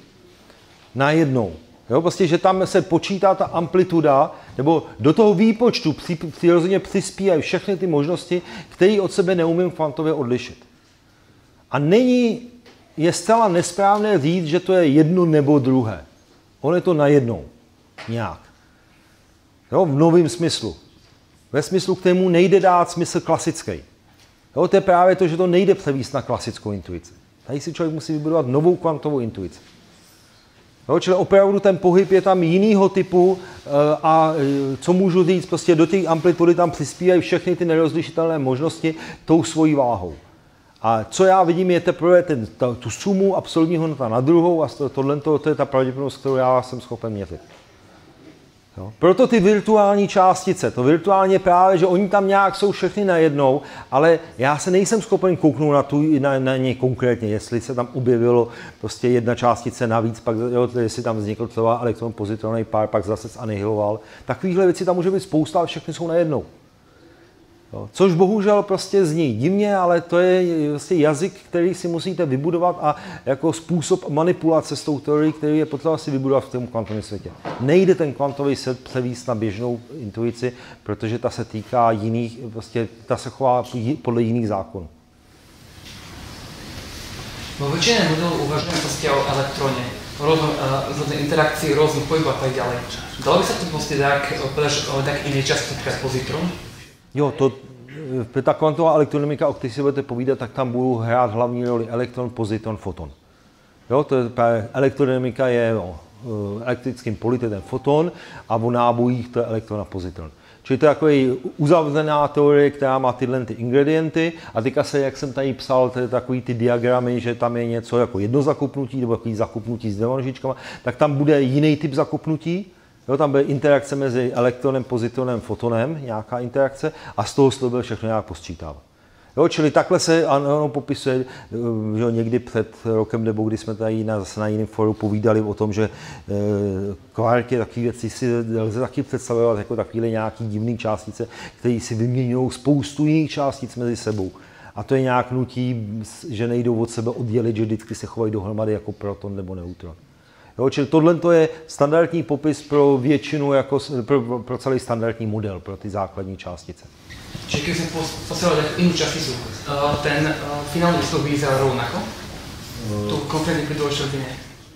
najednou. Jo, prostě, že tam se počítá ta amplituda, nebo do toho výpočtu přirozeně přispívají všechny ty možnosti, které od sebe neumím kvantově odlišit. A není, je zcela nesprávné říct, že to je jedno nebo druhé. On je to najednou. Nějak. Jo, v novém smyslu. Ve smyslu, kterému nejde dát smysl klasický. Jo, to je právě to, že to nejde převíst na klasickou intuici. Tady si člověk musí vybudovat novou kvantovou intuici. Jo, čili opravdu ten pohyb je tam jinýho typu eh, a eh, co můžu říct, prostě do té amplitudy tam přispívají všechny ty nerozlišitelné možnosti tou svojí váhou. A co já vidím, je teprve ten, ta, tu sumu absolutní hodnota na druhou a tohle to, to je ta pravděpodobnost, kterou já jsem schopen měřit. Jo? Proto ty virtuální částice, to virtuálně právě, že oni tam nějak jsou všechny najednou, ale já se nejsem schopen kouknout na, tu, na, na ně konkrétně, jestli se tam objevilo prostě jedna částice navíc, pak jo, jestli tam vznikl třeba elektron pozitronný pár, pak zase zanihiloval. Takovýchhle věcí tam může být spousta, ale všechny jsou najednou. Jo, což bohužel prostě zní divně, ale to je prostě jazyk, který si musíte vybudovat a jako způsob manipulace s tou teorií, který je potřeba si vybudovat v tom kvantovém světě. Nejde ten kvantový svět převíst na běžnou intuici, protože ta se týká jiných, prostě ta se chová podle jiných zákonů. Vo väčšine modelov uvažujeme prostě o elektroně, rôznom, uh, interakcii, rôznych pohybov a tak ďalej. Dalo by sa to proste tak, povedať, o tak inej časti, napríklad pozitron? Jo, to, eh, ta kvantová elektronika, o které si budete povídat, tak tam budou hrát hlavní roli elektron, pozitron, foton. Jo, to je, elektrodynamika je o eh, elektrickým politetem foton a o nábojích to je elektron a pozitron. Čili to je takový uzavřená teorie, která má tyhle ty ingredienty a teďka se, jak jsem tady psal, je takový ty diagramy, že tam je něco jako jedno zakupnutí nebo takový zakupnutí s dvěma tak tam bude jiný typ zakupnutí, Jo, tam bude interakce mezi elektronem, pozitronem, fotonem, nějaká interakce a z toho se to bude všechno nějak posčítávat. Jo, čili takhle se ano, popisuje, že někdy před rokem, nebo kdy jsme tady na, zase na jiném foru povídali o tom, že e, kvárky, takové věci si lze taky představovat jako takové nějaký divné částice, které si vyměňují spoustu jiných částic mezi sebou. A to je nějak nutí, že nejdou od sebe oddělit, že vždycky se chovají dohromady jako proton nebo neutron. Jo, čili tohle to je standardní popis pro většinu, jako pro, pro celý standardní model, pro ty základní částice. Čiže když jsem posielal jinou časticu, ten finální výsledek vyzerá rovnako? To konkrétně pri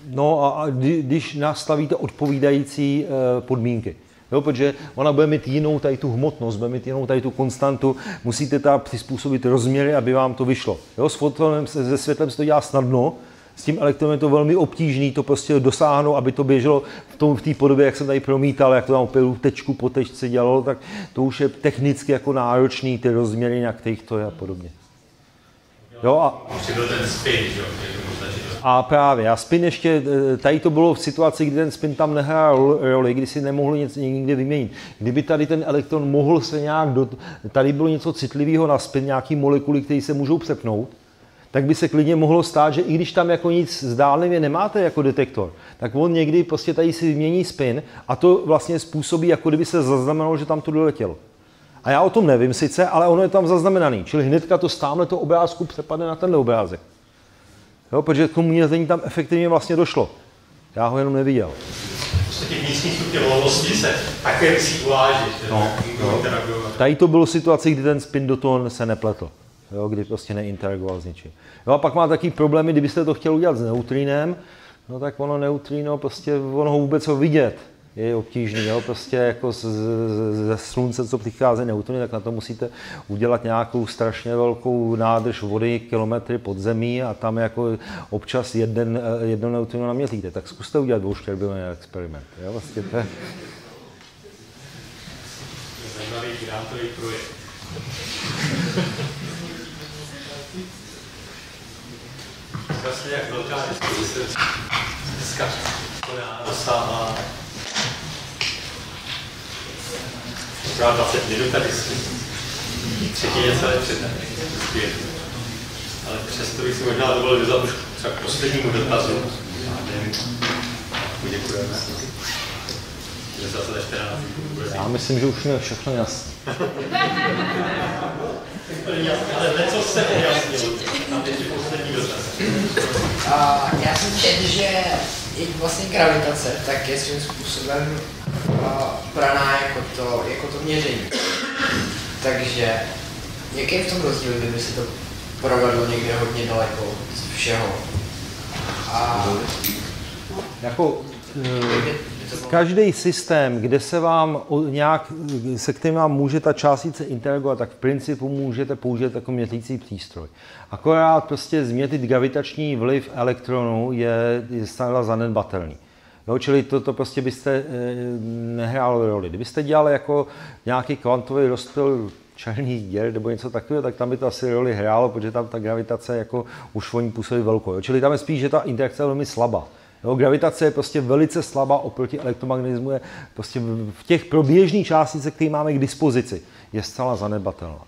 No a když nastavíte odpovídající podmínky. Jo, protože ona bude mít jinou tady tu hmotnost, bude mít jinou tady tu konstantu, musíte tam přizpůsobit rozměry, aby vám to vyšlo. Jo, s fotonem, se světlem se to dělá snadno, s tím elektronem je to velmi obtížné to prostě dosáhnout, aby to běželo v tom v té podobě, jak jsem tady promítal, jak to tam opět tečku po tečce dělalo, tak to už je technicky jako náročný, ty rozměry, na kterých to je a podobně. Jo a... Ten spin, jo, A právě, a spin ještě, eh, tady to bylo v situaci, kdy ten spin tam nehrál roli, kdy si nemohli nic nikdy vyměnit. Kdyby tady ten elektron mohl se nějak, do, tady bylo něco citlivého na spin, nějaký molekuly, které se můžou přepnout, tak by se klidně mohlo stát, že i když tam jako nic zdálivě nemáte jako detektor, tak on někdy prostě tady si vymění spin a to vlastně způsobí, jako kdyby se zaznamenalo, že tam to doletělo. A já o tom nevím sice, ale ono je tam zaznamenaný. Čili hnedka to stámhle to obrázku přepadne na tenhle obrázek. Jo, protože k tomu měření tam efektivně vlastně došlo. Já ho jenom neviděl. V podstatě vnitřní stupně volnosti se také musí uvážit, že No, no. Tady to bylo situace, kdy ten spin do toho se nepletl. Jo, kdy prostě neinteragoval s ničím. Jo, a pak má takový problémy, kdybyste to chtěl udělat s neutrínem, no tak ono neutrino, prostě ono ho vůbec ho vidět je obtížný, jo? prostě jako z, z, ze slunce, co přichází neutrony, tak na to musíte udělat nějakou strašně velkou nádrž vody, kilometry pod zemí a tam jako občas jeden, jedno neutrino naměříte. Tak zkuste udělat dvouštěrbinový experiment. Jo? Vlastně to je... Zajímavý projekt. Vlastně jak velká diskuze se dneska koná, Akorát 20 minut tady třetině celé přednášky. Ale přesto bych si možná dovolil vyzvat už třeba k poslednímu dotazu. 14 bude Já myslím, že už je všechno jasné. ale něco se ujasnilo. Tam ještě poslední dotaz. A já jsem četl, že i vlastně gravitace tak je svým způsobem braná jako to, jako to měření. Takže jaký je v tom rozdíl, kdyby se to provedlo někde hodně daleko z všeho? A jako, každý systém, kde se vám nějak, se kterým vám může ta částice interagovat, tak v principu můžete použít jako měřící přístroj. Akorát prostě změřit gravitační vliv elektronů je, je stále zanedbatelný. Jo, čili to, to prostě byste e, nehrálo roli. Kdybyste dělali jako nějaký kvantový rozptyl černých děr nebo něco takového, tak tam by to asi roli hrálo, protože tam ta gravitace jako už oni působí velkou. Jo. Čili tam je spíš, že ta interakce je velmi slabá. Jo, gravitace je prostě velice slabá oproti elektromagnetismu, je prostě v těch pro běžných částicích, které máme k dispozici, je zcela zanedbatelná.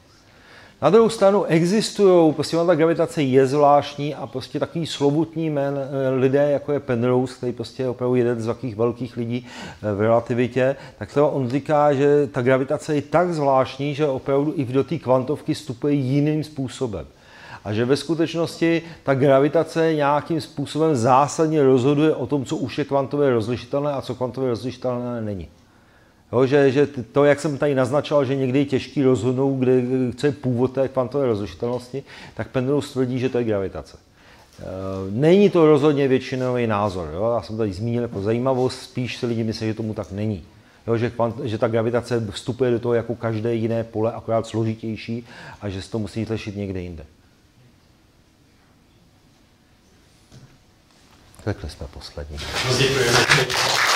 Na druhou stranu existují, prostě ta gravitace je zvláštní a prostě takový slovutní men eh, lidé, jako je Penrose, který prostě je opravdu jeden z takových velkých lidí eh, v relativitě, tak to on říká, že ta gravitace je tak zvláštní, že opravdu i do té kvantovky vstupuje jiným způsobem. A že ve skutečnosti ta gravitace nějakým způsobem zásadně rozhoduje o tom, co už je kvantově rozlišitelné a co kvantově rozlišitelné není. Jo, že, že to, jak jsem tady naznačoval, že někdy je těžký rozhodnout, kde, co je původ té kvantové rozlišitelnosti, tak Penrose tvrdí, že to je gravitace. E, není to rozhodně většinový názor. Jo? Já jsem tady zmínil jako zajímavost, spíš se lidi myslí, že tomu tak není. Jo, že, kvant, že ta gravitace vstupuje do toho jako každé jiné pole, akorát složitější a že se to musí řešit někde jinde. Takhle jsme poslední. Děkujeme.